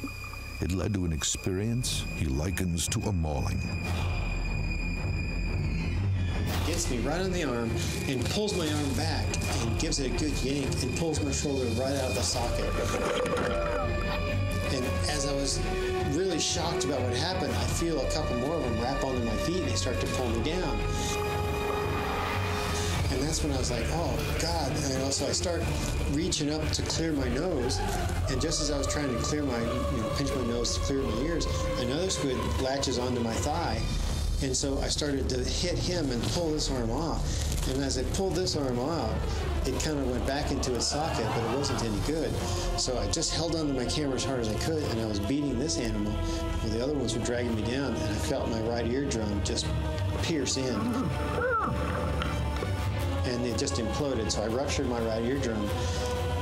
it led to an experience he likens to a mauling. Gets me right on the arm and pulls my arm back and gives it a good yank and pulls my shoulder right out of the socket. And as I was really shocked about what happened, I feel a couple more of them wrap onto my feet and they start to pull me down. That's when I was like, oh God. And also I start reaching up to clear my nose. And just as I was trying to clear my, you know, pinch my nose to clear my ears, another squid latches onto my thigh. And so I started to hit him and pull this arm off. And as I pulled this arm off, it kind of went back into its socket, but it wasn't any good. So I just held onto my camera as hard as I could, and I was beating this animal while the other ones were dragging me down, and I felt my right eardrum just pierce in just imploded. So I ruptured my right eardrum,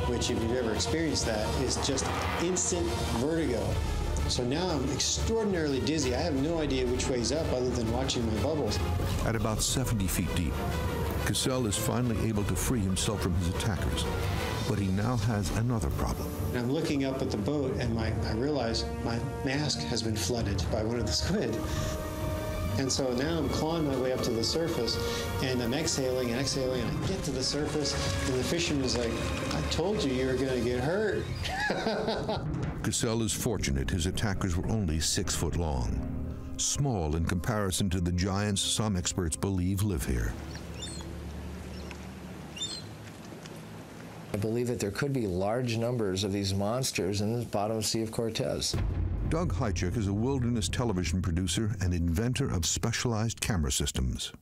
which, if you've ever experienced that, is just instant vertigo. So now I'm extraordinarily dizzy. I have no idea which way's up other than watching my bubbles. At about 70 feet deep, Cassell is finally able to free himself from his attackers. But he now has another problem. And I'm looking up at the boat and my, I realize my mask has been flooded by one of the squid. And so now I'm clawing my way up to the surface and I'm exhaling and exhaling and I get to the surface and the fisherman's like, I told you you were going to get hurt. Cassell is fortunate his attackers were only six foot long, small in comparison to the giants some experts believe live here. I believe that there could be large numbers of these monsters in the bottom Sea of Cortez. Doug Hajicek is a wilderness television producer and inventor of specialized camera systems.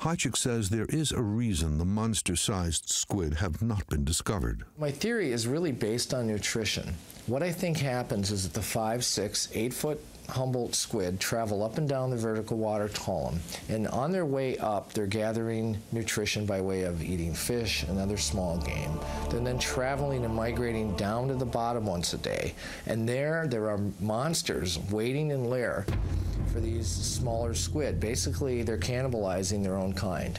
Hajicek says there is a reason the monster sized squid have not been discovered. My theory is really based on nutrition. What I think happens is that the five, six, eight foot Humboldt squid travel up and down the vertical water column, and on their way up, they're gathering nutrition by way of eating fish and other small game. They're then traveling and migrating down to the bottom once a day, and there, there are monsters waiting in lair for these smaller squid. Basically, they're cannibalizing their own kind.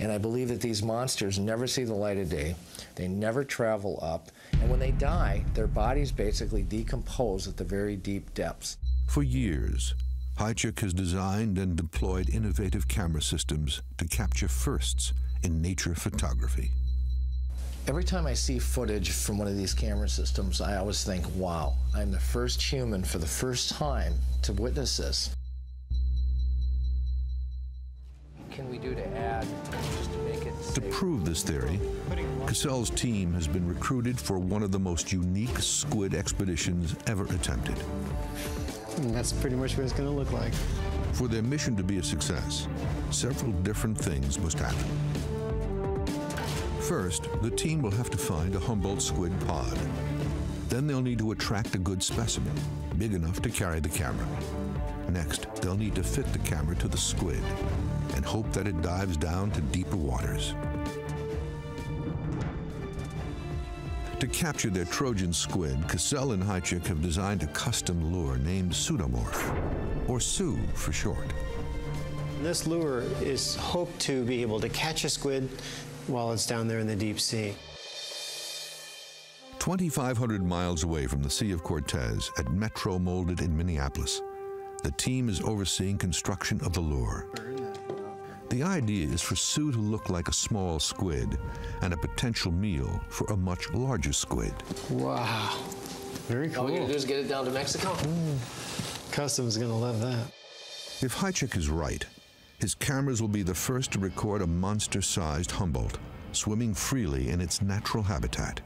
And I believe that these monsters never see the light of day. They never travel up. And when they die, their bodies basically decompose at the very deep depths. For years, Hajicek has designed and deployed innovative camera systems to capture firsts in nature photography. Every time I see footage from one of these camera systems, I always think, wow, I'm the first human for the first time to witness this. Can we do to add just to make it To prove this theory, Cassell's team has been recruited for one of the most unique squid expeditions ever attempted. And that's pretty much what it's going to look like. For their mission to be a success, several different things must happen. First, the team will have to find a Humboldt squid pod. Then they'll need to attract a good specimen, big enough to carry the camera. Next, they'll need to fit the camera to the squid and hope that it dives down to deeper waters. To capture their Trojan squid, Cassell and Hajicek have designed a custom lure named Pseudomorph, or Sue for short. This lure is hoped to be able to catch a squid while it's down there in the deep sea. 2,500 miles away from the Sea of Cortez at Metro Molded in Minneapolis, the team is overseeing construction of the lure. The idea is for Sue to look like a small squid and a potential meal for a much larger squid. Wow. Very cool. All we gotta do is get it down to Mexico. Mm. Customs gonna love that. If Hajicek is right, his cameras will be the first to record a monster-sized Humboldt swimming freely in its natural habitat.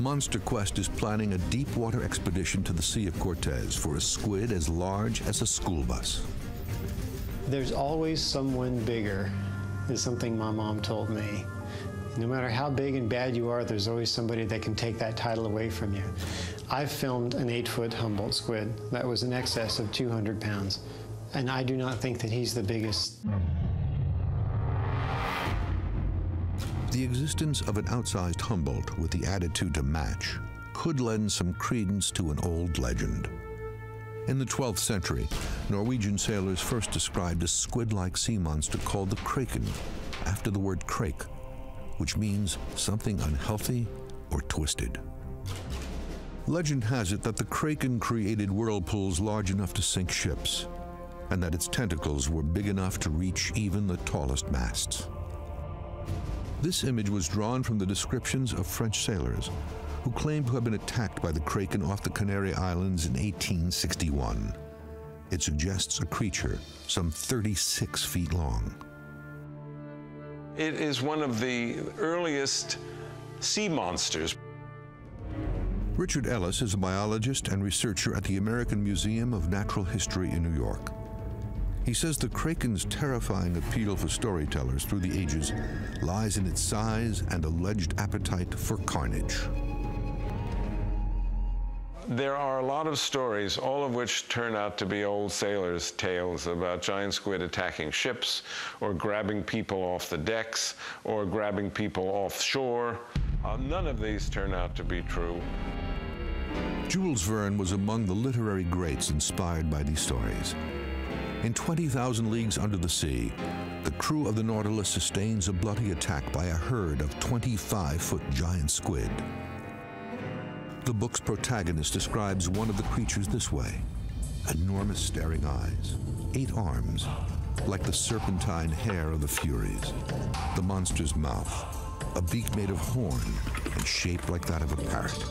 Monster Quest is planning a deep water expedition to the Sea of Cortez for a squid as large as a school bus. There's always someone bigger, is something my mom told me. No matter how big and bad you are, there's always somebody that can take that title away from you. I've filmed an eight foot Humboldt squid that was in excess of 200 pounds, and I do not think that he's the biggest. The existence of an outsized Humboldt with the attitude to match could lend some credence to an old legend. In the 12th century, Norwegian sailors first described a squid-like sea monster called the kraken, after the word krake, which means something unhealthy or twisted. Legend has it that the kraken created whirlpools large enough to sink ships, and that its tentacles were big enough to reach even the tallest masts. This image was drawn from the descriptions of French sailors who claimed to have been attacked by the kraken off the Canary Islands in 1861. It suggests a creature some 36 feet long. It is one of the earliest sea monsters. Richard Ellis is a biologist and researcher at the American Museum of Natural History in New York. He says the kraken's terrifying appeal for storytellers through the ages lies in its size and alleged appetite for carnage. There are a lot of stories, all of which turn out to be old sailors' tales about giant squid attacking ships, or grabbing people off the decks, or grabbing people offshore. Uh, none of these turn out to be true. Jules Verne was among the literary greats inspired by these stories. In 20,000 Leagues Under the Sea, the crew of the Nautilus sustains a bloody attack by a herd of 25 foot giant squid. The book's protagonist describes one of the creatures this way enormous staring eyes, eight arms, like the serpentine hair of the Furies, the monster's mouth, a beak made of horn and shaped like that of a parrot.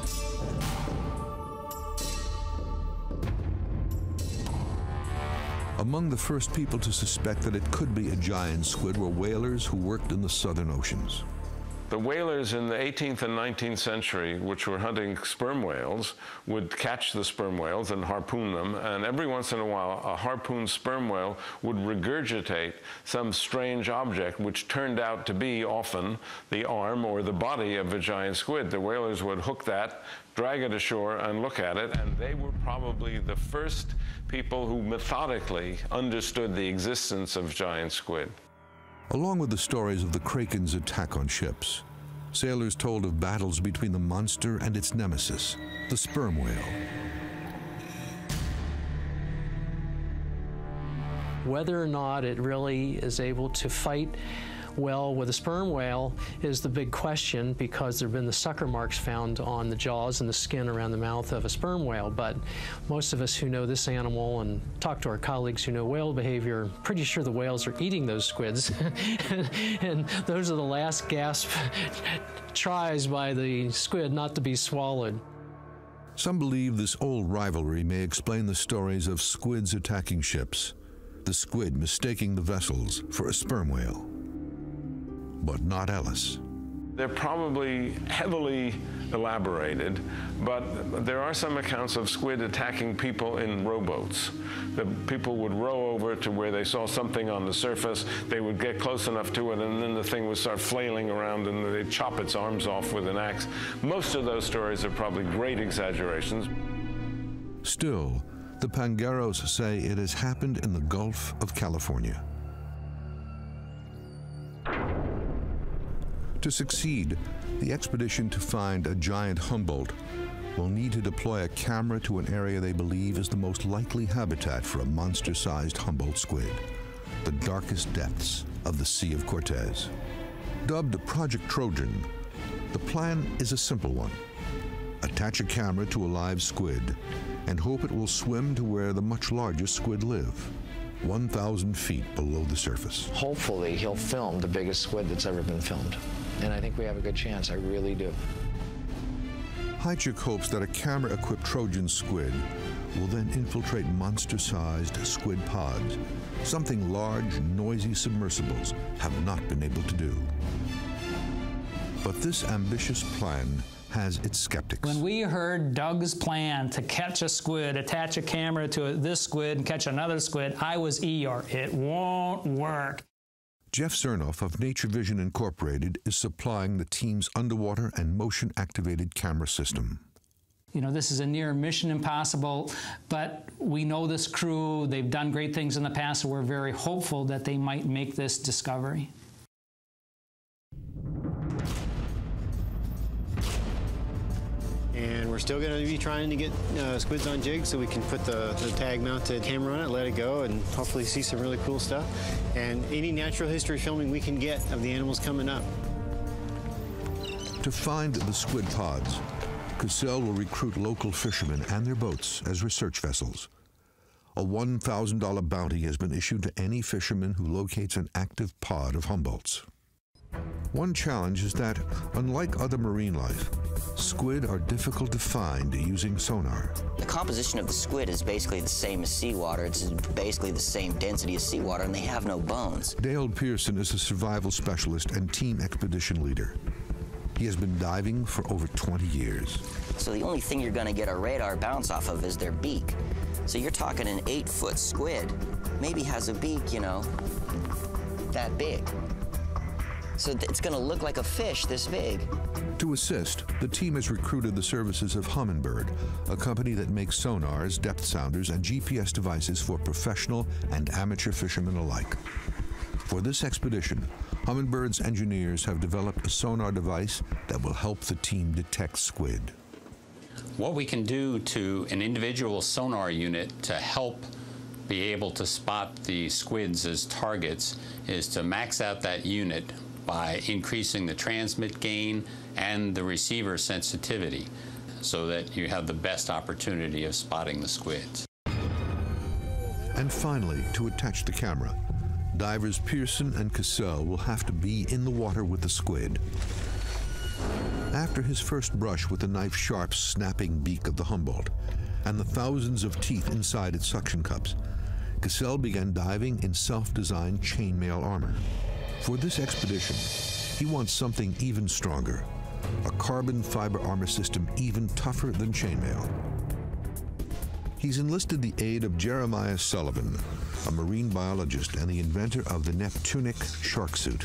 Among the first people to suspect that it could be a giant squid were whalers who worked in the southern oceans. The whalers in the 18th and 19th century, which were hunting sperm whales, would catch the sperm whales and harpoon them, and every once in a while, a harpooned sperm whale would regurgitate some strange object, which turned out to be often the arm or the body of a giant squid. The whalers would hook that, drag it ashore, and look at it, and they were probably the first people who methodically understood the existence of giant squid. Along with the stories of the Kraken's attack on ships, sailors told of battles between the monster and its nemesis, the sperm whale. Whether or not it really is able to fight well with a sperm whale is the big question because there have been the sucker marks found on the jaws and the skin around the mouth of a sperm whale. But most of us who know this animal and talk to our colleagues who know whale behavior pretty sure the whales are eating those squids. and those are the last gasp tries by the squid not to be swallowed. Some believe this old rivalry may explain the stories of squids attacking ships, the squid mistaking the vessels for a sperm whale but not Ellis. They're probably heavily elaborated, but there are some accounts of squid attacking people in rowboats. The people would row over to where they saw something on the surface, they would get close enough to it, and then the thing would start flailing around and they'd chop its arms off with an axe. Most of those stories are probably great exaggerations. Still, the Pangaros say it has happened in the Gulf of California. To succeed, the expedition to find a giant Humboldt will need to deploy a camera to an area they believe is the most likely habitat for a monster-sized Humboldt squid, the darkest depths of the Sea of Cortez. Dubbed Project Trojan, the plan is a simple one. Attach a camera to a live squid and hope it will swim to where the much larger squid live, 1,000 feet below the surface. Hopefully, he'll film the biggest squid that's ever been filmed. And I think we have a good chance. I really do. Hajicek hopes that a camera equipped Trojan squid will then infiltrate monster sized squid pods, something large, noisy submersibles have not been able to do. But this ambitious plan has its skeptics. When we heard Doug's plan to catch a squid, attach a camera to this squid, and catch another squid, I was Eeyore. It won't work. Jeff Zernov of Nature Vision Incorporated is supplying the team's underwater and motion activated camera system. You know, this is a near mission impossible, but we know this crew. They've done great things in the past, so we're very hopeful that they might make this discovery. And we're still going to be trying to get uh, squids on jig so we can put the, the tag mounted camera on it, let it go, and hopefully see some really cool stuff. And any natural history filming we can get of the animals coming up. To find the squid pods, Cassell will recruit local fishermen and their boats as research vessels. A $1,000 bounty has been issued to any fisherman who locates an active pod of Humboldts. One challenge is that, unlike other marine life, squid are difficult to find using sonar. The composition of the squid is basically the same as seawater. It's basically the same density as seawater, and they have no bones. Dale Pearson is a survival specialist and team expedition leader. He has been diving for over 20 years. So the only thing you're going to get a radar bounce off of is their beak. So you're talking an eight foot squid, maybe has a beak, you know, that big. So it's going to look like a fish this big. To assist, the team has recruited the services of Humminbird, a company that makes sonars, depth sounders, and GPS devices for professional and amateur fishermen alike. For this expedition, Humminbird's engineers have developed a sonar device that will help the team detect squid. What we can do to an individual sonar unit to help be able to spot the squids as targets is to max out that unit by increasing the transmit gain and the receiver sensitivity so that you have the best opportunity of spotting the squids. And finally, to attach the camera, divers Pearson and Cassell will have to be in the water with the squid. After his first brush with the knife-sharp snapping beak of the Humboldt and the thousands of teeth inside its suction cups, Cassell began diving in self-designed chainmail armor. For this expedition, he wants something even stronger, a carbon fiber armor system even tougher than chainmail. He's enlisted the aid of Jeremiah Sullivan, a marine biologist and the inventor of the Neptunic shark suit.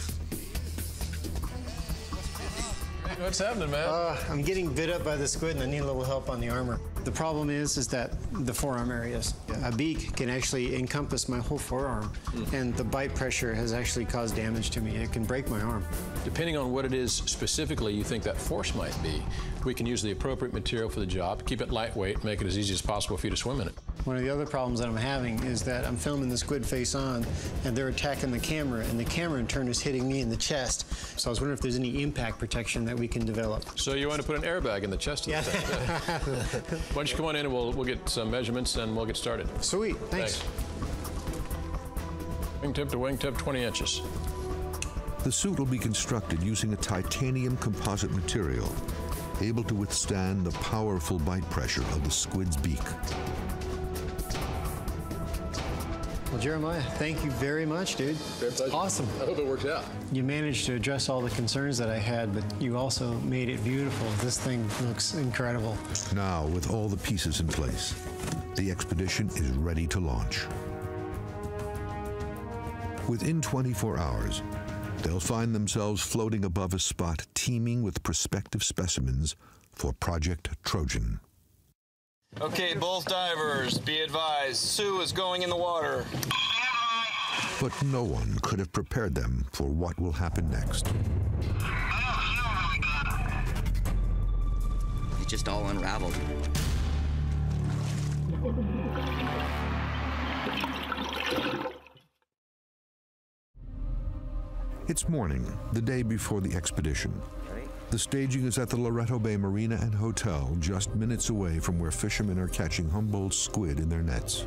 What's happening, man? Uh, I'm getting bit up by the squid and I need a little help on the armor. The problem is, is that the forearm areas. A beak can actually encompass my whole forearm, mm. and the bite pressure has actually caused damage to me. It can break my arm. Depending on what it is specifically you think that force might be, we can use the appropriate material for the job, keep it lightweight, make it as easy as possible for you to swim in it. One of the other problems that I'm having is that I'm filming the squid face on, and they're attacking the camera, and the camera in turn is hitting me in the chest. So I was wondering if there's any impact protection that we can develop. So you want to put an airbag in the chest of yeah. the thing? Why don't you come on in and we'll, we'll get some measurements and we'll get started. Sweet, thanks. thanks. Wingtip to wingtip, 20 inches. The suit will be constructed using a titanium composite material, able to withstand the powerful bite pressure of the squid's beak. Well, Jeremiah, thank you very much, dude. Great pleasure. Awesome. I hope it works out. You managed to address all the concerns that I had, but you also made it beautiful. This thing looks incredible. Now, with all the pieces in place, the expedition is ready to launch. Within 24 hours, they'll find themselves floating above a spot teeming with prospective specimens for Project Trojan. Okay, both divers, be advised, Sue is going in the water. But no one could have prepared them for what will happen next. It just all unraveled. It's morning, the day before the expedition. The staging is at the Loreto Bay Marina and Hotel, just minutes away from where fishermen are catching Humboldt squid in their nets.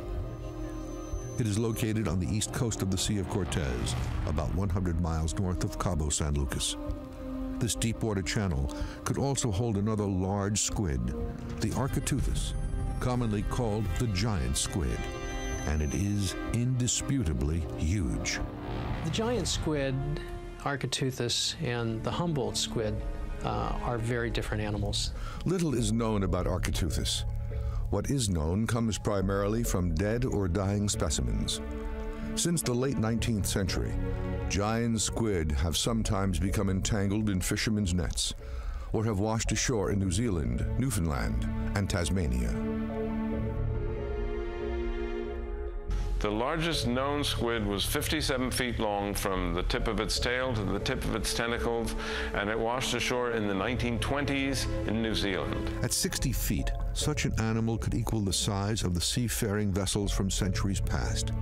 It is located on the east coast of the Sea of Cortez, about 100 miles north of Cabo San Lucas. This deep-water channel could also hold another large squid, the Architeuthis, commonly called the giant squid, and it is indisputably huge. The giant squid, Architeuthis, and the Humboldt squid uh, are very different animals. Little is known about Architeuthis. What is known comes primarily from dead or dying specimens. Since the late 19th century, giant squid have sometimes become entangled in fishermen's nets or have washed ashore in New Zealand, Newfoundland, and Tasmania. The largest known squid was 57 feet long from the tip of its tail to the tip of its tentacles, and it washed ashore in the 1920s in New Zealand. At 60 feet, such an animal could equal the size of the seafaring vessels from centuries past.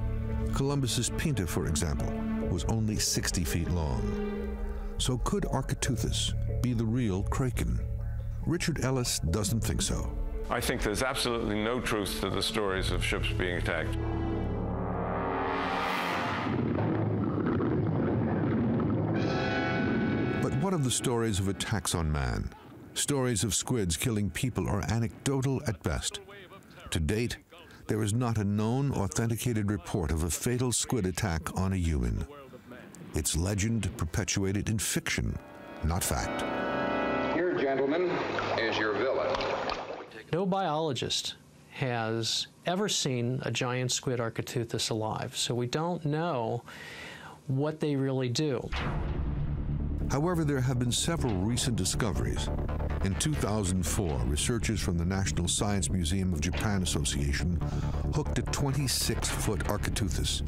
Columbus's Pinta, for example, was only 60 feet long. So could Architeuthis be the real Kraken? Richard Ellis doesn't think so. I think there's absolutely no truth to the stories of ships being attacked. What of the stories of attacks on man? Stories of squids killing people are anecdotal at best. To date, there is not a known authenticated report of a fatal squid attack on a human. It's legend perpetuated in fiction, not fact. Here, gentlemen, is your villain. No biologist has ever seen a giant squid Architeuthis alive, so we don't know what they really do. However, there have been several recent discoveries. In 2004, researchers from the National Science Museum of Japan Association hooked a 26-foot Architeuthis,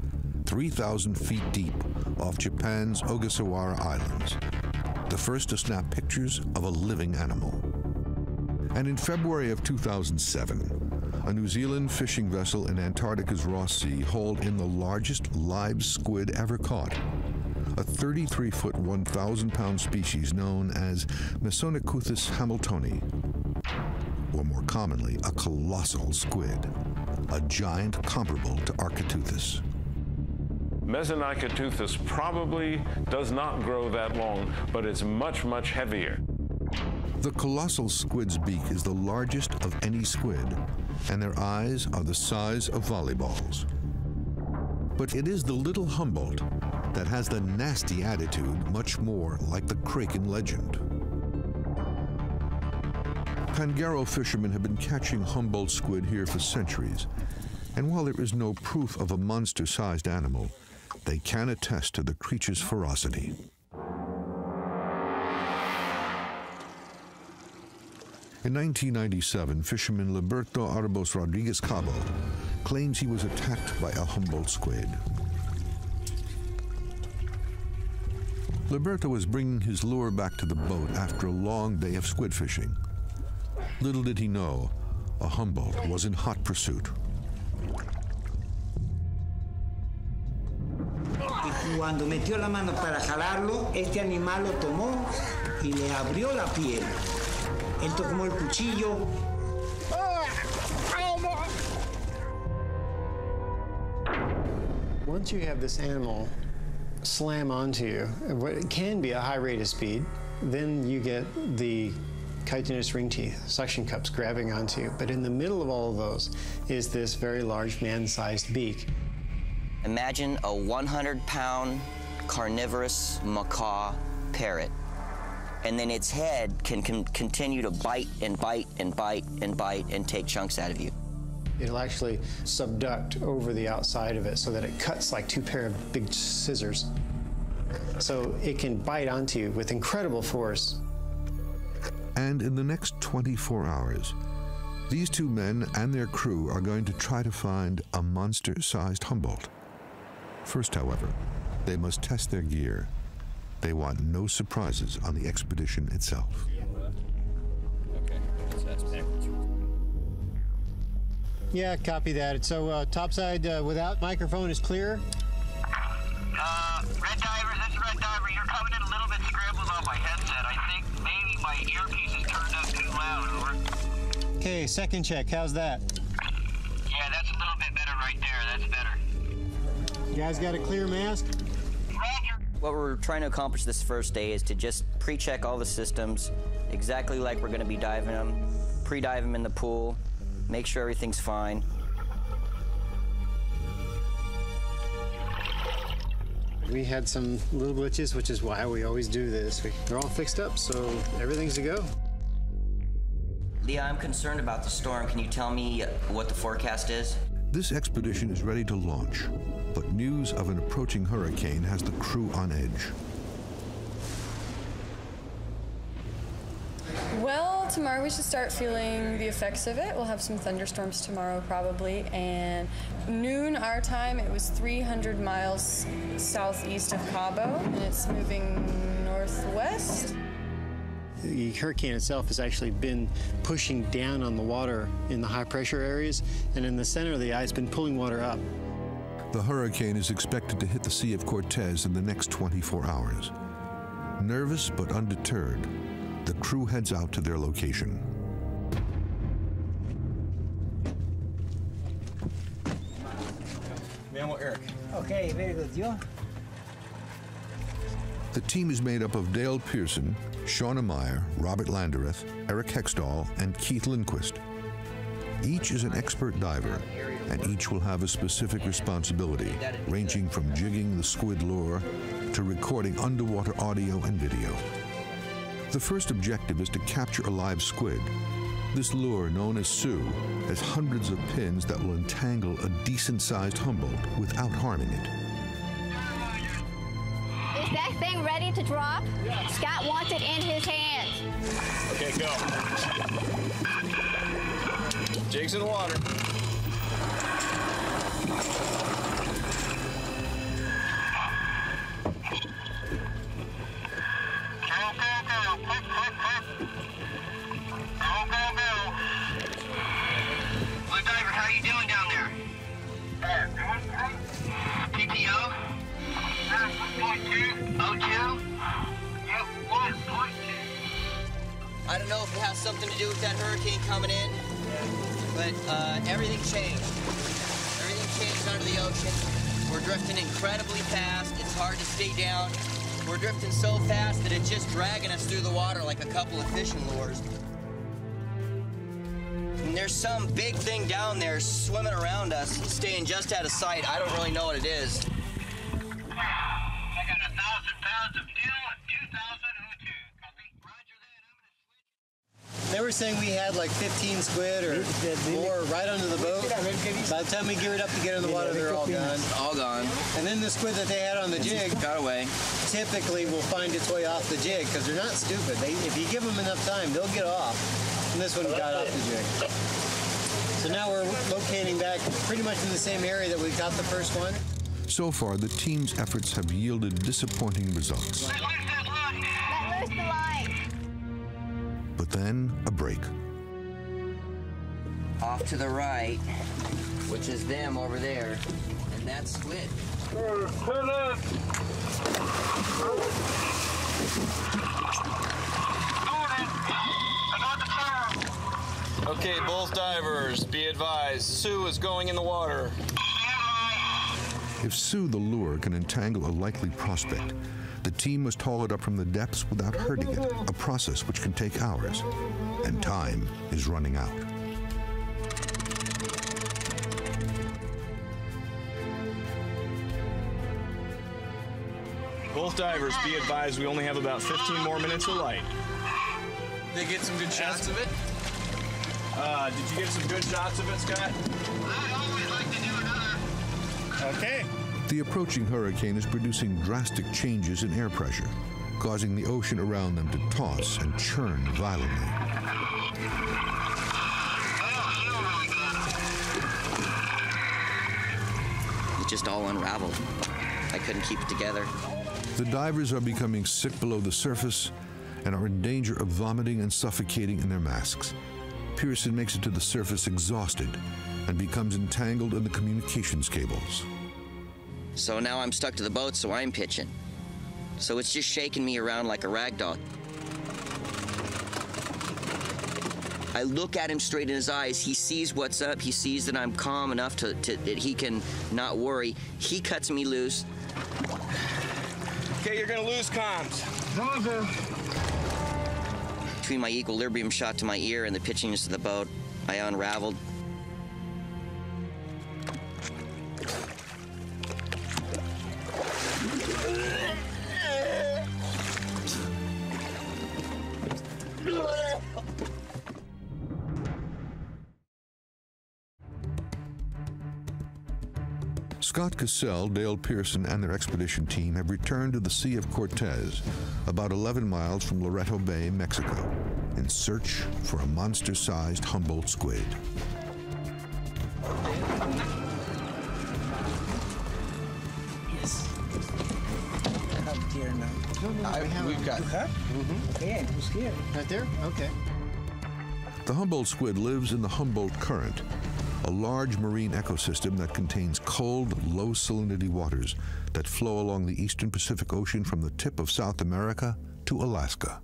3,000 feet deep, off Japan's Ogasawara Islands, the first to snap pictures of a living animal. And in February of 2007, a New Zealand fishing vessel in Antarctica's Ross Sea hauled in the largest live squid ever caught, a 33 foot, 1,000 pound species known as Mesonychoteuthis hamiltoni, or more commonly, a colossal squid, a giant comparable to Architeuthis. Mesonychoteuthis probably does not grow that long, but it's much, much heavier. The colossal squid's beak is the largest of any squid, and their eyes are the size of volleyballs. But it is the little Humboldt that has the nasty attitude much more like the Kraken legend. Pangaro fishermen have been catching Humboldt squid here for centuries, and while there is no proof of a monster-sized animal, they can attest to the creature's ferocity. In 1997, fisherman Liberto Arbos Rodriguez Cabo claims he was attacked by a Humboldt squid. Liberto was bringing his lure back to the boat after a long day of squid fishing. Little did he know, a Humboldt was in hot pursuit. Cuando metió la mano para jalarlo, este animal lo tomó y le abrió la piel. Él tomó el cuchillo. Once you have this animal slam onto you, what it can be a high rate of speed, then you get the chitinous ring teeth, suction cups grabbing onto you. But in the middle of all of those is this very large man-sized beak. Imagine a 100-pound carnivorous macaw parrot, and then its head can, can continue to bite and bite and bite and bite and take chunks out of you. It'll actually subduct over the outside of it so that it cuts like two pair of big scissors. So it can bite onto you with incredible force. And in the next 24 hours, these two men and their crew are going to try to find a monster-sized Humboldt. First, however, they must test their gear. They want no surprises on the expedition itself. Yeah, yeah, copy that. So uh, topside uh, without microphone is clear. Uh, Red Diver, this is Red Diver. You're coming in a little bit scrambled on my headset. I think maybe my earpiece is turned up too loud. Over. Okay, second check. How's that? Yeah, that's a little bit better right there. That's better. You guys got a clear mask? What we're trying to accomplish this first day is to just pre-check all the systems exactly like we're going to be diving them, pre-dive them in the pool, make sure everything's fine. We had some little glitches, which is why we always do this. We, they're all fixed up, so everything's a go. Leah, I'm concerned about the storm. Can you tell me what the forecast is? This expedition is ready to launch, but news of an approaching hurricane has the crew on edge. Well, tomorrow we should start feeling the effects of it. We'll have some thunderstorms tomorrow, probably. And noon our time, it was 300 miles southeast of Cabo, and it's moving northwest. The hurricane itself has actually been pushing down on the water in the high pressure areas, and in the center of the eye, it's been pulling water up. The hurricane is expected to hit the Sea of Cortez in the next 24 hours. Nervous but undeterred, the crew heads out to their location. Me llamo Eric. Okay, very good. You? The team is made up of Dale Pearson, Shauna Meyer, Robert Landereth, Eric Hextall, and Keith Lindquist. Each is an expert diver, and each will have a specific responsibility, ranging from jigging the squid lure to recording underwater audio and video. The first objective is to capture a live squid. This lure, known as Sue, has hundreds of pins that will entangle a decent-sized Humboldt without harming it. Is that thing ready to drop? Scott wants it in his hands. Okay, go. Jig's in the water. I don't know if it has something to do with that hurricane coming in, but uh, everything changed. Everything changed under the ocean. We're drifting incredibly fast. It's hard to stay down. We're drifting so fast that it's just dragging us through the water like a couple of fishing lures. And there's some big thing down there swimming around us, staying just out of sight. I don't really know what it is. I got a thousand pounds of and 2,000 O2. They were saying we had like 15 squid or more right under the boat. By the time we geared up to get in the water, they're all gone. All gone. And then the squid that they had on the jig got away. Typically, will find its way off the jig because they're not stupid. They, if you give them enough time, they'll get off. And this one got off the jig. So now we're locating back pretty much in the same area that we got the first one. So far, the team's efforts have yielded disappointing results. But then, a break. Off to the right, which is them over there, and that's squid. Okay, both divers, be advised, Sue is going in the water. If Sue the lure can entangle a likely prospect, the team must haul it up from the depths without hurting it, a process which can take hours. And time is running out. Both divers, be advised, we only have about 15 more minutes of light. They get some good shots of it. Uh, did you get some good shots of it, Scott? I always like to do another. Okay. The approaching hurricane is producing drastic changes in air pressure, causing the ocean around them to toss and churn violently. It just all unraveled. I couldn't keep it together. The divers are becoming sick below the surface and are in danger of vomiting and suffocating in their masks. Pearson makes it to the surface exhausted and becomes entangled in the communications cables. So now I'm stuck to the boat, so I'm pitching. So it's just shaking me around like a rag doll. I look at him straight in his eyes. He sees what's up. He sees that I'm calm enough to, to that he can not worry. He cuts me loose. Okay, you're gonna lose comms. Between my equilibrium shot to my ear and the pitchiness of the boat, I unraveled. Scott Cassell, Dale Pearson, and their expedition team have returned to the Sea of Cortez, about 11 miles from Loreto Bay, Mexico, in search for a monster sized Humboldt squid. No, no, I- we have we've got- You have? Mm-hmm. Okay, who's here? Right there? Okay. The Humboldt squid lives in the Humboldt Current, a large marine ecosystem that contains cold, low salinity waters that flow along the eastern Pacific Ocean from the tip of South America to Alaska.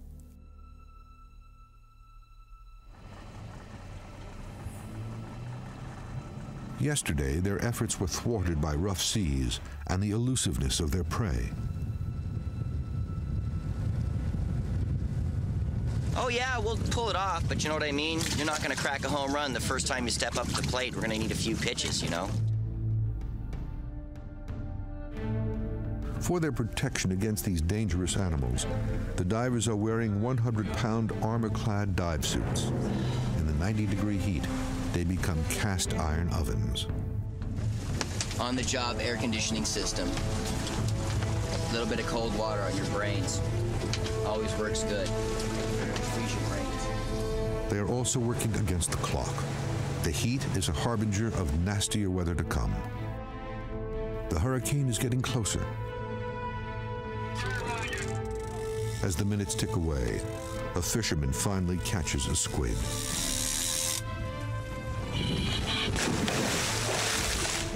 Yesterday, their efforts were thwarted by rough seas and the elusiveness of their prey. Oh yeah, we'll pull it off, but you know what I mean? You're not gonna crack a home run the first time you step up to the plate. We're gonna need a few pitches, you know? For their protection against these dangerous animals, the divers are wearing 100 pound armor clad dive suits. In the 90 degree heat, they become cast iron ovens. On the job air conditioning system. A little bit of cold water on your brains. Always works good. They are also working against the clock. The heat is a harbinger of nastier weather to come. The hurricane is getting closer. As the minutes tick away, a fisherman finally catches a squid.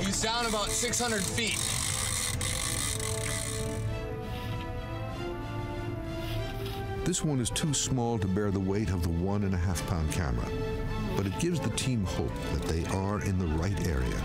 He's down about 600 feet. This one is too small to bear the weight of the one and a half pound camera, but it gives the team hope that they are in the right area.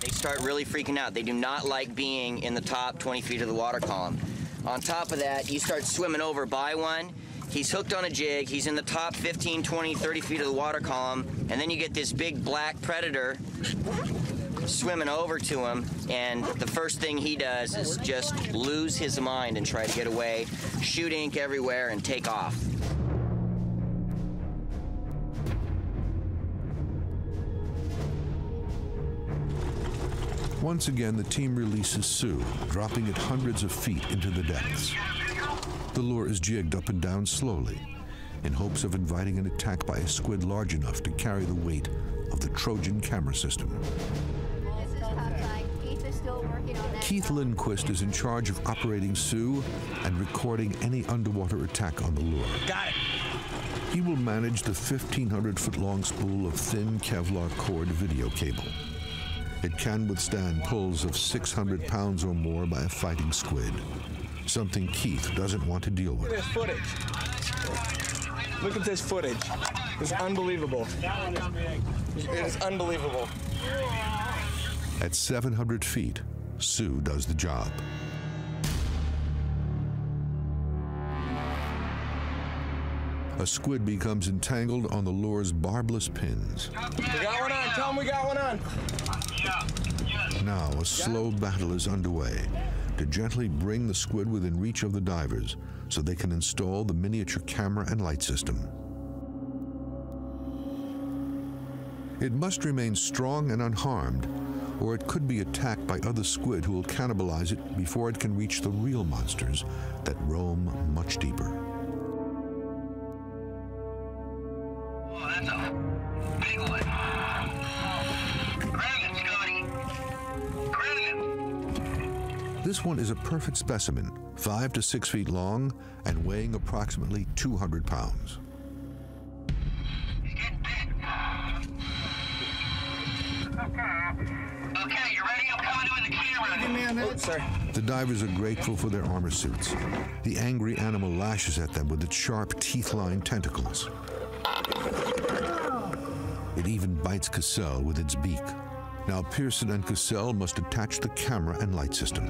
They start really freaking out. They do not like being in the top 20 feet of the water column. On top of that, you start swimming over by one. He's hooked on a jig. He's in the top 15, 20, 30 feet of the water column. And then you get this big black predator swimming over to him. And the first thing he does is just lose his mind and try to get away, shoot ink everywhere, and take off. Once again, the team releases Sue, dropping it hundreds of feet into the depths. The lure is jigged up and down slowly, in hopes of inviting an attack by a squid large enough to carry the weight of the Trojan camera system. Keith Lindquist is in charge of operating Sue and recording any underwater attack on the lure. Got it. He will manage the 1,500 foot long spool of thin Kevlar cord video cable. It can withstand pulls of 600 pounds or more by a fighting squid, something Keith doesn't want to deal with. Look at this footage. Look at this footage. It's unbelievable. It is unbelievable. At 700 feet, Sue does the job. A squid becomes entangled on the lure's barbless pins. We got one on. Tell him we got one on. Now, a slow battle is underway to gently bring the squid within reach of the divers so they can install the miniature camera and light system. It must remain strong and unharmed, or it could be attacked by other squid who will cannibalize it before it can reach the real monsters that roam much deeper. This one is a perfect specimen, five to six feet long and weighing approximately 200 pounds. The divers are grateful for their armor suits. The angry animal lashes at them with its sharp, teeth-lined tentacles. It even bites Cassell with its beak. Now Pearson and Cassell must attach the camera and light system.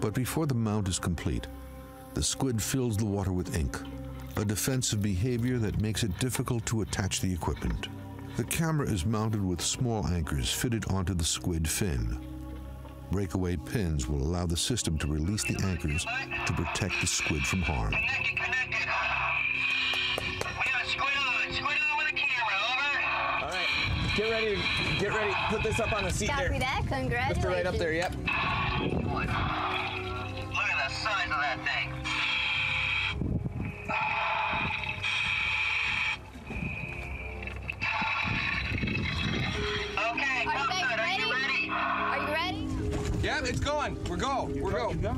But before the mount is complete, the squid fills the water with ink, a defensive behavior that makes it difficult to attach the equipment. The camera is mounted with small anchors fitted onto the squid fin. Breakaway pins will allow the system to release the anchors to protect the squid from harm. Connected, connected. Squid on, squid on camera, All right, get ready. to- Get ready. Put this up on the seat there. Copy that. Congratulations. Lift it right up there. Yep. Look at the size of that thing. Are you ready? Yep, it's going. We're go. We're go. Sir,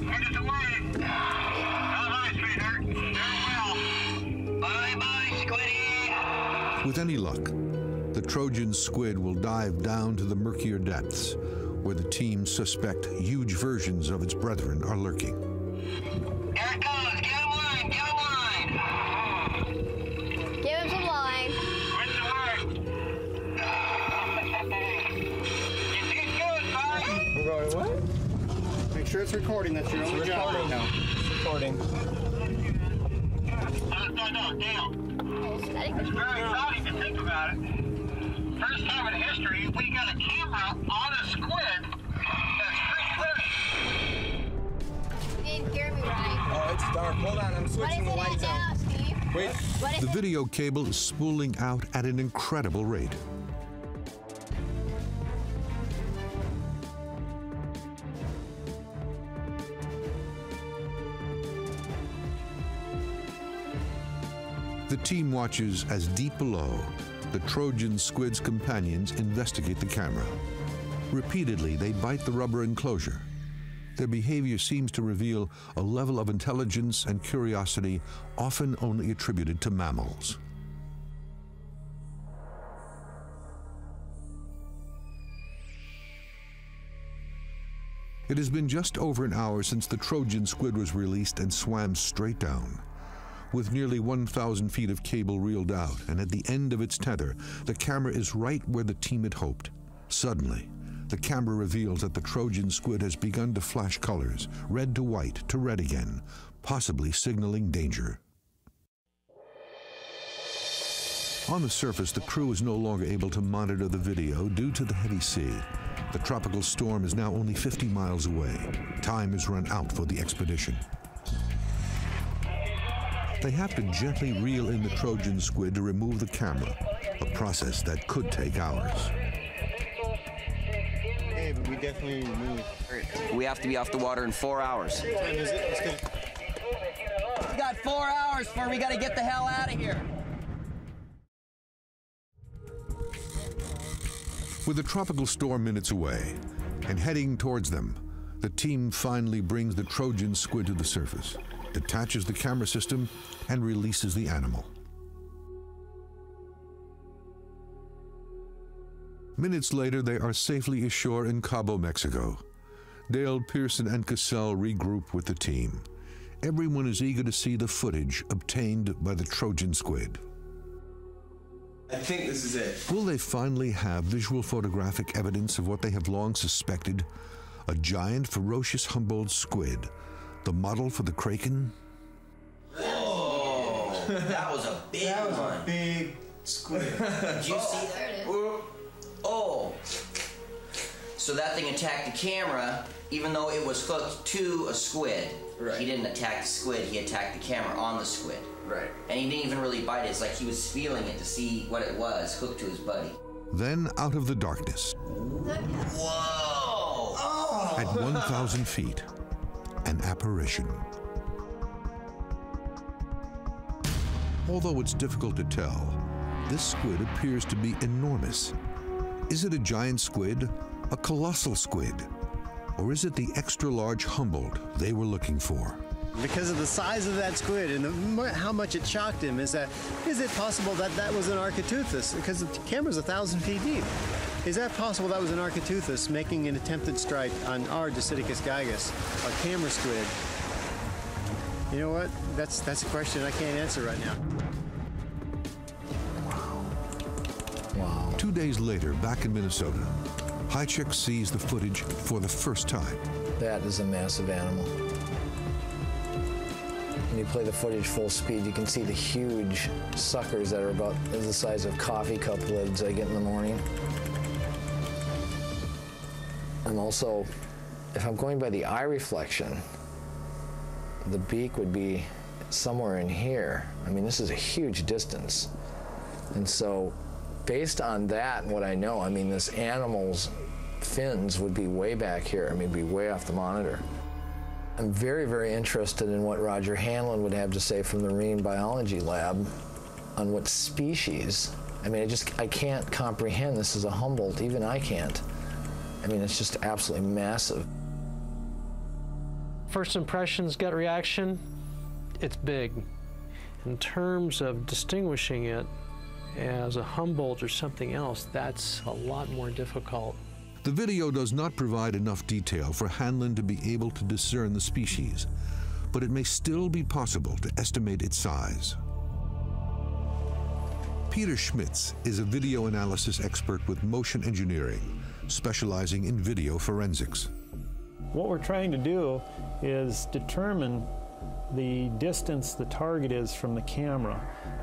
we're just away. Bye-bye, sweetheart. Farewell. Bye-bye, Squiddy. With any luck, the Trojan squid will dive down to the murkier depths, where the team suspect huge versions of its brethren are lurking. Here it comes. Get him line. Get him line. It's recording. That's your It's only job right now. It's recording. No, no, no, Dale. It's very exciting to think about it. First time in history, we got a camera on a squid that's free swimming. You didn't hear me right. Oh, it's dark. Hold on. I'm What is switching the it at lights now. Steve? Wait. What is The it? video cable is spooling out at an incredible rate. Team watches as deep below, the Trojan squid's companions investigate the camera. Repeatedly, they bite the rubber enclosure. Their behavior seems to reveal a level of intelligence and curiosity often only attributed to mammals. It has been just over an hour since the Trojan squid was released and swam straight down. With nearly 1,000 feet of cable reeled out and at the end of its tether, the camera is right where the team had hoped. Suddenly, the camera reveals that the Trojan squid has begun to flash colors, red to white to red again, possibly signaling danger. On the surface, the crew is no longer able to monitor the video due to the heavy sea. The tropical storm is now only 50 miles away. Time has run out for the expedition. They have to gently reel in the Trojan squid to remove the camera, a process that could take hours. Hey, but we definitely moved. We have to be off the water in four hours. What time is it? Let's go. We got four hours before we gotta get the hell out of here. With the tropical storm minutes away and heading towards them, the team finally brings the Trojan squid to the surface, detaches the camera system, and releases the animal. Minutes later, they are safely ashore in Cabo, Mexico. Dale, Pearson, and Cassell regroup with the team. Everyone is eager to see the footage obtained by the Trojan squid. I think this is it. Will they finally have visual photographic evidence of what they have long suspected? A giant, ferocious Humboldt squid, the model for the kraken? Whoa! that was a big That was one. a big squid. Did you see that? Oh. oh. So that thing attacked the camera, even though it was hooked to a squid. Right. He didn't attack the squid, he attacked the camera on the squid. Right. And he didn't even really bite it. It's like he was feeling it to see what it was, hooked to his buddy. Then, out of the darkness, Whoa! Oh. at 1,000 feet, an apparition. Although it's difficult to tell, this squid appears to be enormous. Is it a giant squid, a colossal squid, or is it the extra large Humboldt they were looking for? Because of the size of that squid and the, how much it shocked him, is that is it possible that that was an Architeuthis? Because the camera's a thousand feet deep. Is that possible that was an Architeuthis making an attempted strike on our Dosidicus gigas, a camera squid? You know what? That's that's a question I can't answer right now. Wow. Two days later, back in Minnesota, Hajicek sees the footage for the first time. That is a massive animal. When you play the footage full speed, you can see the huge suckers that are about the size of coffee cup lids I get in the morning. And also, if I'm going by the eye reflection, the beak would be somewhere in here. I mean, this is a huge distance. And so, based on that and what I know, I mean, this animal's fins would be way back here. I mean, be way off the monitor. I'm very, very interested in what Roger Hanlon would have to say from the Marine Biology Lab on what species. I mean, I just, I can't comprehend this as a Humboldt. Even I can't. I mean, it's just absolutely massive. First impressions, gut reaction, it's big. In terms of distinguishing it as a Humboldt or something else, that's a lot more difficult. The video does not provide enough detail for Hanlon to be able to discern the species, but it may still be possible to estimate its size. Peter Schmitz is a video analysis expert with motion engineering, specializing in video forensics. What we're trying to do is determine the distance the target is from the camera.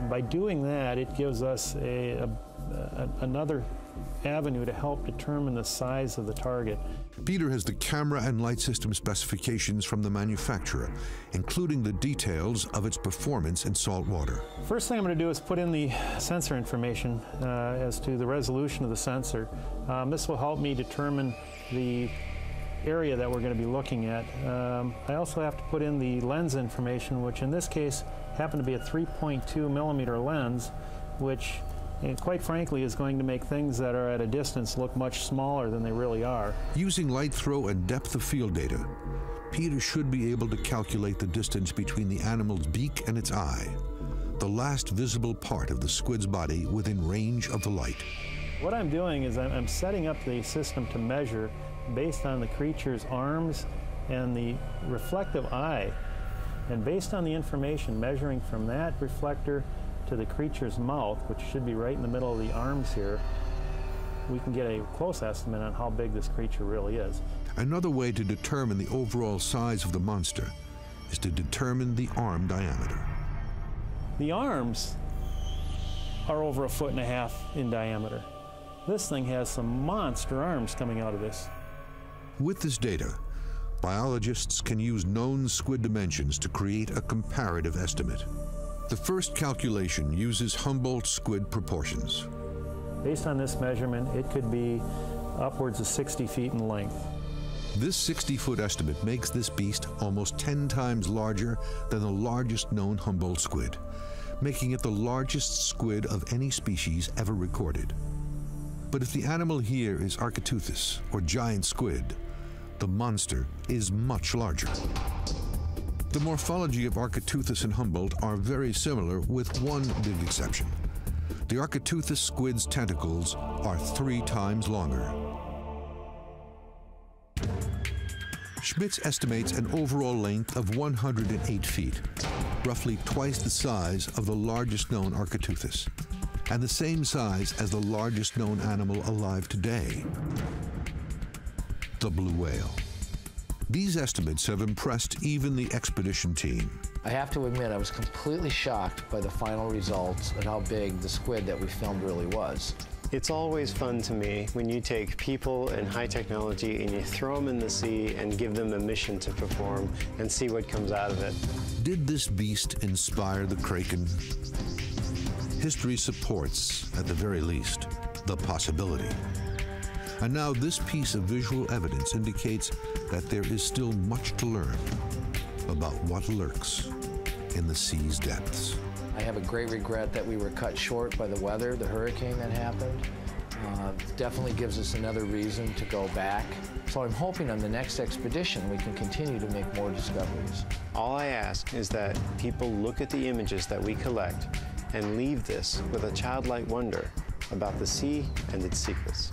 By doing that, it gives us a, a, a, another avenue to help determine the size of the target. Peter has the camera and light system specifications from the manufacturer, including the details of its performance in salt water. First thing I'm going to do is put in the sensor information uh, as to the resolution of the sensor. Um, this will help me determine the area that we're going to be looking at. Um, I also have to put in the lens information, which in this case happened to be a 3.2 millimeter lens, which and quite frankly is going to make things that are at a distance look much smaller than they really are. Using light throw and depth of field data, Peter should be able to calculate the distance between the animal's beak and its eye, the last visible part of the squid's body within range of the light. What I'm doing is I'm setting up the system to measure based on the creature's arms and the reflective eye. And based on the information measuring from that reflector to the creature's mouth, which should be right in the middle of the arms here, we can get a close estimate on how big this creature really is. Another way to determine the overall size of the monster is to determine the arm diameter. The arms are over a foot and a half in diameter. This thing has some monster arms coming out of this. With this data, biologists can use known squid dimensions to create a comparative estimate. The first calculation uses Humboldt squid proportions. Based on this measurement, it could be upwards of 60 feet in length. This 60 foot estimate makes this beast almost 10 times larger than the largest known Humboldt squid, making it the largest squid of any species ever recorded. But if the animal here is Architeuthis, or giant squid, the monster is much larger. The morphology of Architeuthis and Humboldt are very similar, with one big exception. The Architeuthis squid's tentacles are three times longer. Schmitz estimates an overall length of 108 feet, roughly twice the size of the largest known Architeuthis, and the same size as the largest known animal alive today, the blue whale. These estimates have impressed even the expedition team. I have to admit, I was completely shocked by the final results and how big the squid that we filmed really was. It's always fun to me when you take people and high technology and you throw them in the sea and give them a mission to perform and see what comes out of it. Did this beast inspire the Kraken? History supports, at the very least, the possibility. And now this piece of visual evidence indicates that there is still much to learn about what lurks in the sea's depths. I have a great regret that we were cut short by the weather, the hurricane that happened. Uh, definitely gives us another reason to go back. So I'm hoping on the next expedition we can continue to make more discoveries. All I ask is that people look at the images that we collect and leave this with a childlike wonder about the sea and its secrets.